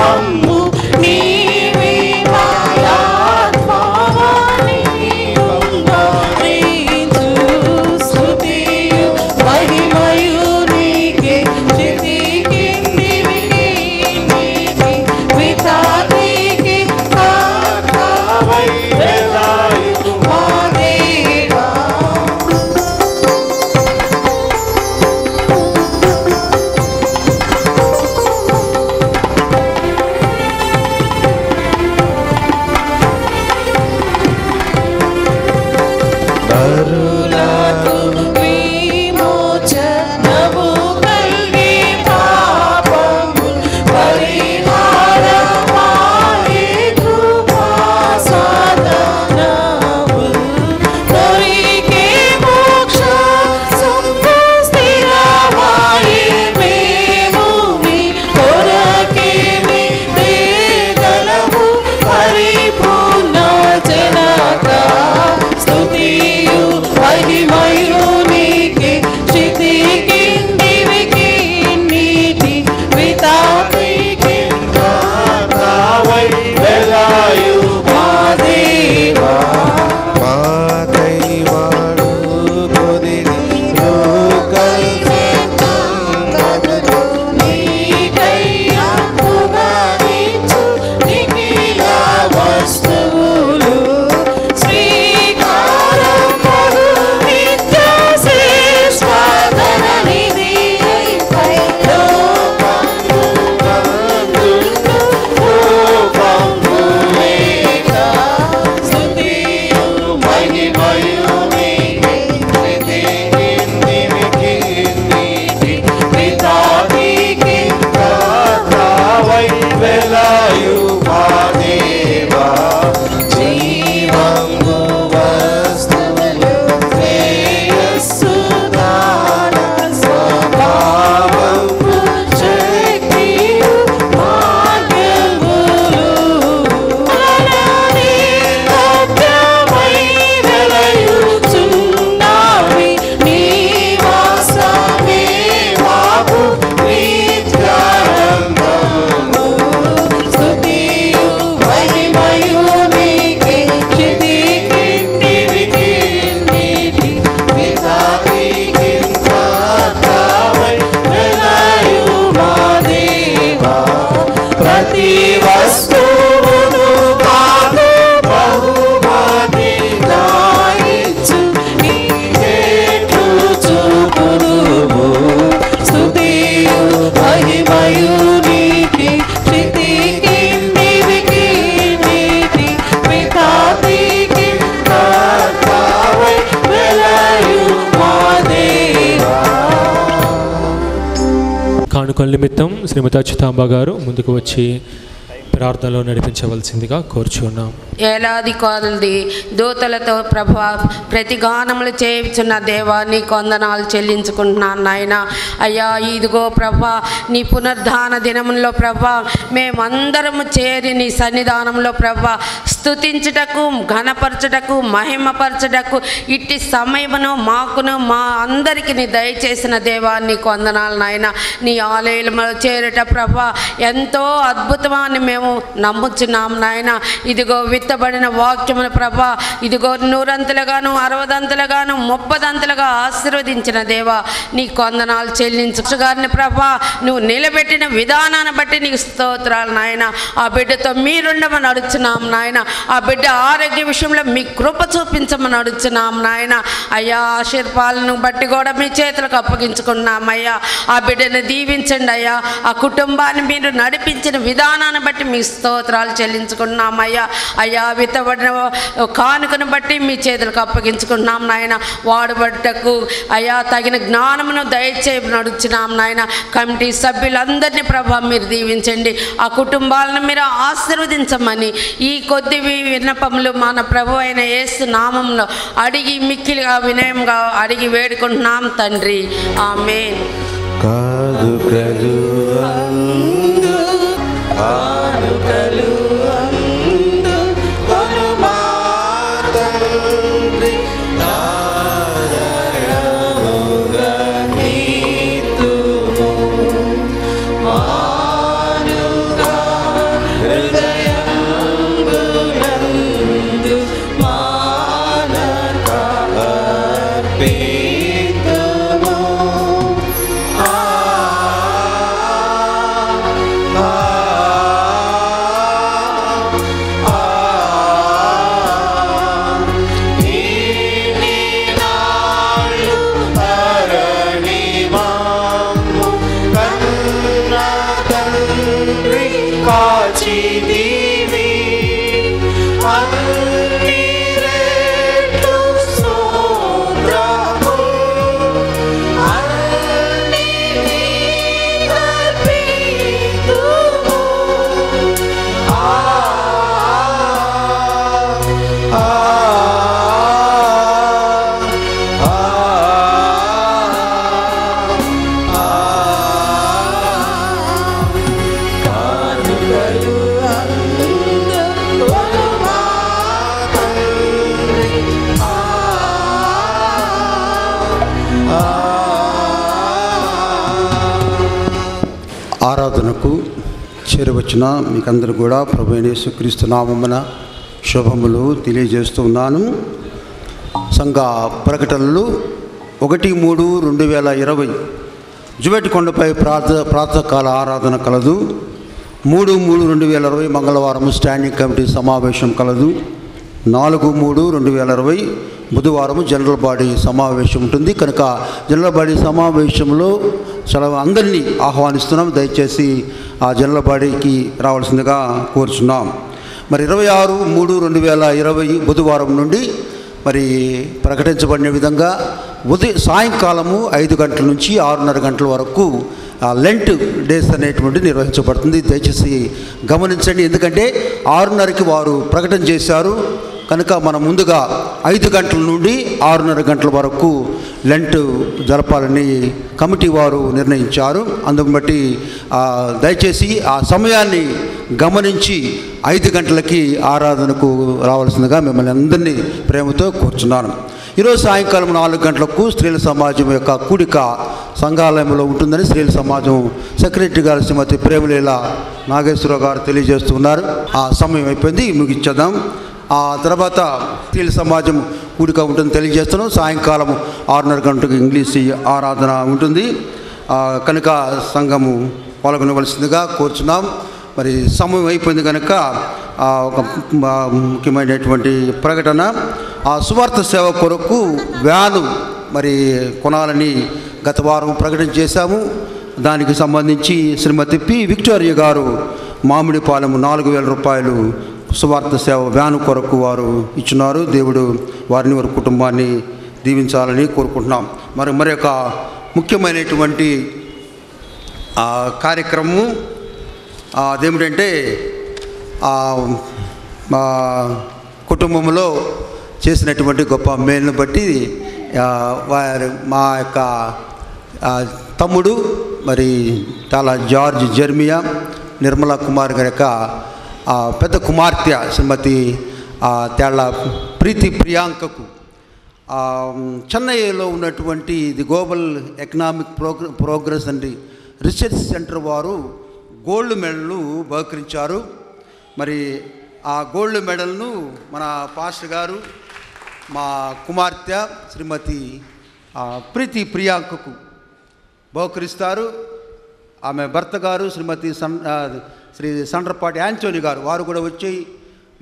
Om నిమిత్తం శ్రీమతి అచ్యుతాంబ గారు ముందుకు వచ్చి ప్రార్థనలో నడిపించవలసిందిగా కోరుచున్నాం. ఏలాది కొలది దూతలతో ప్రభా ప్రతి గానములు చేయించున్న దేవా నీ కొందనాలు చెల్లించుకుంటున్నాను నాయన. అయ్యా ఇదిగో ప్రభా నీ పునర్ధాన దినములో ప్రభా మేమందరము చేరి నీ సన్నిధానంలో ప్రభా స్తుతించుటకు ఘనపరచుటకు మహిమపరచుటకు ఇట్టి సమయమును మాకును మా అందరికి నీ దయచేసిన దేవా నీ వందనాలు నాయన. నీ ఆలయంలో చేరుట ప్రభా ఎంతో అద్భుతమని మేము నమ్ముచున్నాం నాయన. ఇదిగో విత్తబడిన వాక్యముల ప్రభా ఇదిగో నూరంతులుగాను అరవదంతులుగాను ముప్పదంతులుగా ఆశీర్వదించిన దేవా. నీ కొందనాలు చెల్లించు గారిని ప్రభా. నువ్వు నిలబెట్టిన విధానాన్ని బట్టి నీకు స్తోత్రాలు నాయన. ఆ బిడ్డతో మీరుండమని అడుచున్నాం నాయన. ఆ బిడ్డ ఆరోగ్య విషయంలో మీ కృప చూపించమని అడుచున్నాం నాయన. అయ్యా ఆశీర్పాలను బట్టి కూడా మీ చేతులకు అప్పగించుకున్నామయ్యా ఆ బిడ్డను దీవించండి అయ్యా. ఆ కుటుంబాన్ని మీరు నడిపించిన విధానాన్ని బట్టి మీ స్తోత్రాలు చెల్లించుకున్నామయ్యా అయ్యా. వితబడిన విత్తబడిన కానుకను బట్టి మీ చేతులకు అప్పగించుకున్నాం నాయన. వాడబట్టకు అయ్యా తగిన జ్ఞానం జ్ఞానమును దయచేయమని నడుచున్నాం నాయన. కమిటీ సభ్యులందరినీ ప్రభా మీరు దీవించండి. ఆ కుటుంబాలను మీరు ఆశీర్వదించమని ఈ కొద్ది విన్నపములు మన ప్రభు అయిన యేసు నామంలో అడిగి మిక్కిలిగా వినయంగా అడిగి వేడుకుంటున్నాం తండ్రి. ఆమె కాదు కలు వచ్చిన మీకందరూ కూడా ప్రభు అయిన యేసుక్రీస్తు నామమున శుభములు తెలియజేస్తూ ఉన్నాను. సంఘ ప్రకటనలు ఒకటి మూడు రెండు వేల ఇరవై జువెట్ కొండపై ప్రాత ప్రాతకాల ఆరాధన కలదు. మూడు మూడు రెండు వేల ఇరవై మంగళవారం స్టాండింగ్ కమిటీ సమావేశం కలదు. నాలుగు మూడు రెండు వేల ఇరవై బుధవారం జనరల్ బాడీ సమావేశం ఉంటుంది. కనుక జనరల్ బాడీ సమావేశంలో చాలా అందరినీ ఆహ్వానిస్తున్నాం. దయచేసి ఆ జనరల్ బాడీకి రావాల్సిందిగా కోరుచున్నాం. మరి ఇరవై ఆరు మూడు రెండు వేల ఇరవై బుధవారం నుండి మరి ప్రకటించబడిన విధంగా ఉదయం సాయంకాలము ఐదు గంటల నుంచి ఆరున్నర గంటల వరకు లెంట్ డేస్ అనేటువంటి నిర్వహించబడుతుంది. దయచేసి గమనించండి. ఎందుకంటే ఆరున్నరకి వారు ప్రకటన చేశారు. కనుక మనం ముందుగా ఐదు గంటల నుండి ఆరున్నర గంటల వరకు లెంట్ జరపాలని కమిటీ వారు నిర్ణయించారు. అందుకు బట్టి దయచేసి ఆ సమయాన్ని గమనించి ఐదు గంటలకి ఆరాధనకు రావాల్సిందిగా మిమ్మల్ని అందరినీ ప్రేమతో కూర్చున్నాను. ఈరోజు సాయంకాలం నాలుగు గంటలకు స్త్రీల సమాజం యొక్క కూడిక సంఘాలయంలో ఉంటుందని స్త్రీల సమాజం సెక్రటరీ గారు శ్రీమతి ప్రేమలీల నాగేశ్వరరావు గారు తెలియజేస్తున్నారు. ఆ సమయం అయిపోయింది ముగించేద్దాం. ఆ తర్వాత స్త్రీల సమాజం కూడిక ఉంటుంది తెలియజేస్తున్నాం. సాయంకాలం ఆరున్నర గంటలకు ఇంగ్లీష్ ఆరాధన ఉంటుంది. కనుక సంఘము పాల్గొనవలసిందిగా కోరుచున్నాం. మరి సమయం అయిపోయింది కనుక ఒక ముఖ్యమైనటువంటి ప్రకటన ఆ సువార్త సేవ కొరకు వ్యాను మరి కొనాలని గత వారం ప్రకటన చేశాము. దానికి సంబంధించి శ్రీమతి పి విక్టోరియా గారు మామిడిపాలెం నాలుగు వేల రూపాయలు సువార్త సేవ వ్యాను కొరకు వారు ఇచ్చినారు. దేవుడు వారిని వారి కుటుంబాన్ని దీవించాలని కోరుకుంటున్నాం. మరి మరి ఒక ముఖ్యమైనటువంటి కార్యక్రమము అదేమిటంటే మా కుటుంబంలో చేసినటువంటి గొప్ప మేలును బట్టి వారి మా యొక్క తమ్ముడు మరి చాలా జార్జ్ జర్మియా నిర్మలా కుమార్ గారి యొక్క ఆ, పెద్ద కుమార్తె శ్రీమతి ఆ, తేళ్ళ ప్రీతి ప్రియాంకకు చెన్నైలో ఉన్నటువంటి ది గ్లోబల్ ఎకనామిక్ ప్రోగ్ర ప్రోగ్రెస్ అండ్ రీసెర్చ్ సెంటర్ వారు గోల్డ్ మెడల్ను బహుకరించారు. మరి ఆ గోల్డ్ మెడల్ను మన పాస్టర్ గారు మా కుమార్తె శ్రీమతి ప్రీతి ప్రియాంకకు బహుకరిస్తారు. ఆమె భర్త గారు శ్రీమతి సన్ శ్రీ సండ్రపాటి యాంటోని గారు వారు కూడా వచ్చి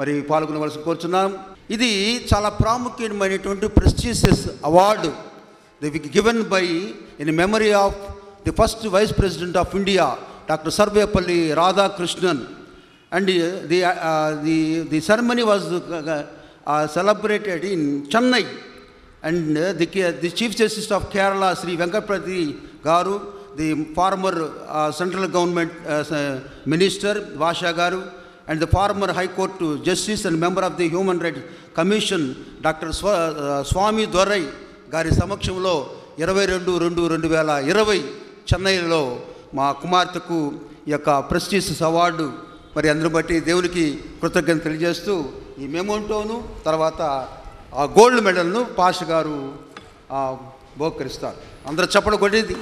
మరి పాల్గొనవలసి కోరుచున్నాం. ఇది చాలా ప్రాముఖ్యమైనటువంటి prestigious award the given by in memory of the first vice president of India doctor Sarvepalli Radhakrishnan and the the the ceremony was celebrated in Chennai and the the chief justice of Kerala Shri Venkatapathi గారు the former central government minister Bhasha గారు and the former high court justice and member of the human rights commission doctor స్వ స్వామి దొరై గారి సమక్షంలో ఇరవై రెండు రెండు రెండు వేల ఇరవై చెన్నైలో మా కుమార్తెకు ఈ యొక్క ప్రెస్టీజియస్ అవార్డు మరి అందరూ బట్టి దేవునికి కృతజ్ఞత తెలియజేస్తూ ఈ మెమోంటోను తర్వాత ఆ గోల్డ్ మెడల్ను పాష గారు ఆ, బహుకరిస్తారు. అందరూ చెప్పడం కొట్టేది.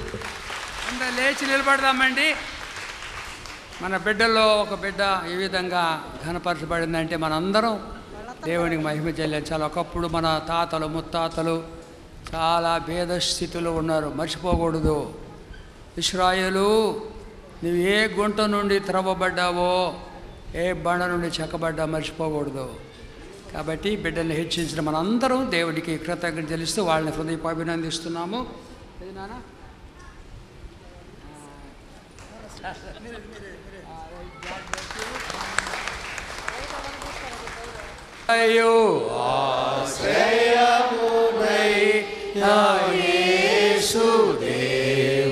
అందరూ లేచి నిలబడదామండి. మన బిడ్డల్లో ఒక బిడ్డ ఈ విధంగా ఘనపరచబడిందంటే మనందరం దేవునికి మహిమ చెల్లించాలి. ఒకప్పుడు మన తాతలు ముత్తాతలు చాలా భేద స్థితిలో ఉన్నారు. మర్చిపోకూడదు. ఇస్రాయలు నువ్వు ఏ గుంట నుండి త్రవ్వబడ్డావో ఏ బండ నుండి చెక్కబడ్డా మర్చిపోకూడదు. కాబట్టి బిడ్డల్ని హెచ్చించిన మనందరం దేవుడికి కృతజ్ఞత తెలుస్తూ వాళ్ళని హృదయపు అభినందిస్తున్నాము. ఇది నాన్న అయ్యో ఆశ్రయమునై నా యేసు దేవుడుండగా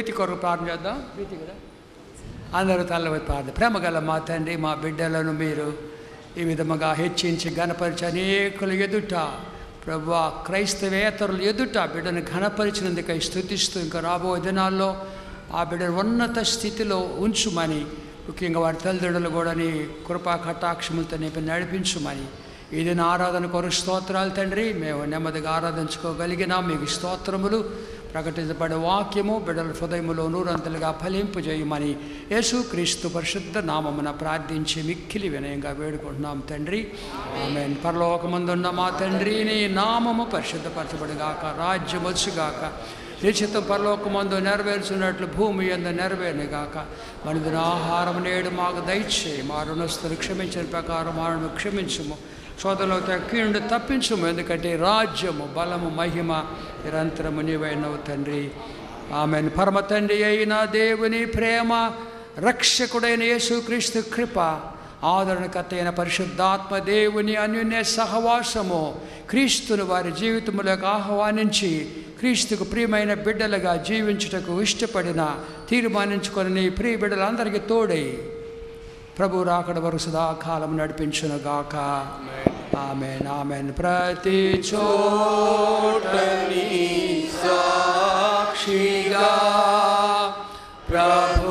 ప్రీతి కొరకు ప్రార్థన చేద్దాం. ప్రీతి కదా అందరూ తల్లవై ప్రార్థన. ప్రేమ గల మా తండ్రి మా బిడ్డలను మీరు ఈ విధముగా హెచ్చించి గణపరిచి అనేకులు ఎదుట ప్రభు క్రైస్తవేతరులు ఎదుట బిడ్డను ఘనపరిచినందుకై స్థుతిస్తూ ఇంకా రాబోయే దినాల్లో ఆ బిడ్డను ఉన్నత స్థితిలో ఉంచుమని ముఖ్యంగా వారి తల్లిదండ్రులు కూడా నీ కృపా కటాక్షములతో నింపి నడిపించుమని. ఇది నా ఆరాధన కొరకు స్తోత్రాలు తండ్రి. మేము నెమ్మదిగా ఆరాధించుకోగలిగిన. మీకు స్తోత్రములు. ప్రకటించబడే వాక్యము బిడల హృదయములో నూరంతలుగా ఫలింపజేయమని యేసుక్రీస్తు పరిశుద్ధ నామమున ప్రార్థించి మిక్కిలి వినయంగా వేడుకుంటున్నాం తండ్రి. ఆమె పరలోకమందున్న మా తండ్రి నీ నామము పరిశుద్ధపరచబడిగాక రాజ్యం వచ్చుగాక నిశ్చితం పరలోకమందు నెరవేర్చున్నట్లు భూమి ఎందు నెరవేరుగాక మనదిన ఆహారం నేడు మాకు దయచేయి. మా రుణస్తులు క్షమించిన ప్రకారం మాను క్షమించుము. సోదరులతో కీడు తప్పించుము. ఎందుకంటే రాజ్యము బలము మహిమ నిరంతరము నీవైనవు తండ్రి. ఆమె పరమ తండ్రి అయిన దేవుని ప్రేమ రక్షకుడైన యేసుక్రీస్తు కృప ఆదరణకర్త అయిన పరిశుద్ధాత్మ దేవుని అన్యోన్య సహవాసము క్రీస్తును వారి జీవితములకు ఆహ్వానించి క్రీస్తుకు ప్రియమైన బిడ్డలుగా జీవించుటకు ఇష్టపడిన తీర్మానించుకొని నీ ప్రియ బిడ్డలందరికీ తోడై. ప్రభు రాకడ వరుసదా కాలం నడిపించునుగాక. ఆమెన్ ఆమెన్ ప్రతి చోటని సాక్షిగా ప్రభువా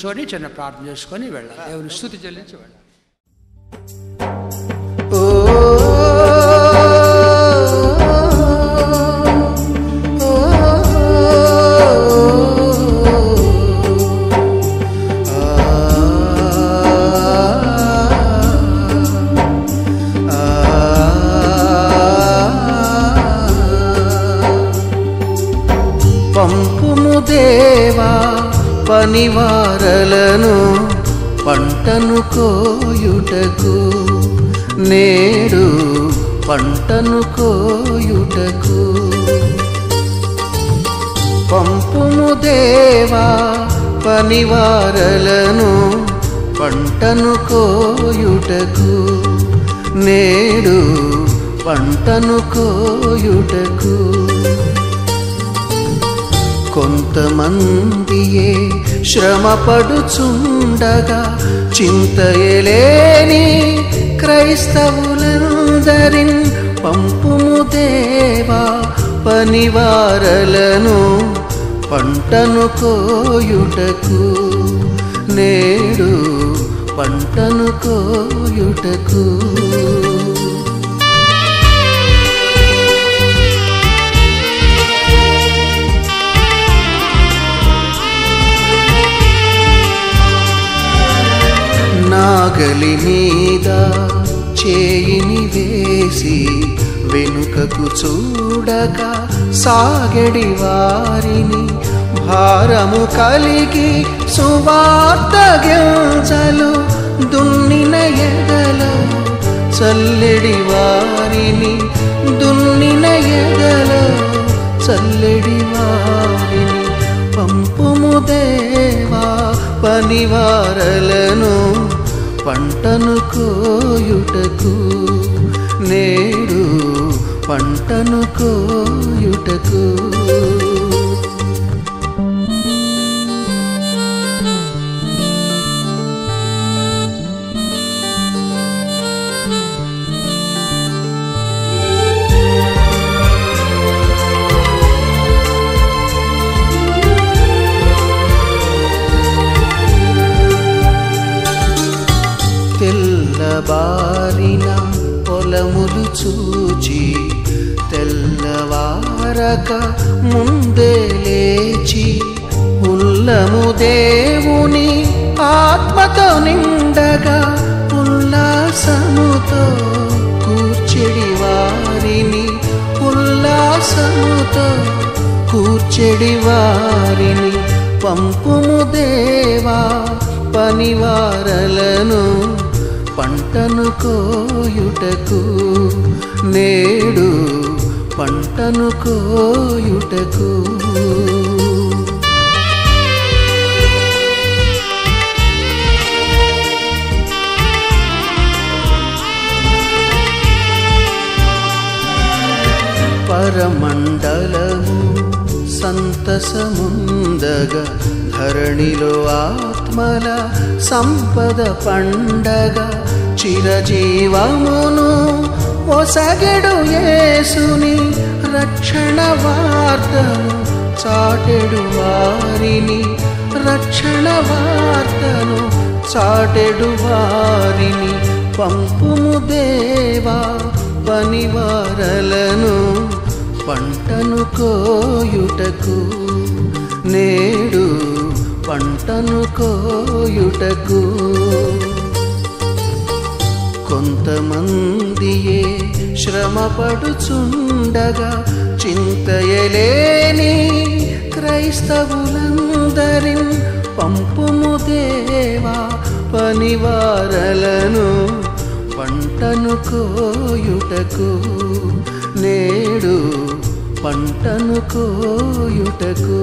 కూర్చొని చిన్న ప్రార్థన చేసుకొని వెళ్ళాలి. దేవుని స్థుతి చెల్లించి వెళ్ళాలి. పనివారలను పంటను కోయుటకు నేడు పంటను కోయుటకు. పంపుము దేవా పనివారలను పంటను కోయుటకు నేడు పంటను కోయుటకు. కొంతమందియే శ్రమపడుచుండగా చింతయలేని క్రైస్తవులందరిన్ పంపుము దేవా పనివారలను పంటను కోయుటకు నేడు పంటను కోయుటకు. నాగలి మీద చేయిని వేసి వెనుకకు చూడక సాగడి వారిని భారము కలిగి సువార్త గింజలు దున్నిన ఎదలో చల్లెడి వారిని దున్నిన ఎదలో చల్లెడి వారిని పంపుము దేవా పనివారలను పంటను కోయుటకు నేడు పంటను కోయుటకు. చూచి తెల్లవారక ముందే లేచి ఉల్లము దేవుని ఆత్మతో నిండగా ఉల్లాసముతో కూర్చెడి వారిని ఉల్లాసముతో కూర్చెడి వారిని. పంపుము దేవా పనివారలను పంటను కోయుటకు నేడు పంటను కోయుటకు. పరమండలము సంతసముందగా ధరణిలో ఆత్మల సంపద పండగ. చిరజీవమును ఒసగెడు యేసుని రక్షణ వార్తను చాటెడు వారిని రక్షణ వార్తను చాటెడు వారిని పంపుము దేవా పనివారలను పంటను కోయుటకు నేడు పంటను కోయుటకు కొంతమందియే శ్రమపడుచుండగా చింతయలేని క్రైస్తవులందరిన్ పంపుము దేవా పనివారలను పంటను కోయుటకు నేడు పంటను కోయుటకు.